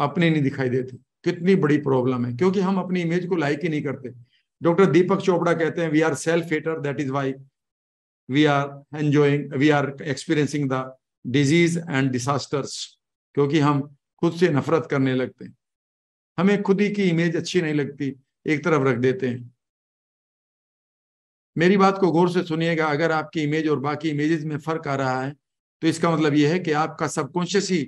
अपनी नहीं दिखाई देती। कितनी बड़ी प्रॉब्लम है। क्योंकि हम अपनी इमेज को लाइक ही नहीं करते। डॉक्टर दीपक चोपड़ा कहते हैं we are self hater that is why we are enjoying we are experiencing the disease and disasters क्योंकि हम खुद से नफरत करने लगते हैं। हमें खुद ही की इमेज अच्छी नहीं लगती, एक तरफ़ रख देते हैं। मेरी बात को गौर से सुनिएगा, अगर आपकी इमेज और बाकी इमेजेस में फ़र्क आ रहा है तो इसका मतलब यह है कि आपका सबकॉन्शियस ही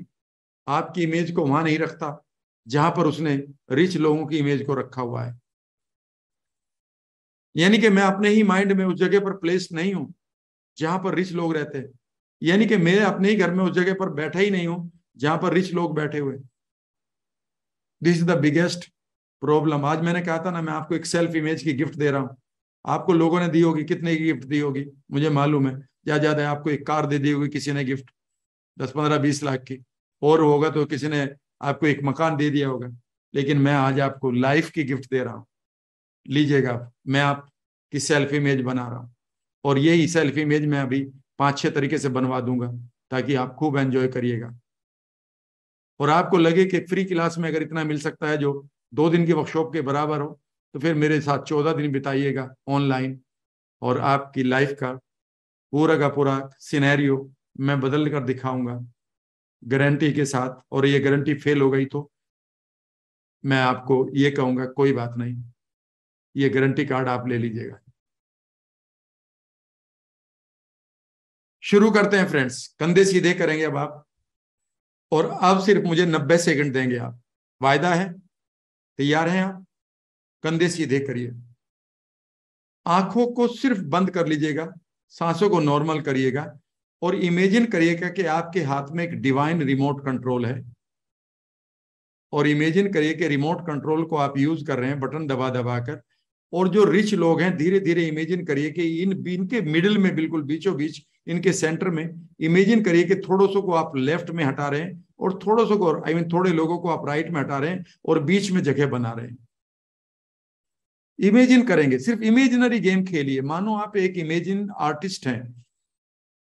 आपकी इमेज को वहाँ नहीं रखता, जहाँ पर उसने रिच लोगों की इमेज को रखा हुआ है। यानी कि मैं अपने ही माइंड में उस जगह पर प्लेस नहीं हूँ, जहाँ पर रिच लोग रहते हैं। यानी कि मैं अपने ही घर में उस जगह पर बैठा ही नहीं हूँ, जहाँ पर रिच लोग बैठे हुए this is the biggest problem आज मैंने कहा था ना, मैं आपको एक सेल्फ इमेज की गिफ्ट दे रहा हूँ। आपको लोगों ने दी होगी, कितने की गिफ्ट दी होगी? मुझे मालूम है। ज़्यादा ज़्यादा आपको एक कार दे दी होगी, किसी ने गिफ्ट दस, पंद्रह, बीस लाख की। और होगा तो किसी ने आपको एक मकान दे दिया होगा। लेकिन मैं आज आपको लाइफ की गिफ्ट दे रहा हूँ। लीजिएगा आप, मैं आपकी सेल्फ इमेज बना रहा हूँ। और यही सेल्फ इमेज मैं अभी पाँच छह तरीके से बनवा दूँगा, ताकि आप खूब एंजॉय करिएगा। और आपको लगे कि फ्री क्लास में अगर इतना मिल सकता है जो दो दिन की वर्कशॉप के बराबर हो तो फिर मेरे साथ चौदह दिन बिताइएगा ऑनलाइन और आपकी लाइफ का पूरा का पूरा सिनेरियो मैं बदल कर दिखाऊँगा। गारंटी के साथ, और ये गारंटी फेल हो गई तो मैं आपको ये कहूँगा, कोई बात नहीं। ये गारंटी कार्ड आप ले लीजिएगा। शुरू करते हैं फ्रेंड्स कंधे सीधे करेंगे अब आप। और अब सिर्फ़ मुझे नब्बे सेकंड देंगे आप। वायदा है? तैयार हैं आप? कंधे सीधे करिए। आँखों को सिर्फ़ बंद कर लीजिएगा। सांसों को नॉर्मल करिएगा। और इमेजिन करिएगा कि आपके हाथ में एक डिवाइन रिमोट कंट्रोल है। और इमेजिन करिए कि रिमोट कंट्रोल को आप यूज़ कर रहे हैं बटन दबा दबा कर। और जो रिच लोग हैं धीरे धीरे इमेजिन करिए कि इन, इनके मिडिल में बिल्कुल बीचों बीच इनके सेंटर में इमेजिन करिए कि थोड़ो सो को आप लेफ़्ट में हटा रहे हैं और थोड़ो सो को आई मीन थोड़े लोगों को आप राइट में हटा रहे हैं और बीच में जगह बना रहे हैं। इमेजिन करेंगे, सिर्फ़ इमेजिनरी गेम खेलिए। मानो आप एक इमेजिन आर्टिस्ट हैं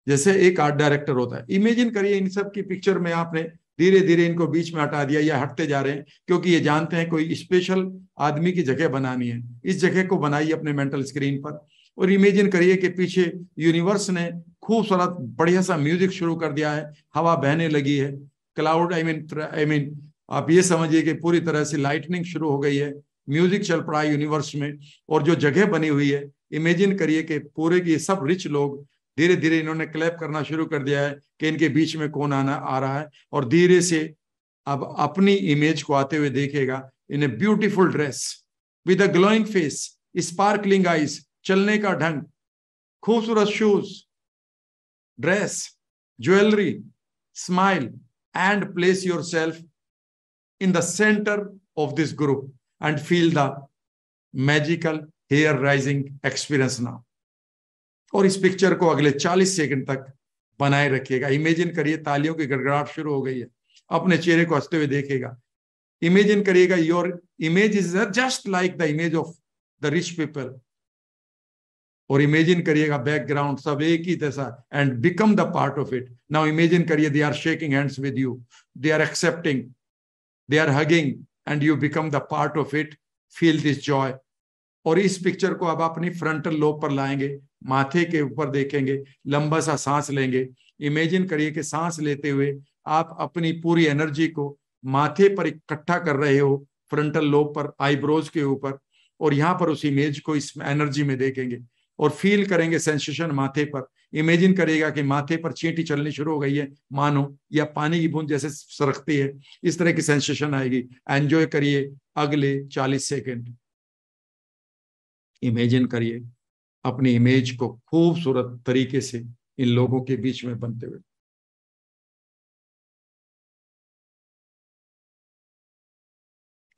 जैसे एक आर्ट डायरेक्टर होता है। इमेजिन करिए इन सब की पिक्चर में आपने धीरे धीरे इनको बीच में हटा दिया या हटते जा रहे हैं, क्योंकि ये जानते हैं कोई स्पेशल आदमी की जगह बनानी है। इस जगह को बनाइए अपने मेंटल स्क्रीन पर। और इमेजिन करिए कि पीछे यूनिवर्स ने खूबसूरत बढ़िया सा म्यूज़िक शुरू कर दिया है। हवा बहने लगी है। Cloud I mean I mean आप ये समझिए कि पूरी तरह से लाइटनिंग शुरू हो गई है। म्यूज़िक चल पड़ा है यूनिवर्स में और जो जगह बनी हुई है इमेजिन करिए कि पूरे की सब रिच लोग धीरे धीरे इन्होंने क्लैप करना शुरू कर दिया है कि इनके बीच में कौन आना, आ रहा है। और धीरे से अब अपनी इमेज को आते हुए देखेगा in a beautiful dress with a glowing face sparkling eyes चलने का ढंग, खूबसूरत shoes dress jewellery smile and place yourself in the centre of this group and feel the magical hair raising experience now और इस picture को अगले 40 second तक बनाए रखिएगा। इमेजिन करिए, तालियों की गड़गड़ाहट शुरू हो गई है। अपने चेहरे को हँसते हुए देखेगा इमेजिन करिएगा your image is just like the image of the rich people और इमेजिन करिएगा बैकग्राउंड सब एक ही जैसा and become the part of it now imagine करिए they are shaking hands with you they are accepting they are hugging and you become the part of it feel this joy और इस picture को अब अपनी frontal lobe पर लाएँगे। माथे के ऊपर देखेंगे, लंबा सा सांस लेंगे। इमेजिन करिए कि सांस लेते हुए आप अपनी पूरी एनर्जी को माथे पर इकट्ठा कर रहे हो फ्रंटल लोब पर आईब्रोज के ऊपर, और यहाँ पर उस इमेज को इस एनर्जी में देखेंगे और फील करेंगे सेंसेशन माथे पर। इमेजिन करेगा कि माथे पर चींटी चलनी शुरू हो गई है, मानो, या पानी की बूंद जैसे सरकती है, इस तरह की सेंसेशन आएगी। एंजॉय करिए अगले चालीस सेकेंड इमेजिन करिए अपनी इमेज को खूबसूरत तरीके से इन लोगों के बीच में बनते हुए।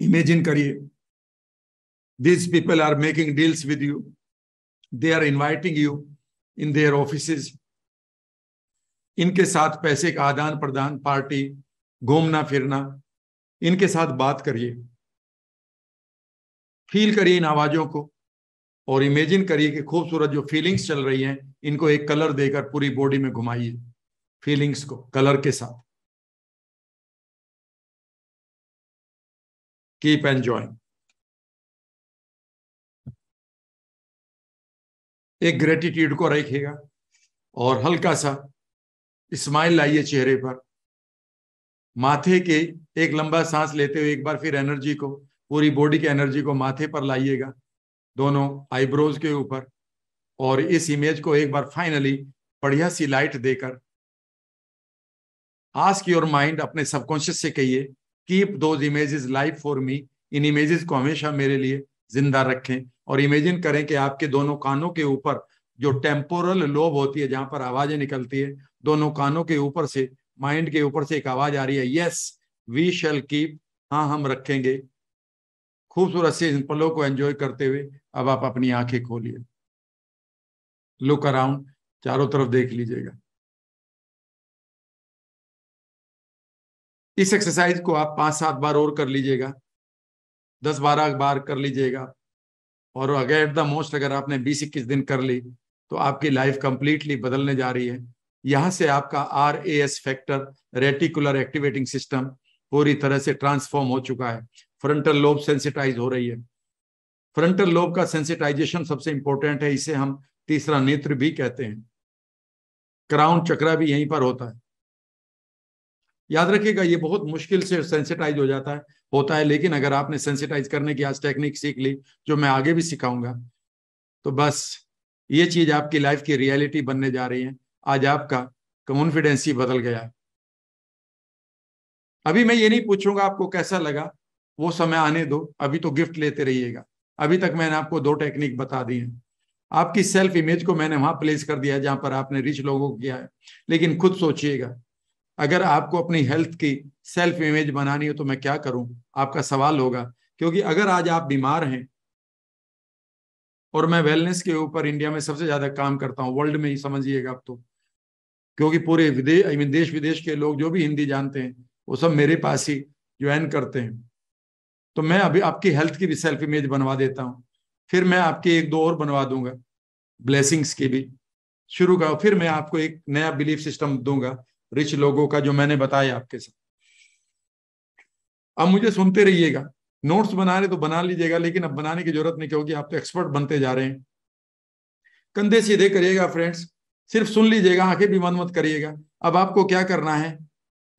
इमेजिन करिए this people are making deals with you they are inviting you in their office इनके साथ पैसे का आदान प्रदान पार्टी घूमना फिरना, इनके साथ बात करिए। फील करिए इन आवाजों को। और इमेजिन करिए कि खूबसूरत जो फीलिंग्स चल रही हैं, इनको एक कलर देकर पूरी बॉडी में घुमाइए फीलिंग्स को कलर के साथ। कीप एंजॉइंग एक ग्रेटिट्यूड को रखिएगा और हल्का सा स्माइल लाइए चेहरे पर। माथे के एक लंबा सांस लेते हुए एक बार फिर एनर्जी को, पूरी बॉडी की एनर्जी को माथे पर लाइएगा। दोनों आईब्रोज के ऊपर। और इस इमेज को एक बार फाइनली बढ़िया सी लाइट देकर आस्क योर माइंड अपने सबकॉन्शियस से कहिए keep those images life for me in images को हमेशा मेरे लिए ज़िंदा रखें और इमेजिन करें कि आपके दोनों कानों के ऊपर जो टेम्पोरल लोब होती है, जहाँ पर आवाज़ें निकलती है, दोनों कानों के ऊपर से माइंड के ऊपर से एक आवाज़ आ रही है यस वी शेल कीप हाँ हम रखेंगे। खूबसूरत से इन पलों को एंजॉय करते हुए अब आप अपनी आँखें खोलिए। लुक अराउंड चारों तरफ़ देख लीजिएगा। इस एक्सरसाइज को आप पाँच सात बार और कर लीजिएगा। दस बारह बार कर लीजिएगा। और अगर एट द मोस्ट अगर आपने बीस इक्कीस दिन कर ली तो आपकी लाइफ कंप्लीटली बदलने जा रही है। यहाँ से आपका R A S factor reticular activating system पूरी तरह से ट्रांसफॉर्म हो चुका है। फ्रंटल लोब सेंसिटाइज हो रही है। फ्रंटल लोब का सेंसिटाइजेशन सबसे इंपॉर्टेंट है, इसे हम तीसरा नेत्र भी कहते हैं। क्राउन चक्रा भी यहीं पर होता है। याद रखिएगा, ये बहुत मुश्किल से सेंसिटाइज हो जाता है, होता है, लेकिन अगर आपने सेंसिटाइज करने की आज टेक्निक सीख ली, जो मैं आगे भी सिखाऊँगा। तो बस, ये चीज़ आपकी लाइफ की रियलिटी बनने जा रही है। आज आपका कॉन्फिडेंस ही बदल गया अभी मैं ये नहीं पूछूँगा आपको कैसा लगा वो समय आने दो, अभी तो गिफ्ट लेते रहिएगा। अभी तक मैंने आपको दो टेक्निक बता दी है। आपकी सेल्फ इमेज को मैंने वहाँ प्लेस कर दिया है जहाँ पर आपने रिच लोगों को किया है। लेकिन खुद सोचिएगा, अगर आपको अपनी हेल्थ की सेल्फ इमेज बनानी हो तो मैं क्या करूँ? आपका सवाल होगा, क्योंकि अगर आज आप बीमार हैं, और मैं वेलनेस के ऊपर इंडिया में सबसे ज़्यादा काम करता हूँ वर्ल्ड में ही समझिएगा आप तो। क्योंकि पूरे विदेश आई मीन देश विदेश के लोग जो भी हिंदी जानते हैं, वो सब मेरे पास ही ज्वाइन करते हैं। तो मैं अभी आपकी हेल्थ की भी सेल्फ इमेज बनवा देता हूँ। फिर मैं आपकी एक दो और बनवा दूँगा। ब्लेसिंग्स की भी। शुरू का फिर मैं आपको एक नया बिलीफ सिस्टम दूँगा रिच लोगों का, जो मैंने बताया आपके साथ। अब मुझे सुनते रहिएगा। नोट्स बना रहे तो बना लीजिएगा, लेकिन अब बनाने की ज़रूरत नहीं, क्योंकि आप तो एक्सपर्ट बनते जा रहे हैं। कंधे सीधे करिएगा फ्रेंड्स सिर्फ़ सुन लीजिएगा, आँखें भी मन मत करिएगा। अब आपको क्या करना है?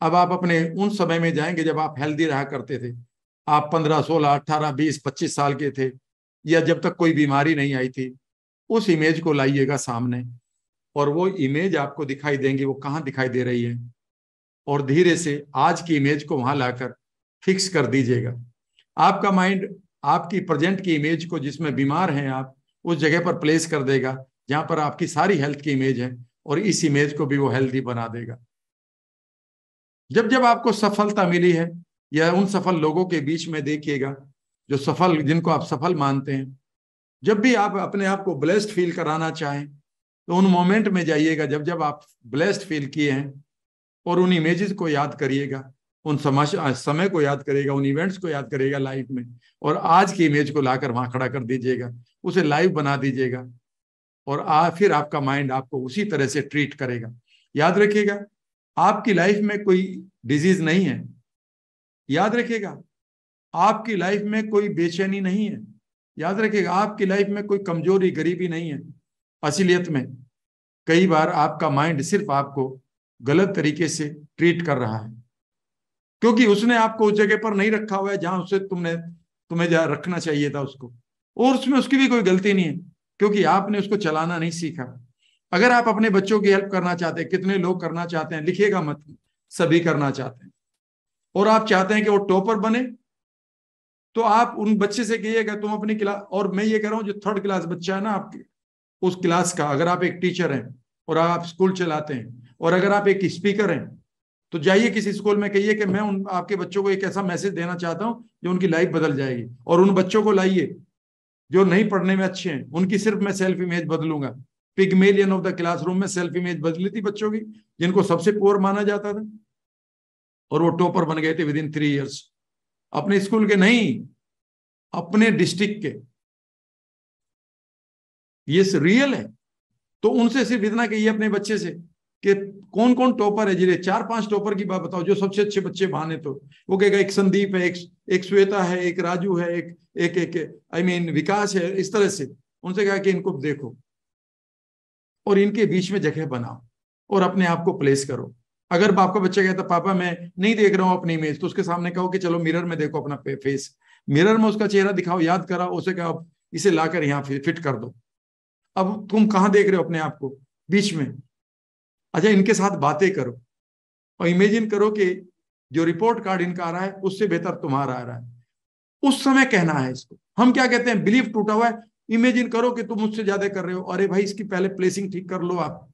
अब आप अपने उन समय में जाएँगे जब आप हेल्दी रहा करते थे। आप पंद्रह, सोलह अट्ठारह बीस, पच्चीस साल के थे या जब तक कोई बीमारी नहीं आई थी, उस इमेज को लाइएगा सामने और वो इमेज आपको दिखाई देंगी, वो कहाँ दिखाई दे रही है। और धीरे से आज की इमेज को वहाँ लाकर फिक्स कर दीजिएगा। आपका माइंड आपकी प्रेजेंट की इमेज को जिसमें बीमार हैं आप, उस जगह पर प्लेस कर देगा जहाँ पर आपकी सारी हेल्थ की इमेज है और इस इमेज को भी वो हेल्थी बना देगा। जब जब आपको सफलता मिली है या उन सफल लोगों के बीच में देखिएगा जो सफल जिनको आप सफल मानते हैं। जब भी आप अपने आप को ब्लेस्ड फील कराना चाहें तो उन मोमेंट में जाइएगा जब जब आप ब्लेस्ड फील किए हैं और उन इमेजेस को याद करिएगा उन समय को याद करेगा उन इवेंट्स को याद करेगा लाइफ में और आज की इमेज को लाकर वहाँ खड़ा कर दीजिएगा उसे लाइव बना दीजिएगा और आ, फिर आपका माइंड आपको उसी तरह से ट्रीट करेगा। याद रखिएगा आपकी लाइफ में कोई डिज़ीज़ नहीं है। याद रखेगा आपकी लाइफ में कोई बेचैनी नहीं है। याद रखेगा आपकी लाइफ में कोई कमज़ोरी, गरीबी नहीं है। असलियत में कई बार आपका माइंड सिर्फ़ आपको गलत तरीके से ट्रीट कर रहा है। क्योंकि उसने आपको उस जगह पर नहीं रखा हुआ है जहाँ उसे तुमने, तुम्हें जहाँ रखना चाहिए था उसको। और उसमें उसकी भी कोई गलती नहीं है, क्योंकि आपने उसको चलाना नहीं सीखा। अगर आप अपने बच्चों की हेल्प करना चाहते हैं, कितने लोग करना चाहते हैं, लिखिएगा मत, सभी करना चाहते हैं। और आप चाहते हैं कि वो टॉपर बने तो आप उन बच्चे से कहिएगा, तुम अपनी क्लास और मैं ये कह रहा हूँ, जो थर्ड क्लास बच्चा है ना आपके, उस क्लास का, अगर आप एक टीचर हैं, और आप स्कूल चलाते हैं, और अगर आप एक स्पीकर हैं तो जाइए किसी स्कूल में, कहिए कि मैं उन, आपके बच्चों को एक ऐसा मैसेज देना चाहता हूँ, जो उनकी लाइफ बदल जाएगी। और उन बच्चों को लाइए, जो नहीं पढ़ने में अच्छे हैं, उनकी सिर्फ़ मैं सेल्फ इमेज बदलूँगा। पिगमेलियन ऑफ़ द क्लासरूम में सेल्फ इमेज बदली थी बच्चों की, जिनको सबसे पुअर माना जाता था। और वो टॉपर बन गए थे विद इन थ्री ईयर्स अपने स्कूल के नहीं, अपने डिस्ट्रिक्ट के। ये रियल है। तो उनसे सिर्फ़ इतना कहिए अपने बच्चे से कि कौन कौन टॉपर है जिन्हें चार पाँच टॉपर की बात बताओ, जो सबसे अच्छे बच्चे बहाने तो। वो कहेगा, एक संदीप है, एक एक श्वेता है, एक राजू है, एक एक एक आई मीन विकास है, इस तरह से। उनसे कहा कि इनको देखो और इनके बीच में जगह बनाओ और अपने आप को प्लेस करो। अगर आपका बच्चा कहता पापा मैं नहीं देख रहा हूँ अपनी इमेज तो उसके सामने कहो कि चलो मिरर में देखो अपना फेस मिरर में उसका चेहरा दिखाओ, याद कराओ, उसे कहो, इसे लाकर यहाँ फिट कर दो। अब तुम कहाँ देख रहे हो अपने आप को? बीच में। अच्छा इनके साथ बातें करो और इमेजिन करो कि जो रिपोर्ट कार्ड इनका आ रहा है, उससे बेहतर तुम्हारा आ रहा है। उस समय कहना है इसको। हम क्या कहते हैं? बिलीफ टूटा हुआ है। इमेजिन करो कि तुम मुझसे ज़्यादा कर रहे हो। अरे भाई, इसकी पहले प्लेसिंग ठीक कर लो आप।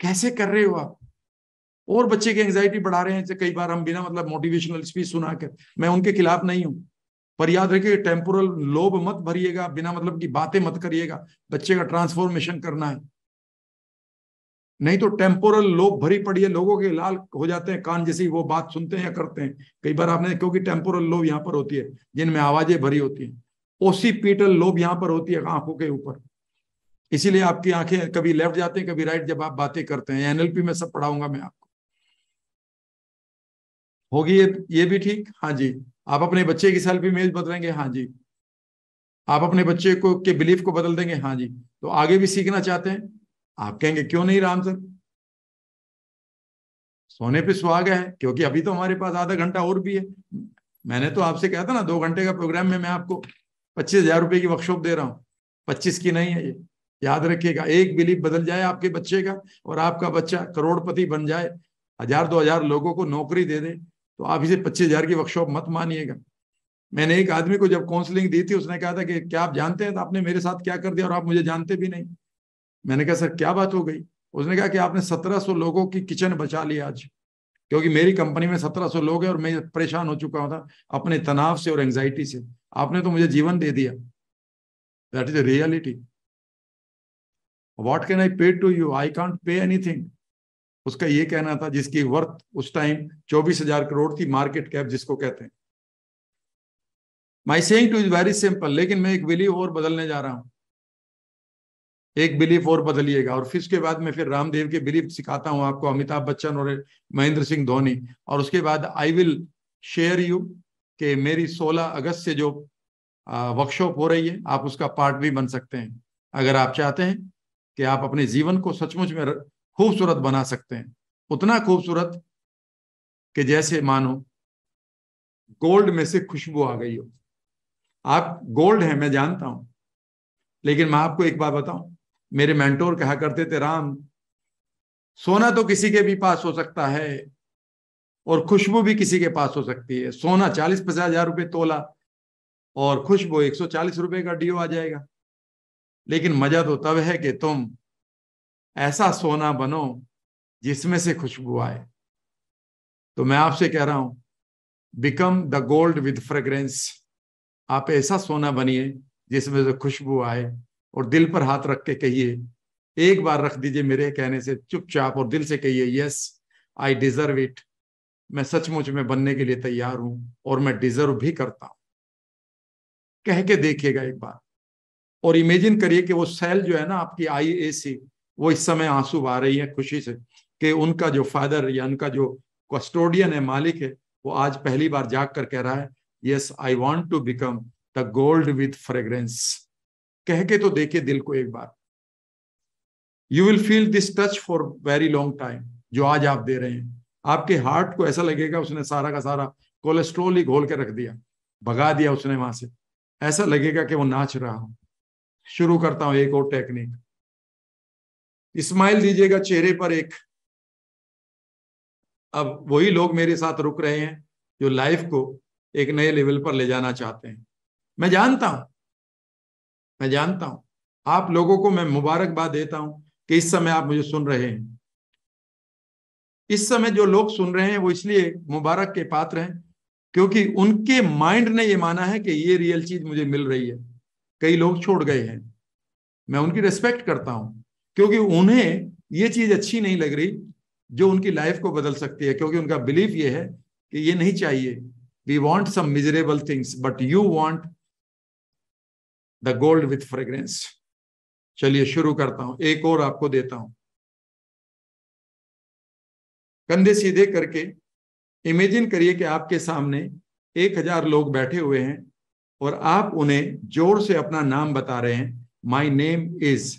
कैसे कर रहे हो आप? और बच्चे की एंग्जाइटी बढ़ा रहे हैं, जैसे कई बार हम बिना मतलब मोटिवेशनल स्पीच सुना कर, मैं उनके खिलाफ नहीं हूँ। पर याद रखिए टेम्पोरल लोभ मत भरिएगा, बिना मतलब की बातें मत करिएगा, बच्चे का ट्रांसफॉर्मेशन करना है। नहीं तो टेम्पोरल लोभ भरी पड़ी है, लोगों के लाल हो जाते हैं, कान जैसी वो बात सुनते हैं या करते हैं। कई बार आपने क्योंकि टेम्पोरल लोभ यहाँ पर होती है, जिनमें आवाज़ें भरी होती हैं। ओसीपीटल लोभ यहाँ पर होती है, आँखों के ऊपर। इसीलिए आपकी आँखें कभी लेफ़्ट जाते हैं, कभी राइट जब आप बातें करते हैं। एनएलपी में सब पढ़ाऊँगा मैं आपको। होगी ये ये भी ठीक? हाँ जी। आप अपने बच्चे की सेल्फ इमेज बदलेंगे? हाँ जी। आप अपने बच्चे को, के बिलीफ को बदल देंगे? हाँ जी। तो आगे भी सीखना चाहते हैं? आप कहेंगे, क्यों नहीं राम सर? सोने पे सुहाग है, क्योंकि अभी तो हमारे पास आधा घंटा और भी है। मैंने तो आपसे कहा था ना, दो घंटे का प्रोग्राम में मैं आपको पच्चीस हज़ार रुपए की वर्कशॉप दे रहा हूँ। पच्चीस की नहीं है ये। याद रखिएगा, एक बिलीफ बदल जाए आपके बच्चे का और आपका बच्चा करोड़पति बन जाए, हज़ार दो हज़ार लोगों को नौकरी दे दे तो आप इसे पच्चीस हज़ार की वर्कशॉप मत मानिएगा। मैंने एक आदमी को जब काउंसलिंग दी थी, उसने कहा था कि क्या आप जानते हैं तो आपने मेरे साथ क्या कर दिया और आप मुझे जानते भी नहीं। मैंने कहा, सर, क्या बात हो गई? उसने कहा कि आपने सत्रह सौ लोगों की किचन बचा ली आज, क्योंकि मेरी कंपनी में सत्रह सौ लोग हैं और मैं परेशान हो चुका हूँ था अपने तनाव से और एंग्जाइटी से। आपने तो मुझे जीवन दे दिया। That is reality what can I pay to you I can't pay anything उसका ये कहना था जिसकी वर्थ उस टाइम चौबीस हज़ार करोड़ थी मार्केट कैप जिसको कहते हैं। My saying to is very simple लेकिन मैं एक बिलीव और बदलने जा रहा हूँ। एक बिलीफ और बदलिएगा और फिर उसके बाद मैं फिर रामदेव के बिलीफ सिखाता हूँ आपको, अमिताभ बच्चन और महेंद्र सिंह धोनी। और उसके बाद आई विल शेयर यू कि मेरी 16 अगस्त से जो वर्कशॉप हो रही है, आप उसका पार्ट भी बन सकते हैं। अगर आप चाहते हैं कि आप अपने जीवन को सचमुच में खूबसूरत बना सकते हैं। उतना खूबसूरत कि जैसे मानो गोल्ड में से खुशबू आ गई हो। आप गोल्ड हैं, मैं जानता हूँ। लेकिन मैं आपको एक बात बताऊँ, मेरे मेंटोर कहा करते थे, राम, सोना तो किसी के भी पास हो सकता है और खुशबू भी किसी के पास हो सकती है। सोना चालीस पचास हज़ार रुपये तोला और खुशबू एक सौ चालीस रुपए का डीओ आ जाएगा। लेकिन मज़ा तो तब है कि तुम ऐसा सोना बनो जिसमें से खुशबू आए। तो मैं आपसे कह रहा हूँ become the gold with fragrance आप ऐसा सोना बनिए जिसमें से खुशबू आए और दिल पर हाथ रख के कहिए, एक बार रख दीजिए मेरे कहने से, चुपचाप और दिल से कहिए यस आई डिजर्व इट मैं सचमुच में बनने के लिए तैयार हूँ और मैं डिजर्व भी करता हूँ। कह के देखिएगा एक बार और इमेजिन करिए कि वो सेल जो है ना आपकी आई ए सी वो इस समय आँसू आ रही है खुशी से कि उनका जो फादर या उनका जो कस्टोडियन है, मालिक है, वो आज पहली बार जाग कर कह रहा है yes I want to become the gold with fragrance कह के तो देखे दिल को एक बार। You will feel this touch for very long time जो आज आप दे रहे हैं। आपके हार्ट को ऐसा लगेगा, उसने सारा का सारा कोलेस्ट्रोल ही घोल के रख दिया, भगा दिया उसने वहाँ से। ऐसा लगेगा कि वो नाच रहा हूँ। शुरू करता हूँ एक और टेक्निक स्माइल दीजिएगा चेहरे पर एक। अब वही लोग मेरे साथ रुक रहे हैं जो लाइफ को एक नए लेवल पर ले जाना चाहते हैं। मैं जानता हूँ, मैं जानता हूँ। आप लोगों को मैं मुबारकबाद देता हूँ कि इस समय आप मुझे सुन रहे हैं। इस समय जो लोग सुन रहे हैं वो इसलिए मुबारक के पात्र हैं क्योंकि उनके माइंड ने ये माना है कि ये रियल चीज़ मुझे मिल रही है। कई लोग छोड़ गए हैं। मैं उनकी रिस्पेक्ट करता हूँ। क्योंकि उन्हें ये चीज़ अच्छी नहीं लग रही जो उनकी लाइफ को बदल सकती है, क्योंकि उनका बिलीफ ये है कि ये नहीं चाहिए। We want some miserable things but you want the gold with fragrance चलिए शुरू करता हूँ। एक और आपको देता हूँ। कंधे सीधे करके इमेजिन करिए कि आपके सामने एक हज़ार लोग बैठे हुए हैं और आप उन्हें ज़ोर से अपना नाम बता रहे हैं। My name is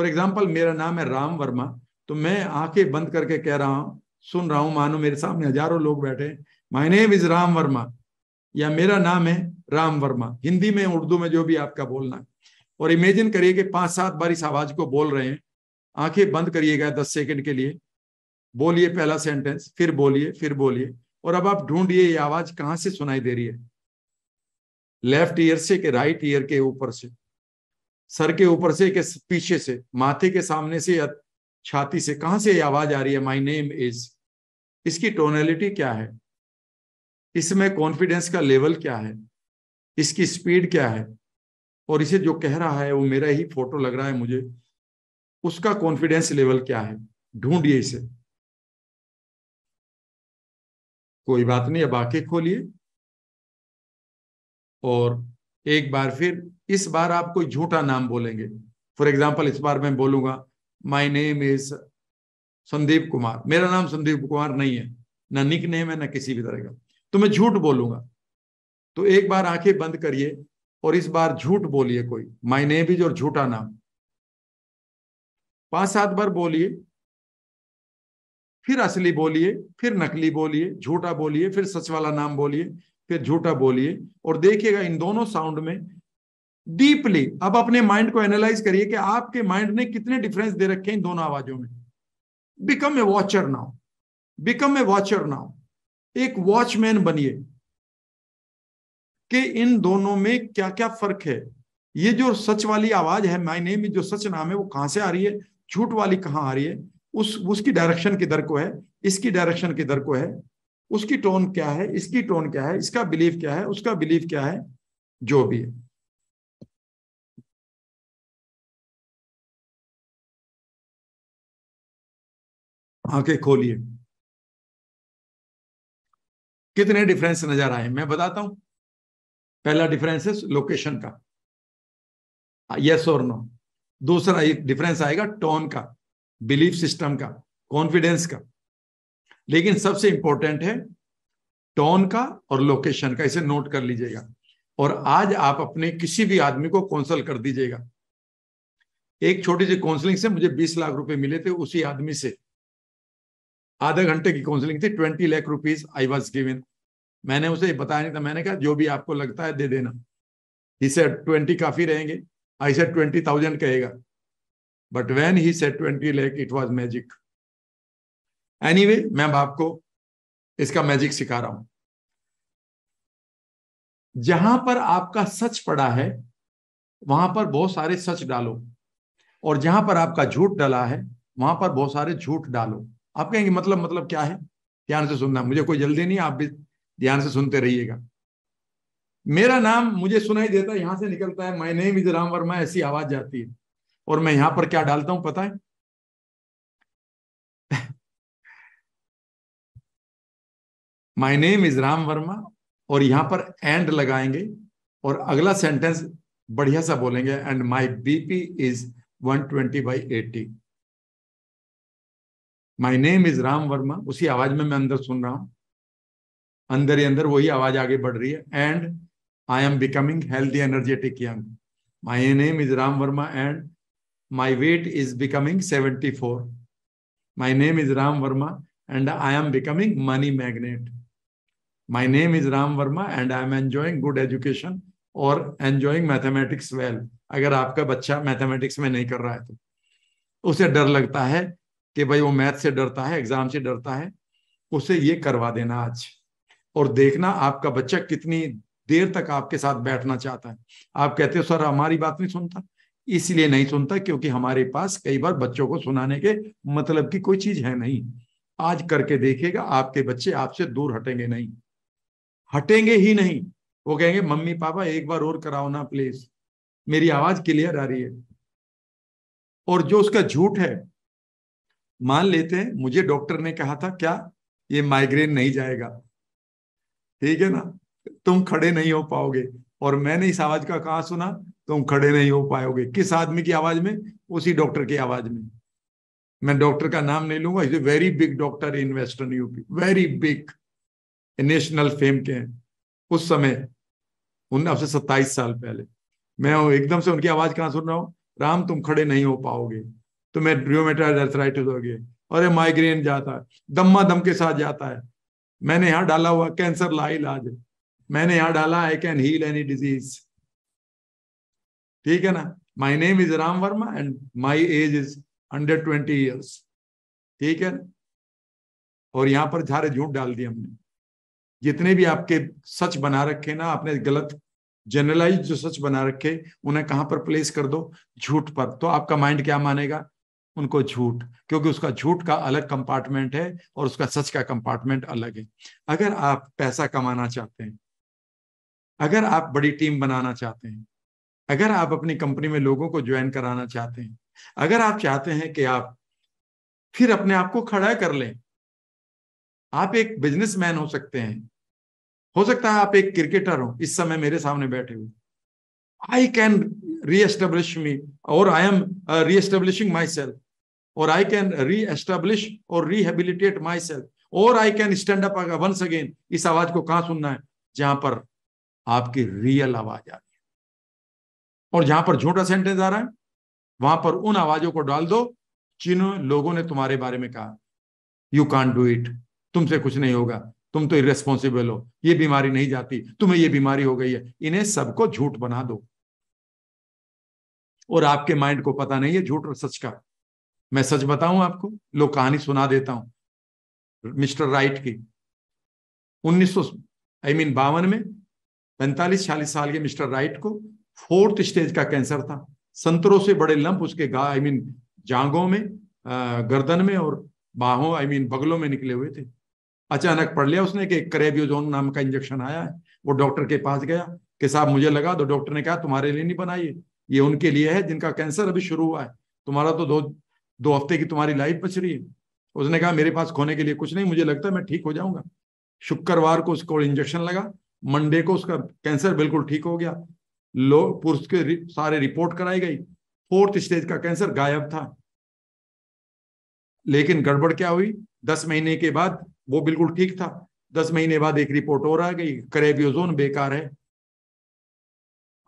for example मेरा नाम है राम वर्मा तो मैं आँखें बंद करके कह रहा हूँ, सुन रहा हूँ, मानो मेरे सामने हज़ारों लोग बैठे my name is Ram Verma या मेरा नाम है राम वर्मा। हिंदी में, उर्दू में जो भी आपका बोलना है। और इमेजिन करिए कि पाँच सात बार इस आवाज़ को बोल रहे हैं। आँखें बंद करिएगा दस सेकंड के लिए। बोलिए पहला सेंटेंस फिर बोलिए फिर बोलिए। और अब आप ढूंढिए, ये आवाज़ कहाँ से सुनाई दे रही है? लेफ़्ट ईयर से कि राइट ईयर के ऊपर से? सर के ऊपर से कि पीछे से, माथे के सामने से या छाती से, कहाँ से आवाज़ आ रही है? माई नेम इज़ इसकी टोनलिटी क्या है? इसमें कॉन्फिडेंस का लेवल क्या है? इसकी स्पीड क्या है? और इसे जो कह रहा है, वो मेरा ही फ़ोटो लग रहा है मुझे, उसका कॉन्फिडेंस लेवल क्या है? ढूंढिए इसे। कोई बात नहीं, अब आँखें खोलिए। और एक बार फिर, इस बार आप कोई झूठा नाम बोलेंगे। फॉर एग्ज़ाम्पल इस बार मैं बोलूँगा my name is Sandeep Kumar मेरा नाम संदीप कुमार नहीं है, ना निक नेम है, ना किसी भी तरह का। तो मैं झूठ बोलूँगा। तो एक बार आँखें बंद करिए और इस बार झूठ बोलिए कोई। माई नेम इज़ और झूठा नाम। पाँच सात बार बोलिए, फिर असली बोलिए, फिर नकली बोलिए, झूठा बोलिए, फिर सच वाला नाम बोलिए। फिर झूठा बोलिए और देखिएगा इन दोनों साउंड में डीपली अब अपने माइंड को एनालाइज करिए कि आपके माइंड ने कितने डिफरेंस दे रखे हैं इन दोनों आवाजों में। Become a watcher now become a watcher now एक वॉचमैन बनिए कि इन दोनों में क्या क्या फ़र्क है। ये जो सच वाली आवाज़ है माई नेम जो सच नाम है, वो कहाँ से आ रही है? झूठ वाली कहाँ आ रही है? उस, उसकी डायरेक्शन किधर को है? इसकी डायरेक्शन किधर को है? उसकी टोन क्या है, इसकी टोन क्या है, इसका बिलीफ क्या है, उसका बिलीफ क्या है, जो भी है। आँखें खोलिए। कितने डिफरेंस नज़र आए मैं बताता हूँ। पहला डिफरेंस है लोकेशन का। यस और नो दूसरा डिफरेंस आएगा टोन का बिलीफ सिस्टम का कॉन्फिडेंस का। लेकिन सबसे इंपॉर्टेंट है टोन का और लोकेशन का, इसे नोट कर लीजिएगा। और आज आप अपने किसी भी आदमी को कौंसल कर दीजिएगा। एक छोटी सी काउंसलिंग से मुझे 20 लाख रुपए मिले थे उसी आदमी से। आधे घंटे की काउंसलिंग थी twenty lakh rupees I was given मैंने उसे बताया नहीं था, मैंने कहा, जो भी आपको लगता है दे देना। ही इसे ट्वेंटी काफ़ी रहेंगे। आई सेड ट्वेंटी थाउज़ेंड कहेगा। But when he set twenty lakh it was magic anyway मैं आपको इसका मैजिक सिखा रहा हूँ। जहाँ पर आपका सच पड़ा है, वहाँ पर बहुत सारे सच डालो। और जहाँ पर आपका झूठ डला है, वहाँ पर बहुत सारे झूठ डालो। आप कहेंगे मतलब मतलब क्या है? ध्यान से सुनना। मुझे कोई जल्दी नहीं, आप भी ध्यान से सुनते रहिएगा। मेरा नाम मुझे सुनाई देता है, यहाँ से निकलता है। My name is Ram Verma, ऐसी आवाज़ जाती है। और मैं यहाँ पर क्या डालता हूँ, पता है? My name is Ram Verma और यहाँ पर एंड लगाएँगे, और अगला सेंटेंस बढ़िया सा बोलेंगे and my BP is 120 twenty by eighty my name is Ram Verma उसी आवाज़ में मैं अंदर सुन रहा हूँ। अंदर ही अंदर वही आवाज़ आगे बढ़ रही है and I am becoming healthy energetic young my name is Ram Verma and my weight is becoming 74 my name is Ram Verma and I am becoming money magnet. My name is ram verma and i am enjoying good education और enjoying mathematics well अगर आपका बच्चा mathematics में नहीं कर रहा है तो। उसे डर लगता है कि भाई वो मैथ से डरता है एग्ज़ाम से डरता है, उसे ये करवा देना आज। और देखना आपका बच्चा कितनी देर तक आपके साथ बैठना चाहता है। आप कहते हो, सर, हमारी बात नहीं सुनता। इसलिए नहीं सुनता क्योंकि हमारे पास कई बार बच्चों को सुनाने के मतलब की कोई चीज़ है नहीं। आज करके देखेगा आपके बच्चे आपसे दूर हटेंगे नहीं। हटेंगे ही नहीं। वो कहेंगे, मम्मी, पापा, एक बार और कराओ ना प्लीज़ मेरी आवाज़ क्लियर आ रही है। और जो उसका झूठ है, मान लेते हैं, मुझे डॉक्टर ने कहा था, क्या? ये माइग्रेन नहीं जाएगा। ठीक है ना? तुम खड़े नहीं हो पाओगे। और मैंने इस आवाज़ का कहा सुना? तुम खड़े नहीं हो पाओगे। किस आदमी की आवाज़ में? उसी डॉक्टर की आवाज़ में। मैं डॉक्टर का नाम नहीं लूँगा। Very big doctor in western UP very big national fame के हैं उस समय उन अब से सत्ताईस साल पहले। मैं एकदम से उनकी आवाज़ कहाँ सुन रहा हूँ? राम, तुम खड़े नहीं हो पाओगे। तुम्हें रियोमेटाइड अर्थराइटिस हो गए अरे माइग्रेन जाता है। दम्मा दम के साथ जाता है। मैंने यहाँ डाला हुआ कैंसर ला इलाज। मैंने यहाँ डाला I can heal any disease ठीक है ना? My name is Ram Verma and my age is hundred twenty years ठीक है? और यहाँ पर झारे झूठ डाल दिए हमने। जितने भी आपके सच बना रखे ना, आपने गलत जनरलाइज जो सच बना रखे, उन्हें कहाँ पर प्लेस कर दो? झूठ पर। तो आपका माइंड क्या मानेगा? उनको झूठ, क्योंकि उसका झूठ का अलग कंपार्टमेंट है और उसका सच का कंपार्टमेंट अलग है। अगर आप पैसा कमाना चाहते हैं, अगर आप बड़ी टीम बनाना चाहते हैं, अगर आप अपनी कंपनी में लोगों को ज्वाइन कराना चाहते हैं, अगर आप चाहते हैं कि आप फिर अपने आप को खड़ा कर लें, आप एक बिजनेसमैन हो सकते हैं। हो सकता है आप एक क्रिकेटर हो, इस समय मेरे सामने बैठे हुए आई कैन रीएस्टेब्लिश मी और आई एम रीएस्टेब्लिशिंग माई सेल्फ और आई कैन रीएस्टेब्लिश और रिहेबिलिटेट माई सेल्फ और I can stand up once again इस आवाज़ को कहाँ सुनना है? जहाँ पर आपकी रियल आवाज़ आ रही है। और जहाँ पर झूठा सेंटेंस आ रहा है, वहाँ पर उन आवाजों को डाल दो जिन लोगों ने तुम्हारे बारे में कहा। यू कान डू इट तुमसे कुछ नहीं होगा। तुम तो इरेस्पॉन्सिबल हो। ये बीमारी नहीं जाती, तुम्हें ये बीमारी हो गई है। इन्हें सबको झूठ बना दो। और आपके माइंड को पता नहीं है झूठ और सच का। मैं सच बताऊँ आपको, लोग कहानी सुना देता हूँ, मिस्टर राइट की। 1900 आई मीन बावन में, पैंतालीस चालीस साल के मिस्टर राइट को फोर्थ स्टेज का कैंसर था। संतरों से बड़े लंप उसके गा, आई मीन जांगों में गर्दन में और बाहों, आई मीन बगलों में निकले हुए थे। अचानक पढ़ लिया उसने कि करेबियोजोन नाम का इंजेक्शन आया है, वो डॉक्टर के पास गया कि साहब मुझे लगा तो डॉक्टर ने कहा, तुम्हारे लिए नहीं बनाई ये उनके लिए है, जिनका कैंसर अभी शुरू हुआ है, तुम्हारा तो दो दो हफ़्ते की तुम्हारी लाइफ बच रही है। उसने कहा, मेरे पास खोने के लिए कुछ नहीं, मुझे लगता है मैं ठीक हो जाऊँगा। शुक्रवार को उसको इंजेक्शन लगा, मंडे को उसका कैंसर बिल्कुल ठीक हो गया। लो, पुरुष के सारे रिपोर्ट कराई गई, फोर्थ स्टेज का कैंसर गायब था। लेकिन गड़बड़ क्या हुई? दस महीने के बाद वो बिल्कुल ठीक था। दस महीने बाद एक रिपोर्ट और आ गई करेबियोजोन बेकार है।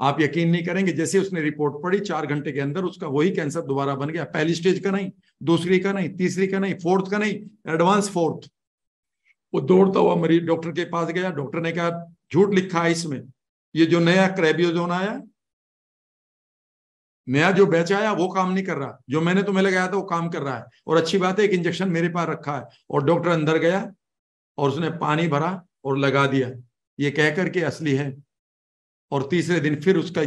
आप यकीन नहीं करेंगे, जैसे उसने रिपोर्ट पढ़ी, चार घंटे के अंदर उसका वही कैंसर दोबारा बन गया। पहली स्टेज का नहीं, दूसरी का नहीं, तीसरी का नहीं, फोर्थ का नहीं, एडवांस फोर्थ। वो दौड़ता हुआ मरीज़ डॉक्टर के पास गया, डॉक्टर ने कहा, झूठ लिखा है इसमें। ये जो नया क्रेबियोजोन आया नया जो बैच आया, वो काम नहीं कर रहा। जो मैंने तुम्हें लगाया था, वो काम कर रहा है। और अच्छी बात है, एक इंजेक्शन मेरे पास रखा है। और डॉक्टर अंदर गया और उसने पानी भरा और लगा दिया। ये कह करके असली है। और तीसरे दिन फिर उसका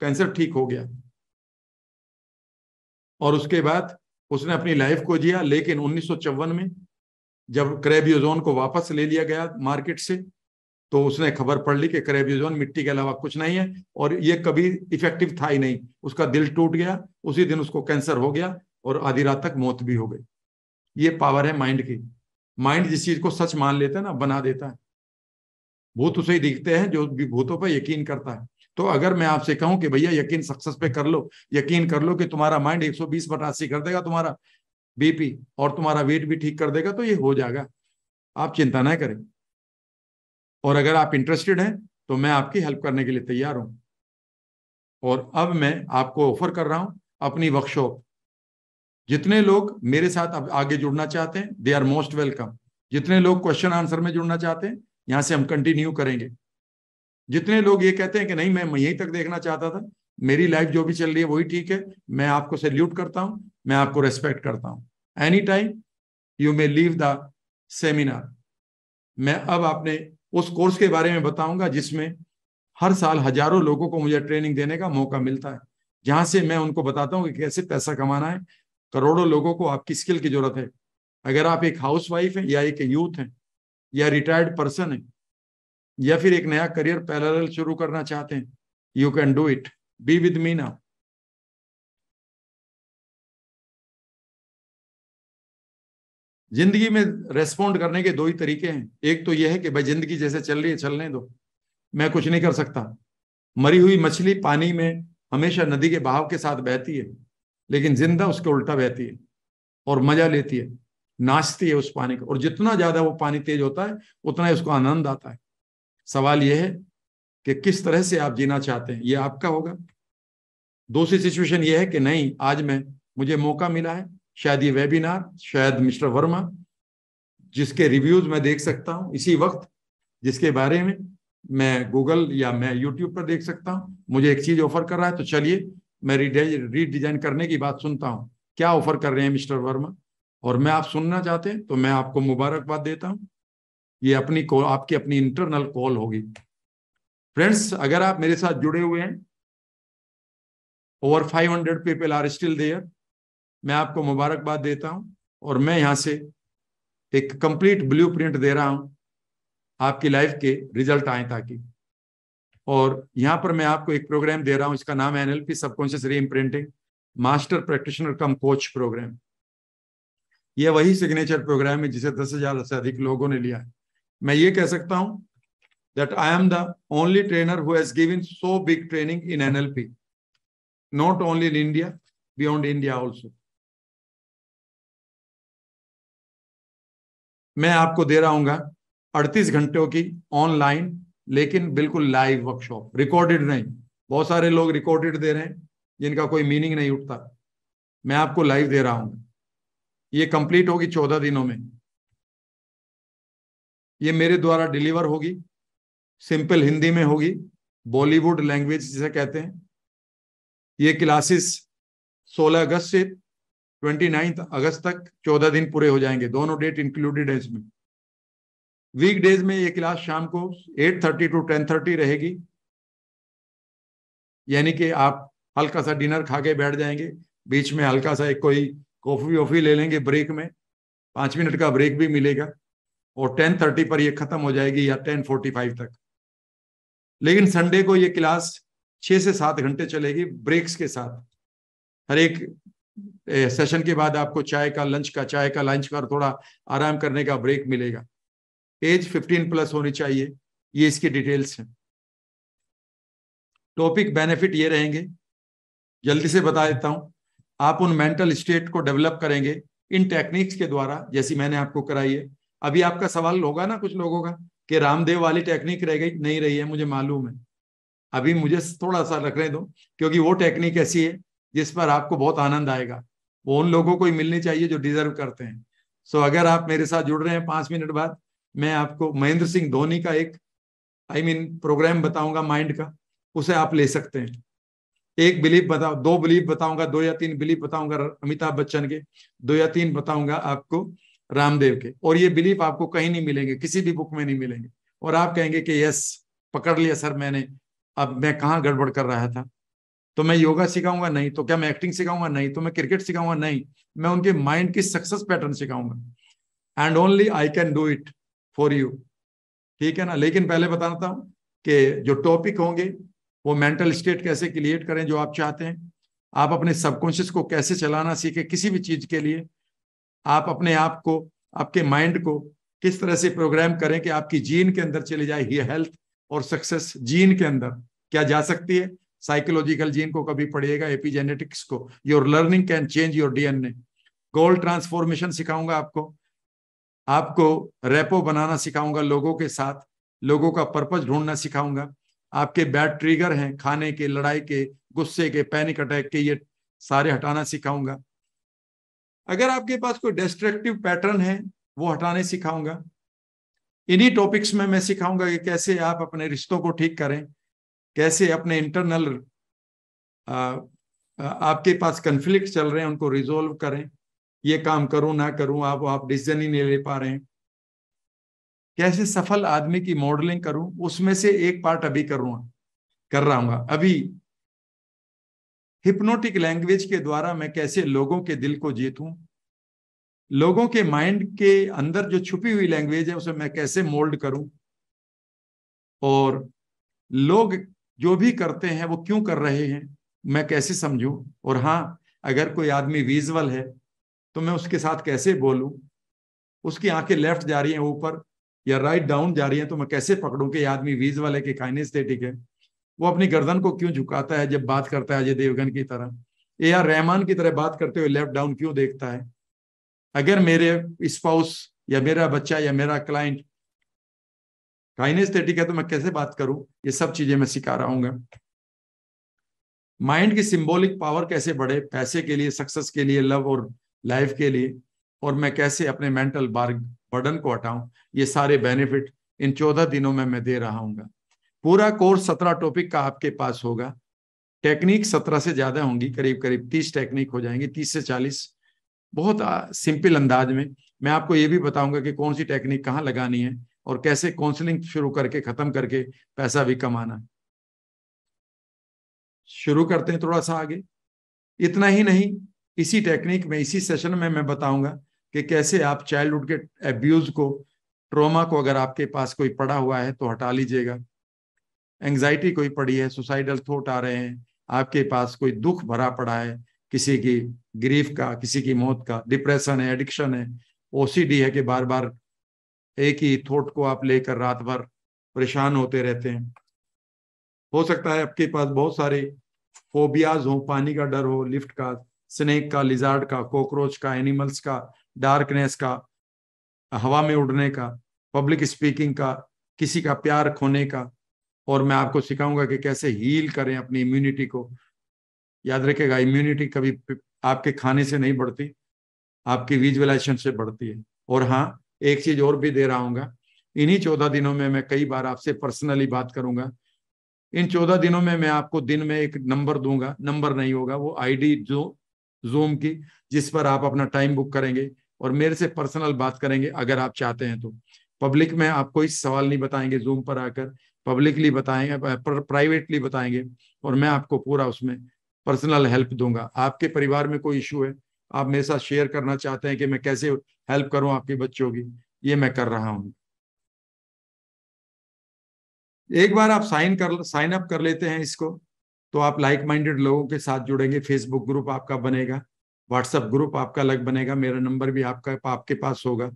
कैंसर ठीक हो गया। और उसके बाद उसने अपनी लाइफ को जिया, लेकिन उन्नीस सौ चौवन में जब क्रेबियोजोन को वापस ले लिया गया मार्केट से तो उसने खबर पढ़ ली कि क्रेबियोजोन मिट्टी के अलावा कुछ नहीं है और ये कभी इफ़ेक्टिव था ही नहीं। उसका दिल टूट गया, उसी दिन उसको कैंसर हो गया और आधी रात तक मौत भी हो गई। ये पावर है माइंड की। माइंड जिस चीज़ को सच मान लेता है ना, बना देता है। भूत उसे ही दिखते हैं, जो भी भूतों पर यकीन करता है। तो अगर मैं आपसे कहूँ कि भैया यकीन सक्सेस पे कर लो, यकीन कर लो कि तुम्हारा माइंड 120 बटा अस्सी कर देगा, तुम्हारा बीपी और तुम्हारा वेट भी ठीक कर देगा तो ये हो जाएगा। आप चिंता ना करें। और अगर आप इंटरेस्टेड हैं तो मैं आपकी हेल्प करने के लिए तैयार हूँ। और अब मैं आपको ऑफ़र कर रहा हूँ अपनी वर्कशॉप जितने लोग मेरे साथ अब आगे जुड़ना चाहते हैं दे आर मोस्ट वेलकम जितने लोग क्वेश्चन आंसर में जुड़ना चाहते हैं, यहाँ से हम कंटिन्यू करेंगे। जितने लोग ये कहते हैं कि नहीं, मैं यहीं तक देखना चाहता था, मेरी लाइफ जो भी चल रही है, वही ठीक है। मैं आपको सैल्यूट करता हूँ, मैं आपको रेस्पेक्ट करता हूँ। Any time you may leave the seminar मैं अब आपने उस कोर्स के बारे में बताऊँगा जिसमें हर साल हज़ारों लोगों को मुझे ट्रेनिंग देने का मौका मिलता है, जहाँ से मैं उनको बताता हूँ कि कैसे पैसा कमाना है, करोड़ों लोगों को आपकी स्किल की ज़रूरत है। अगर आप एक हाउस वाइफ है या एक यूथ है या रिटायर्ड पर्सन है या फिर एक नया करियर पैरल शुरू करना चाहते हैं you can do it be with me now ज़िंदगी में रेस्पॉन्ड करने के दो ही तरीके हैं। एक तो यह है कि भाई ज़िंदगी जैसे चल रही है, चलने दो। मैं कुछ नहीं कर सकता। मरी हुई मछली पानी में हमेशा नदी के बहाव के साथ बहती है, लेकिन ज़िंदा उसके उल्टा बहती है और मज़ा लेती है, नाचती है उस पानी को। और जितना ज़्यादा वो पानी तेज होता है, उतना ही उसको आनंद आता है। सवाल यह है कि किस तरह से आप जीना चाहते हैं? ये आपका होगा। दूसरी सिचुएशन ये है कि नहीं, आज मैं, मुझे मौका मिला है शायद ये वेबिनार शायद मिस्टर वर्मा, जिसके रिव्यूज़ मैं देख सकता हूँ, इसी वक्त, जिसके बारे में मैं गूगल या मैं यूट्यूब पर देख सकता हूँ, मुझे एक चीज़ ऑफ़र कर रहा है तो चलिए, मैं रीडिजाइन करने की बात सुनता हूँ। क्या ऑफ़र कर रहे हैं मिस्टर वर्मा? और मैं आप सुनना चाहते हैं तो मैं आपको मुबारकबाद देता हूँ। ये अपनी कॉल आपकी अपनी इंटरनल कॉल होगी। फ्रेंड्स अगर आप मेरे साथ जुड़े हुए हैं over 500 people are still there मैं आपको मुबारकबाद देता हूँ और मैं यहाँ से एक कंप्लीट ब्लूप्रिंट दे रहा हूँ आपकी लाइफ के रिज़ल्ट आए ताकि। और यहाँ पर मैं आपको एक प्रोग्राम दे रहा हूँ, इसका नाम है NLP subconscious reimprinting master practitioner cum coach programme ये वही सिग्नेचर प्रोग्राम है जिसे दस हज़ार से अधिक लोगों ने लिया है। मैं ये कह सकता हूँ that I am the only trainer who has given so big training in NLP not only in India beyond India also मैं आपको दे रहा हूँ अड़तीस घंटों की ऑनलाइन लेकिन बिल्कुल लाइव वर्कशॉप रिकॉर्डेड नहीं। बहुत सारे लोग रिकॉर्डेड दे रहे हैं, जिनका कोई मीनिंग नहीं उठता। मैं आपको लाइव दे रहा हूँ। ये कंप्लीट होगी चौदह दिनों में। ये मेरे द्वारा डिलीवर होगी। सिंपल हिंदी में होगी। बॉलीवुड लैंग्वेज जिसे कहते हैं। ये क्लासेस 16 अगस्त से 29 अगस्त तक 14 दिन पूरे हो जाएँगे। दोनों डेट इंक्लूडेड है इसमें। वीक डेज़ में ये क्लास शाम को 8:30 टू 10:30 रहेगी। यानी कि आप हल्का सा डिनर खा के बैठ जाएँगे। बीच में हल्का सा एक कोई कॉफ़ी वॉफी ले लेंगे ब्रेक में। पाँच मिनट का ब्रेक भी मिलेगा। और टेन थर्टी पर ये खत्म हो जाएगी या टेन फोर्टी फाइव तक। लेकिन संडे को ये क्लास छह से सात घंटे चलेगी ब्रेक्स के साथ। हर एक सेशन के बाद आपको चाय का लंच का, चाय का लंच का थोड़ा आराम करने का ब्रेक मिलेगा। एज फिफ्टीन प्लस होनी चाहिए। ये इसकी डिटेल्स हैं। टॉपिक बेनिफिट ये रहेंगे। जल्दी से बता देता हूँ। आप उन मेंटल स्टेट को डेवलप करेंगे इन टेक्निक्स के द्वारा, जैसी मैंने आपको कराई है। अभी आपका सवाल होगा ना कुछ लोगों का कि रामदेव वाली टेक्निक रह गई, नहीं रही है, मुझे मालूम है। अभी मुझे थोड़ा सा रखने दो, क्योंकि वो टेक्निक ऐसी है जिस पर आपको बहुत आनंद आएगा। वो उन लोगों को ही मिलनी चाहिए जो डिजर्व करते हैं। सो so, अगर आप मेरे साथ जुड़ रहे हैं पाँच मिनट बाद मैं आपको महेंद्र सिंह धोनी का एक I I mean mean, programme बताऊँगा माइंड का। उसे आप ले सकते हैं। एक बिलीफ बताओ दो बिलीफ बताऊँगा दो या तीन बिलीफ बताऊँगा अमिताभ बच्चन के दो या तीन बताऊँगा आपको रामदेव के। और ये बिलीफ आपको कहीं नहीं मिलेंगे किसी भी बुक में नहीं मिलेंगे। और आप कहेंगे कि यस पकड़ लिया सर मैंने अब मैं कहाँ गड़बड़ कर रहा था? तो मैं योगा सिखाऊँगा नहीं तो क्या मैं एक्टिंग सिखाऊँगा नहीं तो मैं क्रिकेट सिखाऊँगा नहीं, मैं उनके माइंड की success pattern सिखाऊँगा। And only I can do it for you ठीक है ना? लेकिन पहले बताता हूँ कि जो टॉपिक होंगे, वो मेंटल स्टेट कैसे क्रिएट करें जो आप चाहते हैं। आप अपने सबकॉन्शियस को कैसे चलाना सीखे किसी भी चीज़ के लिए। आप अपने आप को, आपके माइंड को किस तरह से प्रोग्राम करें कि आपकी जीन के अंदर चले जाए ये हेल्थ और सक्सेस जीन के अंदर। क्या जा सकती है? साइकोलॉजिकल जीन को कभी पढ़िएगा एपीजेनेटिक्स को। Your learning can change your DNA goal transformation सिखाऊँगा आपको। आपको रेपो बनाना सिखाऊँगा लोगों के साथ। लोगों का पर्पज ढूंढना सिखाऊँगा। आपके बैड ट्रिगर हैं, खाने के, लड़ाई के, गुस्से के पैनिक अटैक के, ये सारे हटाना सिखाऊँगा। अगर आपके पास कोई डिस्ट्रक्टिव पैटर्न है, वो हटाने सिखाऊँगा। इन्हीं टॉपिक्स में मैं सिखाऊँगा कि कैसे आप अपने रिश्तों को ठीक करें। कैसे अपने इंटरनल आपके पास कंफ्लिक्ट चल रहे हैं, उनको रिजोल्व करें। ये काम करूँ, ना करूँ, आप आप डिसीज़न ही नहीं ले पा रहे हैं। कैसे सफल आदमी की मॉडलिंग करूँ, उसमें से एक पार्ट अभी करूँगा कर रहा हूँ। अभी हिप्नोटिक लैंग्वेज के द्वारा मैं कैसे लोगों के दिल को जीतूं, लोगों के माइंड के अंदर जो छुपी हुई लैंग्वेज है, उसे मैं कैसे मोल्ड करूँ, और लोग जो भी करते हैं, वो क्यों कर रहे हैं? मैं कैसे समझूं? और हाँ अगर कोई आदमी विजुअल है तो मैं उसके साथ कैसे बोलूँ? उसकी आँखें लेफ़्ट जा रही हैं, ऊपर, या राइट डाउन जा रही हैं तो मैं कैसे पकड़ूं कि आदमी वीज वाले के काइनेस्थेटिक है? वो अपनी गर्दन को क्यों झुकाता है जब बात करता है अजय देवगन की तरह? ए आर रहमान की तरह बात करते हुए लेफ़्ट डाउन क्यों देखता है? अगर मेरे स्पाउस या मेरा बच्चा, या मेरा क्लाइंट काइनेस्थेटिक है तो मैं कैसे बात करूँ? ये सब चीज़ें मैं सिखा रहा हूँ। माइंड की सिंबॉलिक पावर कैसे बढ़े? पैसे के लिए सक्सेस के लिए लव और लाइफ के लिए। और मैं कैसे अपने मेंटल बार बर्डन को हटाऊं? ये सारे बेनिफिट इन चौदह दिनों में मैं दे रहा हूँ। पूरा कोर्स सत्रह टॉपिक का आपके पास होगा। टेक्निक सत्रह से ज़्यादा होंगी करीब करीब तीस टेक्निक हो जाएँगी, तीस से चालीस। बहुत सिंपल अंदाज में। मैं आपको ये भी बताऊँगा कि कौन सी टेक्निक कहाँ लगानी है। और कैसे काउंसलिंग शुरू करके, खत्म करके पैसा भी कमाना। शुरू करते हैं थोड़ा सा आगे। इतना ही नहीं, इसी टेक्निक में, इसी सेशन में मैं बताऊँगा कि कैसे आप चाइल्डहुड के एब्यूज को ट्रोमा को अगर आपके पास कोई पड़ा हुआ है तो हटा लीजिएगा। एंग्जाइटी कोई पड़ी है सुसाइडल थॉट आ रहे हैं, आपके पास कोई दुख भरा पड़ा है, किसी की ग्रीफ का, किसी की मौत का डिप्रेशन है एडिक्शन है ओसीडी है कि बार बार एक ही थॉट को आप लेकर रात भर परेशान होते रहते हैं। हो सकता है आपके पास बहुत सारे फोबियाज हो, पानी का डर हो, लिफ्ट का स्नेक का लिजार्ड का कॉकरोच का एनिमल्स का डार्कनेस का, हवा में उड़ने का पब्लिक स्पीकिंग का, किसी का प्यार खोने का। और मैं आपको सिखाऊँगा कि कैसे हील करें अपनी इम्यूनिटी को। याद रखेगा इम्यूनिटी कभी आपके खाने से नहीं बढ़ती, आपकी विजुअलाइजेशन से बढ़ती है। और हाँ एक चीज़ और भी दे रहा हूँ इन्हीं चौदह दिनों में मैं कई बार आपसे पर्सनली बात करूँगा। इन चौदह दिनों में मैं आपको दिन में एक नंबर दूँगा। नंबर नहीं होगा, वो आईडी जो जूम की, जिस पर आप अपना टाइम बुक करेंगे और मेरे से पर्सनल बात करेंगे, अगर आप चाहते हैं तो। पब्लिक में आप कोई सवाल नहीं बताएँगे जूम पर आकर। पब्लिकली बताएँगे प्राइवेटली बताएँगे। और मैं आपको पूरा उसमें पर्सनल हेल्प दूँगा। आपके परिवार में कोई इशू है आप मेरे साथ शेयर करना चाहते हैं कि मैं कैसे हेल्प करूँ आपके बच्चों की, ये मैं कर रहा हूँ। एक बार आप साइन कर साइन अप कर लेते हैं इसको तो आप लाइक माइंडेड लोगों के साथ जुड़ेंगे। फेसबुक ग्रुप आपका बनेगा व्हाट्सएप ग्रुप आपका अलग बनेगा, मेरा नंबर भी आपका, आपके पास होगा।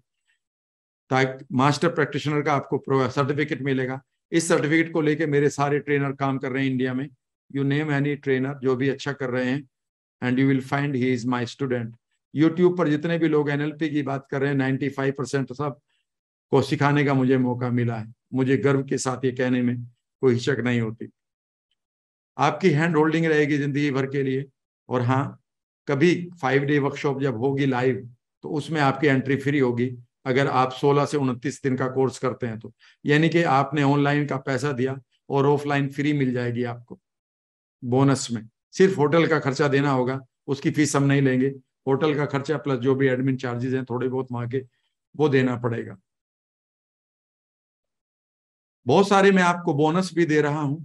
ताकि मास्टर प्रैक्टिशनर का आपको सर्टिफिकेट मिलेगा। इस सर्टिफिकेट को लेके मेरे सारे ट्रेनर काम कर रहे हैं इंडिया में। यू नेम एनी ट्रेनर जो भी अच्छा कर रहे हैं and you will find he is my student YouTube पर जितने भी लोग एनएलपी की बात कर रहे हैं नाइन्टी फाइव परसेंट सबको सिखाने का मुझे मौका मिला है। मुझे गर्व के साथ ये कहने में कोई हिचक नहीं होती। आपकी हैंड होल्डिंग रहेगी ज़िंदगी भर के लिए। और हाँ कभी फाइव डे वर्कशॉप जब होगी लाइव तो उसमें आपकी एंट्री फ्री होगी। अगर आप 16 से उनतीस दिन का कोर्स करते हैं तो। यानी कि आपने ऑनलाइन का पैसा दिया और ऑफलाइन फ्री मिल जाएगी आपको। बोनस में। सिर्फ़ होटल का खर्चा देना होगा, उसकी फ़ीस हम नहीं लेंगे। होटल का खर्चा प्लस जो भी एडमिन चार्जेस हैं, थोड़े बहुत वहाँ के, वो देना पड़ेगा। बहुत सारे मैं आपको बोनस भी दे रहा हूँ।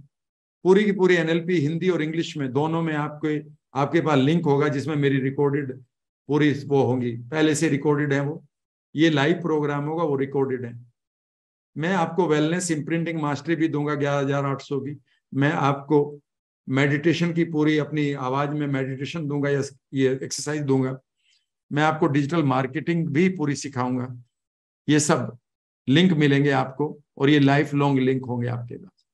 पूरी की पूरी एनएलपी हिंदी और इंग्लिश में दोनों में आपके आपके पास लिंक होगा, जिसमें मेरी रिकॉर्डेड पूरी वो होंगी। पहले से रिकॉर्डेड है वो। ये लाइव प्रोग्राम होगा, वो रिकॉर्डेड है। मैं आपको वेलनेस इम्प्रिंटिंग मास्टरी भी दूँगा, ग्यारह हज़ार आठ सौ की। मैं आपको मेडिटेशन की पूरी अपनी आवाज़ में मेडिटेशन दूँगा या ये एक्सरसाइज दूँगा, मैं आपको डिजिटल मार्केटिंग भी पूरी सिखाऊँगा। ये सब लिंक मिलेंगे आपको और ये लाइफ लॉन्ग लिंक होंगे आपके पास।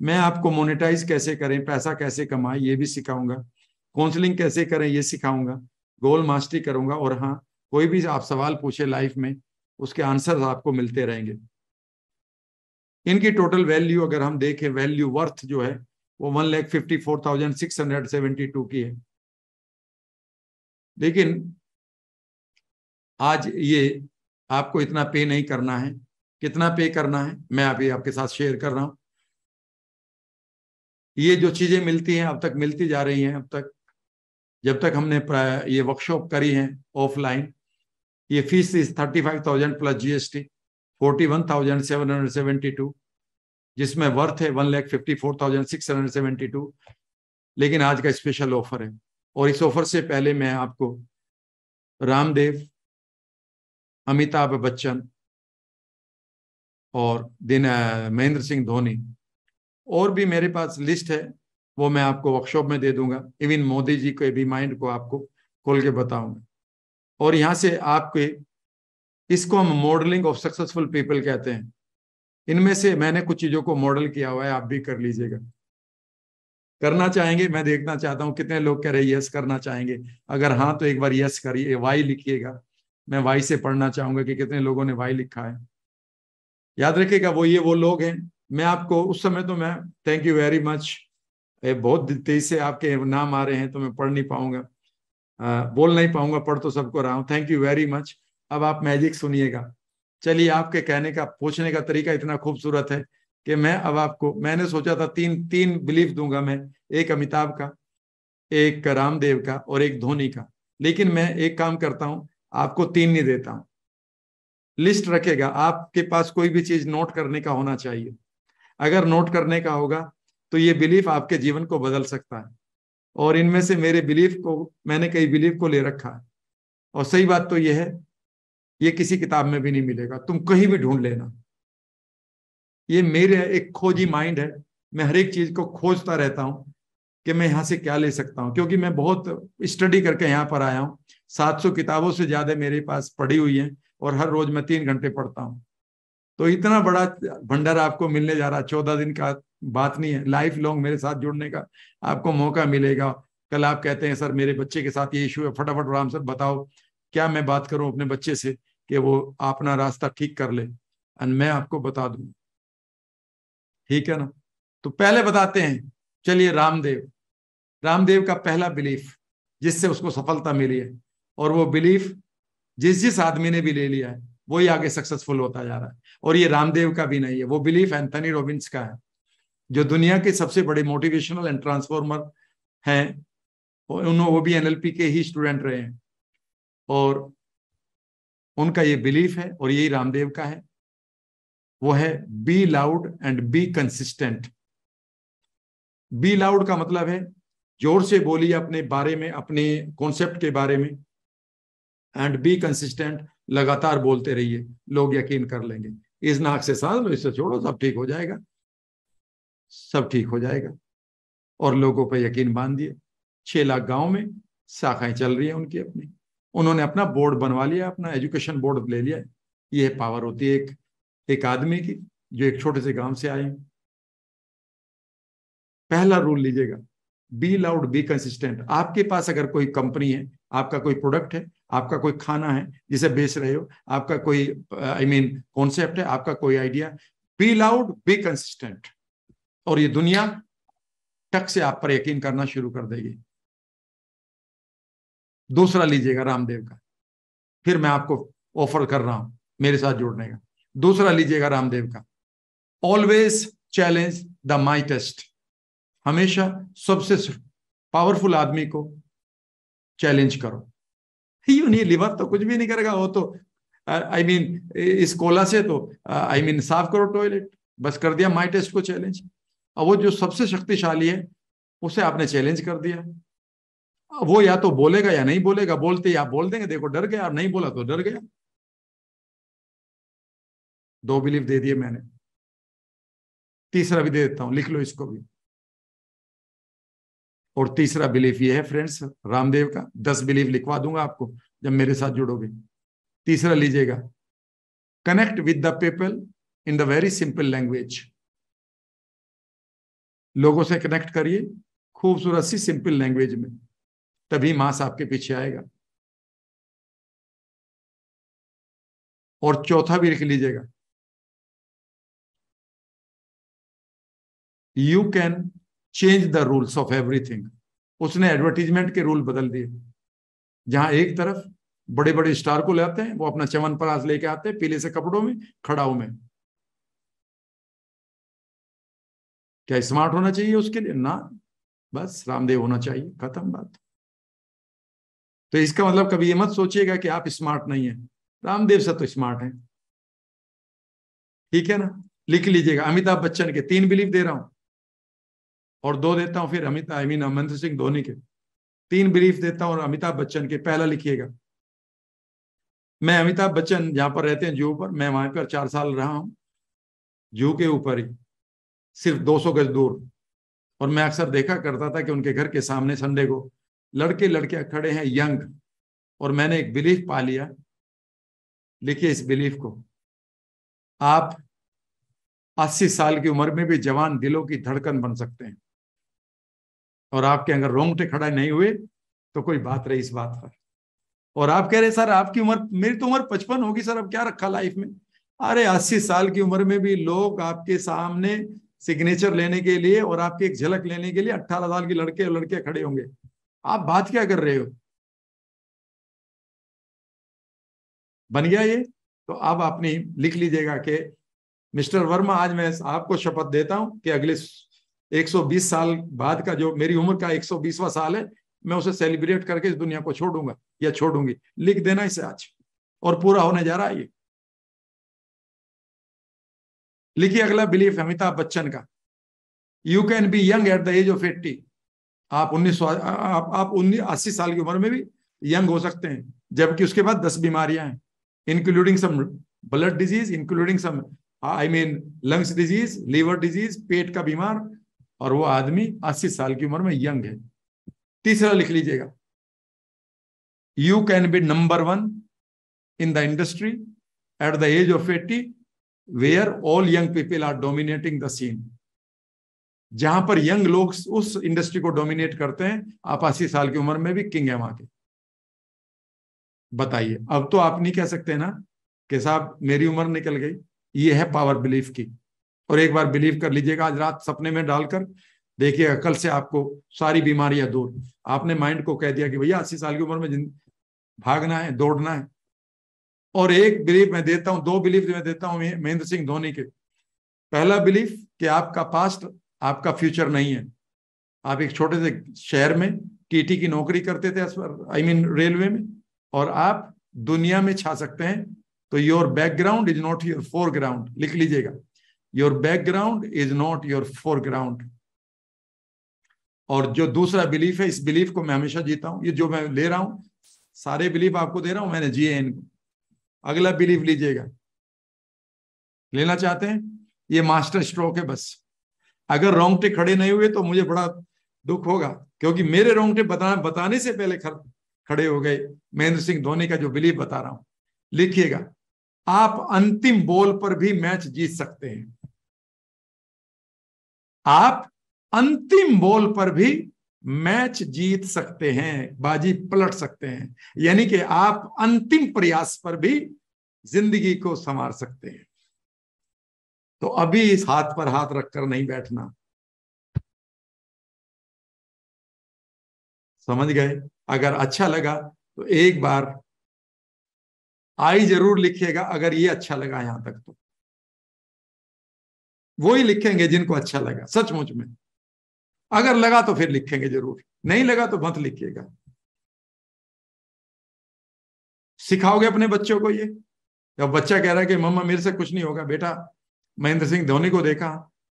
मैं आपको मोनेटाइज कैसे करें, पैसा कैसे कमाएँ, ये भी सिखाऊँगा। काउंसलिंग कैसे करें, ये सिखाऊँगा। गोल मास्टरी करूँगा और हाँ कोई भी आप सवाल पूछे लाइफ में, उसके आंसर आपको मिलते रहेंगे। इनकी टोटल वैल्यू अगर हम देखें वैल्यू वर्थ जो है वो one lakh fifty four thousand six hundred seventy two की है। लेकिन आज ये आपको इतना पे नहीं करना है। कितना पे करना है, मैं अभी आपके साथ शेयर कर रहा हूँ। ये जो चीज़ें मिलती हैं, अब तक मिलती जा रही हैं, अब तक, जब तक हमने ये वर्कशॉप करी है ऑफलाइन ये fees is thirty five thousand plus GST forty one thousand seven hundred seventy two जिसमें वर्थ है one lakh fifty four thousand six hundred seventy two लेकिन आज का स्पेशल ऑफ़र है। और इस ऑफ़र से पहले मैं आपको रामदेव, अमिताभ बच्चन और दिन महेंद्र सिंह धोनी और भी मेरे पास लिस्ट है, वो मैं आपको वर्कशॉप में दे दूँगा। इवन मोदी जी के भी माइंड को आपको खोल के बताऊँगा। और यहाँ से आपके इसको हम मॉडलिंग ऑफ़ सक्सेसफुल पीपल कहते हैं। इनमें से मैंने कुछ चीज़ों को मॉडल किया हुआ है, आप भी कर लीजिएगा। करना चाहेंगे, मैं देखना चाहता हूँ, कितने लोग कह रहे यस करना चाहेंगे। अगर हाँ तो एक बार यस करिए वाई लिखिएगा। मैं वाई से पढ़ना चाहूँगा कि कितने लोगों ने वाई लिखा है। याद रखिएगा, वो ये वो लोग हैं। मैं आपको, उस समय तो मैं थैंक यू वेरी मच बहुत तेज से आपके नाम आ रहे हैं तो मैं पढ़ नहीं पाऊँगा। बोल नहीं पाऊँगा, पढ़ तो सबको रहा हूँ। थैंक यू वेरी मच अब आप मैजिक सुनिएगा। चलिए आपके कहने का, पूछने का तरीका इतना खूबसूरत है कि मैं अब आपको, मैंने सोचा था तीन तीन बिलीफ दूँगा मैं, एक अमिताभ का, एक रामदेव का और एक धोनी का। लेकिन मैं एक काम करता हूँ, आपको तीन नहीं देता हूँ। लिस्ट रखेगा, आपके पास कोई भी चीज़ नोट करने का होना चाहिए। अगर नोट करने का होगा तो ये बिलीफ आपके जीवन को बदल सकता है। और इनमें से मेरे बिलीफ को, मैंने कई बिलीफ को ले रखा है। और सही बात तो यह है ये किसी किताब में भी नहीं मिलेगा। तुम कहीं भी ढूंढ लेना। ये मेरे एक खोजी माइंड है। मैं हर एक चीज़ को खोजता रहता हूँ कि मैं यहाँ से क्या ले सकता हूँ। क्योंकि मैं बहुत स्टडी करके यहाँ पर आया हूँ। 700 किताबों से ज़्यादा मेरे पास पढ़ी हुई है और हर रोज मैं तीन घंटे पढ़ता हूँ। तो इतना बड़ा भंडार आपको मिलने जा रहा है। चौदह दिन का बात नहीं है। लाइफ लॉन्ग मेरे साथ जुड़ने का आपको मौका मिलेगा। कल आप कहते हैं, सर, मेरे बच्चे के साथ ये इशू है। फटाफट राम सर बताओ क्या मैं बात करूँ अपने बच्चे से कि वो अपना रास्ता ठीक कर ले? एंड मैं आपको बता दूँ। ठीक है ना? तो पहले बताते हैं। चलिए रामदेव। रामदेव का पहला बिलीफ जिससे उसको सफलता मिली है, और वो बिलीफ जिस जिस आदमी ने भी ले लिया है, वही आगे सक्सेसफुल होता जा रहा है। और ये रामदेव का भी नहीं है। वो बिलीफ एंथनी रॉबिन्स का है, जो दुनिया के सबसे बड़े मोटिवेशनल एंड ट्रांसफॉर्मर हैं। उन्होंने वो भी एनएलपी के ही स्टूडेंट रहे हैं। और उनका ये बिलीफ है और यही रामदेव का है। वो है be loud and be consistent be loud का मतलब है, ज़ोर से बोलिए अपने बारे में, अपने कॉन्सेप्ट के बारे में। एंड बी कंसिस्टेंट लगातार बोलते रहिए, लोग यकीन कर लेंगे। इस नाक से सांस लो, इससे छोड़ो, सब ठीक हो जाएगा। सब ठीक हो जाएगा। और लोगों पर यकीन बाँध दिए छह लाख गाँव में शाखाएँ चल रही है उनकी अपनी। उन्होंने अपना बोर्ड बनवा लिया, अपना एजुकेशन बोर्ड ले लिया। ये पावर होती है एक एक आदमी की, जो एक छोटे से गाँव से आए। पहला रूल लीजिएगा बी लाउड बी कंसिस्टेंट आपके पास अगर कोई कंपनी है, आपका कोई प्रोडक्ट है, आपका कोई खाना है, जिसे बेच रहे हो, आपका कोई आई मीन कॉन्सेप्ट है, आपका कोई idea be loud be consistent और ये दुनिया टक से आप पर यकीन करना शुरू कर देगी। दूसरा लीजिएगा रामदेव का। फिर मैं आपको ऑफ़र कर रहा हूँ मेरे साथ जुड़ने का। दूसरा लीजिएगा रामदेव का। Always challenge the my test हमेशा सबसे पावरफुल आदमी को चैलेंज करो। [laughs] यू नहीं, लिवर तो कुछ भी नहीं करेगा, वो तो आई मीन इस कोला से तो आई मीन साफ़ करो टॉयलेट बस कर दिया माई टेस्ट को चैलेंज और वो जो सबसे शक्तिशाली है, उसे आपने चैलेंज कर दिया। वो या तो बोलेगा या नहीं बोलेगा, बोलते या बोल देंगे, देखो डर गया और नहीं बोला तो डर गया। दो बिलीफ दे दिए मैंने। तीसरा भी दे देता हूँ, लिख लो इसको भी। और तीसरा बिलीफ ये है फ्रेंड्स रामदेव का, दस बिलीफ लिखवा दूँगा आपको, जब मेरे साथ जुड़ोगे। तीसरा लीजिएगा connect with the people in the very simple language लोगों से कनेक्ट करिए, खूबसूरत सी सिंपल लैंग्वेज में। तभी मास आपके पीछे आएगा। और चौथा भी लिख लीजिएगा। You can change the rules of everything उसने एडवर्टीजमेंट के रूल बदल दिए। जहाँ एक तरफ़ बड़े बड़े स्टार को ले आते हैं, वो अपना चमन परास लेके आते हैं, पीले से कपड़ों में, खड़ाऊ में। क्या स्मार्ट होना चाहिए उसके लिए? ना। बस रामदेव होना चाहिए। खत्म बात। तो इसका मतलब कभी ये मत सोचिएगा कि आप स्मार्ट नहीं है। रामदेव से तो स्मार्ट है। ठीक है ना? लिख लीजिएगा। अमिताभ बच्चन के तीन बिलीफ दे रहा हूँ। और दो देता हूँ फिर अमिताभ आई मीन महेंद्र सिंह धोनी के। तीन बिलीफ देता हूँ और अमिताभ बच्चन के पहला लिखिएगा। मैं अमिताभ बच्चन जहाँ पर रहते हैं, जू पर। मैं वहाँ पर चार साल रहा हूँ। जू के ऊपर ही। सिर्फ़ 200 गज दूर। और मैं अक्सर देखा करता था कि उनके घर के सामने संडे को लड़के लड़कियाँ खड़े हैं, यंग, और मैंने एक बिलीफ पा लिया। लिखिए इस बिलीफ को। आप 80 साल की उम्र में भी जवान दिलों की धड़कन बन सकते हैं। और आपके अगर रोंगटे खड़ा नहीं हुए तो कोई बात रही इस बात पर। और आप कह रहे सर, आपकी उम्र, मेरी तो उम्र पचपन होगी, सर, अब क्या रखा लाइफ में? अरे, अस्सी साल की उम्र में भी लोग आपके सामने सिग्नेचर लेने के लिए और आपकी एक झलक लेने के लिए अट्ठारह साल के लड़के और लड़के खड़े होंगे। आप बात क्या कर रहे हो? बन गया ये? तो अब अपनी लिख लीजिएगा कि मिस्टर वर्मा, आज मैं आपको शपथ देता हूँ कि अगले 120 साल बाद का जो मेरी उम्र का 120वां साल है, मैं उसे सेलिब्रेट करके इस दुनिया को छोड़ूँगा या छोड़ूँगी। लिख देना इसे आज। और पूरा होने जा रहा है ये। लिखिए अगला बिलीफ अमिताभ बच्चन का। You can be young at the age of eighty आप उन्नीस आप, आप उन्नीस अस्सी साल की उम्र में भी यंग हो सकते हैं जबकि उसके बाद दस बीमारियाँ हैं including some blood disease including some I mean lungs disease liver disease पेट का बीमार और वो आदमी अस्सी साल की उम्र में यंग है। तीसरा लिख लीजिएगा। You can be number one in the industry at the age of eighty where all young people are dominating the scene जहाँ पर यंग लोग उस इंडस्ट्री को डोमिनेट करते हैं, आप अस्सी साल की उम्र में भी किंग है वहाँ के। बताइए। अब तो आप नहीं कह सकते ना कि साहब, मेरी उम्र निकल गई। ये है पावर बिलीफ की। और एक बार बिलीव कर लीजिएगा, आज रात सपने में डालकर देखिएगा कल से आपको सारी बीमारियाँ दूर। आपने माइंड को कह दिया कि भैया, अस्सी साल की उम्र में भागना है, दौड़ना है। और एक बिलीफ मैं देता हूँ, दो बिलीफ मैं देता हूँ, महेंद्र सिंह धोनी के। पहला बिलीफ कि आपका पास्ट आपका फ्यूचर नहीं है। आप एक छोटे से शहर में टीटी की नौकरी करते थे आई मीन रेलवे में, और आप दुनिया में छा सकते हैं। तो your background is not your foreground लिख लीजिएगा। Your background is not your foreground और जो दूसरा बिलीफ है, इस बिलीफ को मैं हमेशा जीता हूँ। ये जो मैं ले रहा हूँ, सारे बिलीफ आपको दे रहा हूँ, मैंने जिए इनको। अगला बिलीफ लीजिएगा। लेना चाहते हैं? ये मास्टर स्ट्रोक है बस। अगर रोंगटे खड़े नहीं हुए तो मुझे बड़ा दुख होगा क्योंकि मेरे रोंगटे बता, बताने से पहले खर, खड़े हो गए। महेंद्र सिंह धोनी का जो बिलीफ बता रहा हूँ लिखिएगा आप अंतिम बॉल पर भी मैच जीत सकते हैं। आप अंतिम बॉल पर भी मैच जीत सकते हैं बाजी पलट सकते हैं यानी कि आप अंतिम प्रयास पर भी ज़िंदगी को संवार सकते हैं। तो अभी इस हाथ पर हाथ रखकर नहीं बैठना। समझ गए? अगर अच्छा लगा तो एक बार आई ज़रूर लिखिएगा, अगर ये अच्छा लगा यहाँ तक तो। वो ही लिखेंगे जिनको अच्छा लगा, सचमुच में। अगर लगा तो फिर लिखेंगे ज़रूर, नहीं लगा तो मत लिखिएगा। सिखाओगे अपने बच्चों को ये? जब बच्चा कह रहा है कि मम्मा मेरे से कुछ नहीं होगा, बेटा महेंद्र सिंह धोनी को देखा,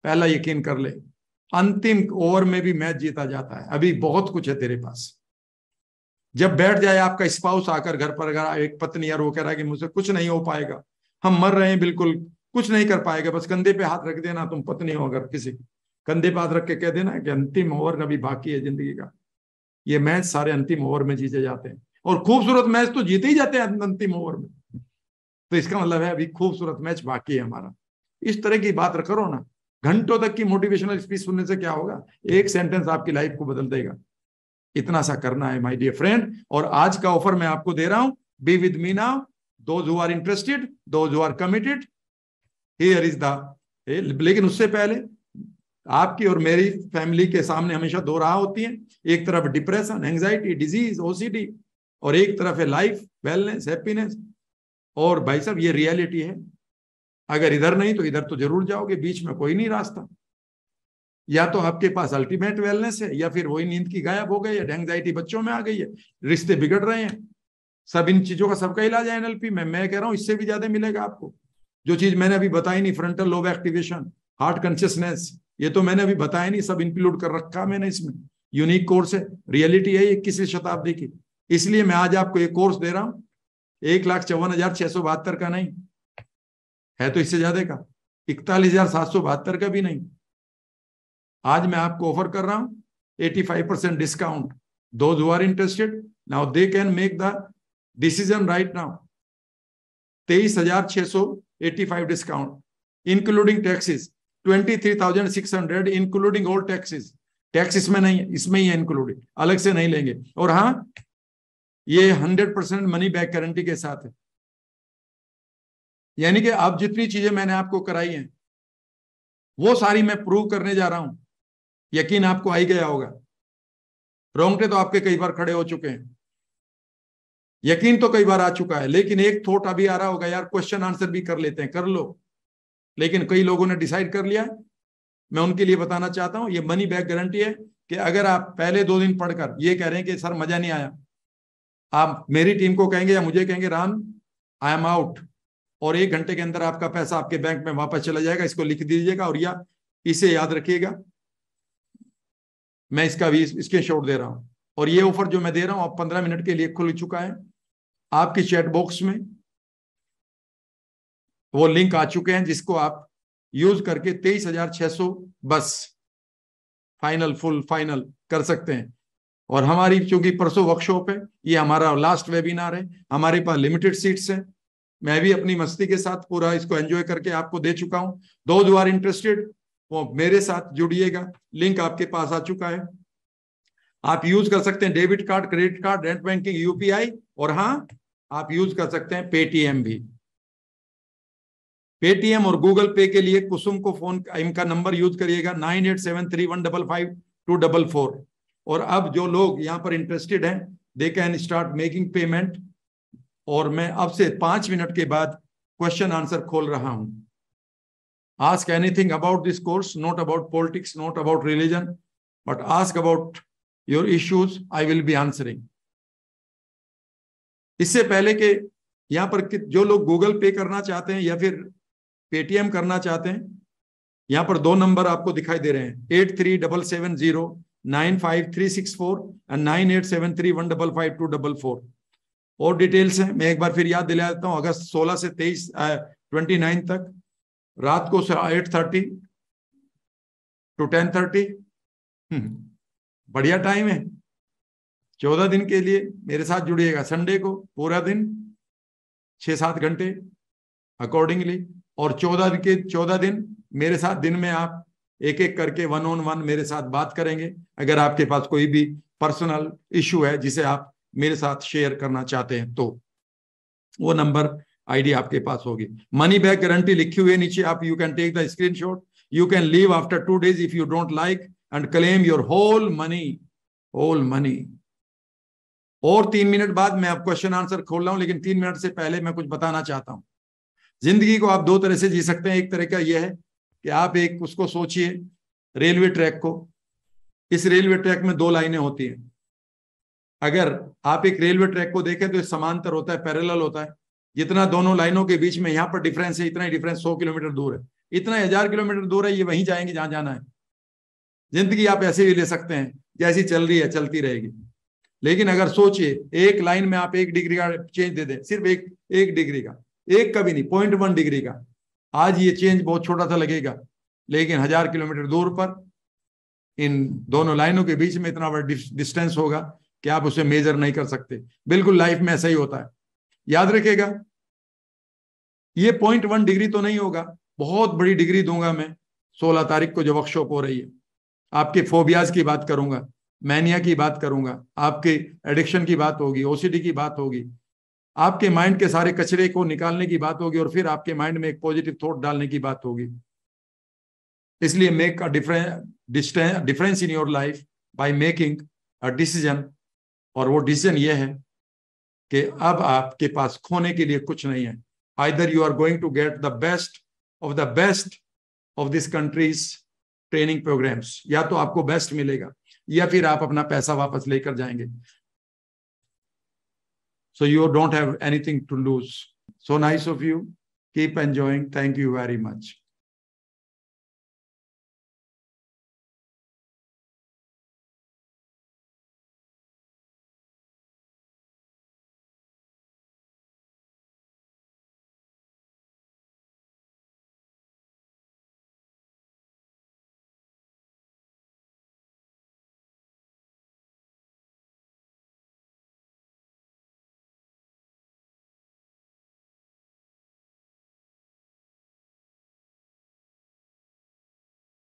पहला यकीन कर ले, अंतिम ओवर में भी मैच जीता जाता है। अभी बहुत कुछ है तेरे पास। जब बैठ जाए आपका स्पाउस आकर घर पर, अगर एक पत्नी यार वो कह रहा है कि मुझसे कुछ नहीं हो पाएगा, हम मर रहे हैं बिल्कुल, कुछ नहीं कर पाएगा, बस कंधे पे हाथ रख देना, तुम पत्नी हो अगर किसी कंधे पे हाथ रख के कह देना कि अंतिम ओवर अभी बाकी है ज़िंदगी का। ये मैच सारे अंतिम ओवर में जीते जाते हैं। और खूबसूरत मैच तो जीते ही जाते हैं अंतिम ओवर में। तो इसका मतलब है अभी खूबसूरत मैच बाकी है हमारा। इस तरह की बात करो ना, घंटों तक की मोटिवेशनल स्पीच सुनने से क्या होगा? एक सेंटेंस आपकी लाइफ को बदल देगा। इतना सा करना है माय डियर फ्रेंड और आज का ऑफ़र मैं आपको दे रहा हूँ। Be with me now those who are interested those who are committed here is the लेकिन उससे पहले, आपकी और मेरी फैमिली के सामने हमेशा दो राह होती है। एक तरफ़ डिप्रेशन एंजाइटी डिज़ीज़ ओसीडी और एक तरफ़ है लाइफ वेलनेस हैप्पीनेस और भाई साहब ये रियलिटी है। अगर इधर नहीं तो इधर तो ज़रूर जाओगे, बीच में कोई नहीं रास्ता। या तो आपके पास अल्टीमेट वेलनेस है, या फिर वही नींद की गायब हो गई है एंगजाइटी बच्चों में आ गई है, रिश्ते बिगड़ रहे हैं। सब इन चीज़ों का सबका इलाज है एनएलपी में। मैं कह रहा हूँ, इससे भी ज़्यादा मिलेगा आपको। जो चीज़ मैंने अभी बताई नहीं frontal lobe activation heart consciousness ये तो मैंने अभी बताया नहीं, सब इंक्लूड कर रखा मैंने इसमें। यूनिक कोर्स है रियलिटी है इक्कीसवीं शताब्दी की। इसलिए मैं आज आपको एक कोर्स दे रहा हूँ, एक लाख चौवन हज़ार छह सौ बहत्तर का नहीं है तो इससे ज़्यादा का? इकतालीस हज़ार सात सौ बहत्तर का भी नहीं। आज मैं आपको ऑफ़र कर रहा हूँ eighty five percent discount those are interested now they can make the decision right now तेईस हज़ार छह सौ eighty five discount including taxes twenty three thousand six hundred including all taxes tax इसमें नहीं है इसमें ही है इंक्लूडेड अलग से नहीं लेंगे। और हाँ ये hundred percent money back guarantee के साथ है। यानी कि अब जितनी चीज़ें मैंने आपको कराई हैं, वो सारी मैं प्रूव करने जा रहा हूँ। यकीन आपको आई गया होगा। रोंगटे तो आपके कई बार खड़े हो चुके हैं। यकीन तो कई बार आ चुका है, लेकिन एक थोट अभी आ रहा होगा, यार क्वेश्चन आंसर भी कर लेते हैं, कर लो। लेकिन कई लोगों ने डिसाइड कर लिया मैं उनके लिए बताना चाहता हूँ, ये मनी बैक गारंटी है कि अगर आप पहले दो दिन पढ़कर ये कह रहे हैं कि सर मज़ा नहीं आया, आप मेरी टीम को कहेंगे या मुझे कहेंगे, राम आई एम आउट और एक घंटे के अंदर आपका पैसा आपके बैंक में वापस चला जाएगा, इसको लिख दीजिएगा और या इसे याद रखिएगा। मैं इसका भी स्क्रीन शॉट दे रहा हूँ। और ये ऑफ़र जो मैं दे रहा हूँ, आप पंद्रह मिनट के लिए खुल चुका है। आपके चैट बॉक्स में वो लिंक आ चुके हैं, जिसको आप यूज़ करके तेईस हज़ार छह सौ बस फाइनल फुल फाइनल कर सकते हैं। और हमारी चूँकि परसों वर्कशॉप है, ये हमारा लास्ट वेबिनार है, हमारे पास लिमिटेड सीट्स हैं। मैं भी अपनी मस्ती के साथ पूरा इसको एंजॉय करके आपको दे चुका हूँ। दो आर इंटरेस्टेड वो मेरे साथ जुड़िएगा। लिंक आपके पास आ चुका है। आप यूज़ कर सकते हैं debit card credit card net banking UPI और हाँ आप यूज़ कर सकते हैं पेटीएम भी। पेटीएम और गूगल पे के लिए कुसुम को फ़ोन इनका नंबर यूज़ करिएगा nine eight seven three one double five two double four. और अब जो लोग यहाँ पर इंटरेस्टेड हैं they can start making payment और मैं अब से पाँच मिनट के बाद क्वेश्चन आंसर खोल रहा हूँ। Ask anything about this course not about politics not about religion but ask about your issues I will be answering इससे पहले के यहाँ पर जो लोग गूगल पे करना चाहते हैं या फिर पेटीएम करना चाहते हैं, यहाँ पर दो नंबर आपको दिखाई दे रहे हैं। Eight three double seven zero nine five three six four and nine eight seven three one double five two double four और डिटेल्स हैं। मैं एक बार फिर याद दिला देता हूँ, अगस्त 16 से 23 ट्वेंटी नाइन तक। रात को eight thirty to ten thirty बढ़िया टाइम है। चौदह दिन के लिए मेरे साथ जुड़िएगा। संडे को पूरा दिन, छह सात घंटे अकॉर्डिंगली और चौदह के, चौदह दिन मेरे साथ, दिन में आप एक एक करके वन ऑन वन मेरे साथ बात करेंगे। अगर आपके पास कोई भी पर्सनल इशू है, जिसे आप मेरे साथ शेयर करना चाहते हैं तो वो नंबर आईडी आपके पास होगी। मनी बैक गारंटी लिखी हुई है नीचे, आप you can take the screenshot you can leave after two days if you don't like and claim your whole money whole money और तीन मिनट बाद मैं अब क्वेश्चन आंसर खोल रहा हूँ, लेकिन तीन मिनट से पहले मैं कुछ बताना चाहता हूँ। ज़िंदगी को आप दो तरह से जी सकते हैं, एक तरह का यह है कि आप एक उसको सोचिए, रेलवे ट्रैक को। इस रेलवे ट्रैक में दो लाइनें होती हैं। अगर आप एक रेलवे ट्रैक को देखें तो समांतर होता है, पैरेलल होता है। जितना दोनों लाइनों के बीच में यहाँ पर डिफरेंस है, इतना ही डिफरेंस सौ किलोमीटर दूर है। इतना हज़ार किलोमीटर दूर है, ये वहीं जाएँगे, जहाँ जाना है। ज़िंदगी आप ऐसे भी ले सकते हैं, जैसी चल रही है, चलती रहेगी। लेकिन अगर सोचिए, एक लाइन में आप एक डिग्री का चेंज दे दें, सिर्फ़ एक एक डिग्री का, एक कभी नहीं पॉइंट वन डिग्री का। आज ये चेंज बहुत छोटा सा लगेगा, लेकिन हज़ार किलोमीटर दूर पर इन दोनों लाइनों के बीच में इतना बड़ा डिस्टेंस होगा। कि आप उसे मेजर नहीं कर सकते। बिल्कुल लाइफ में ऐसा ही होता है। याद रखेगा ये पॉइंट वन डिग्री तो नहीं होगा, बहुत बड़ी डिग्री दूँगा मैं, सोलह तारीख को जो वर्कशॉप हो रही है। आपके फोबियाज की बात करूँगा मैनिया की बात करूँगा, आपके एडिक्शन की बात होगी ओसीडी की बात होगी। आपके माइंड के सारे कचरे को निकालने की बात होगी और फिर आपके माइंड में एक पॉजिटिव थॉट डालने की बात होगी। इसलिए make a difference difference in your life by making a decision और वो डिसीज़न ये है कि अब आपके पास खोने के लिए कुछ नहीं है। Either you are going to get the best of the best of this country's training programs या तो आपको बेस्ट मिलेगा, या फिर आप अपना पैसा वापस लेकर जाएँगे। So you don't have anything to lose so nice of you keep enjoying thank you very much.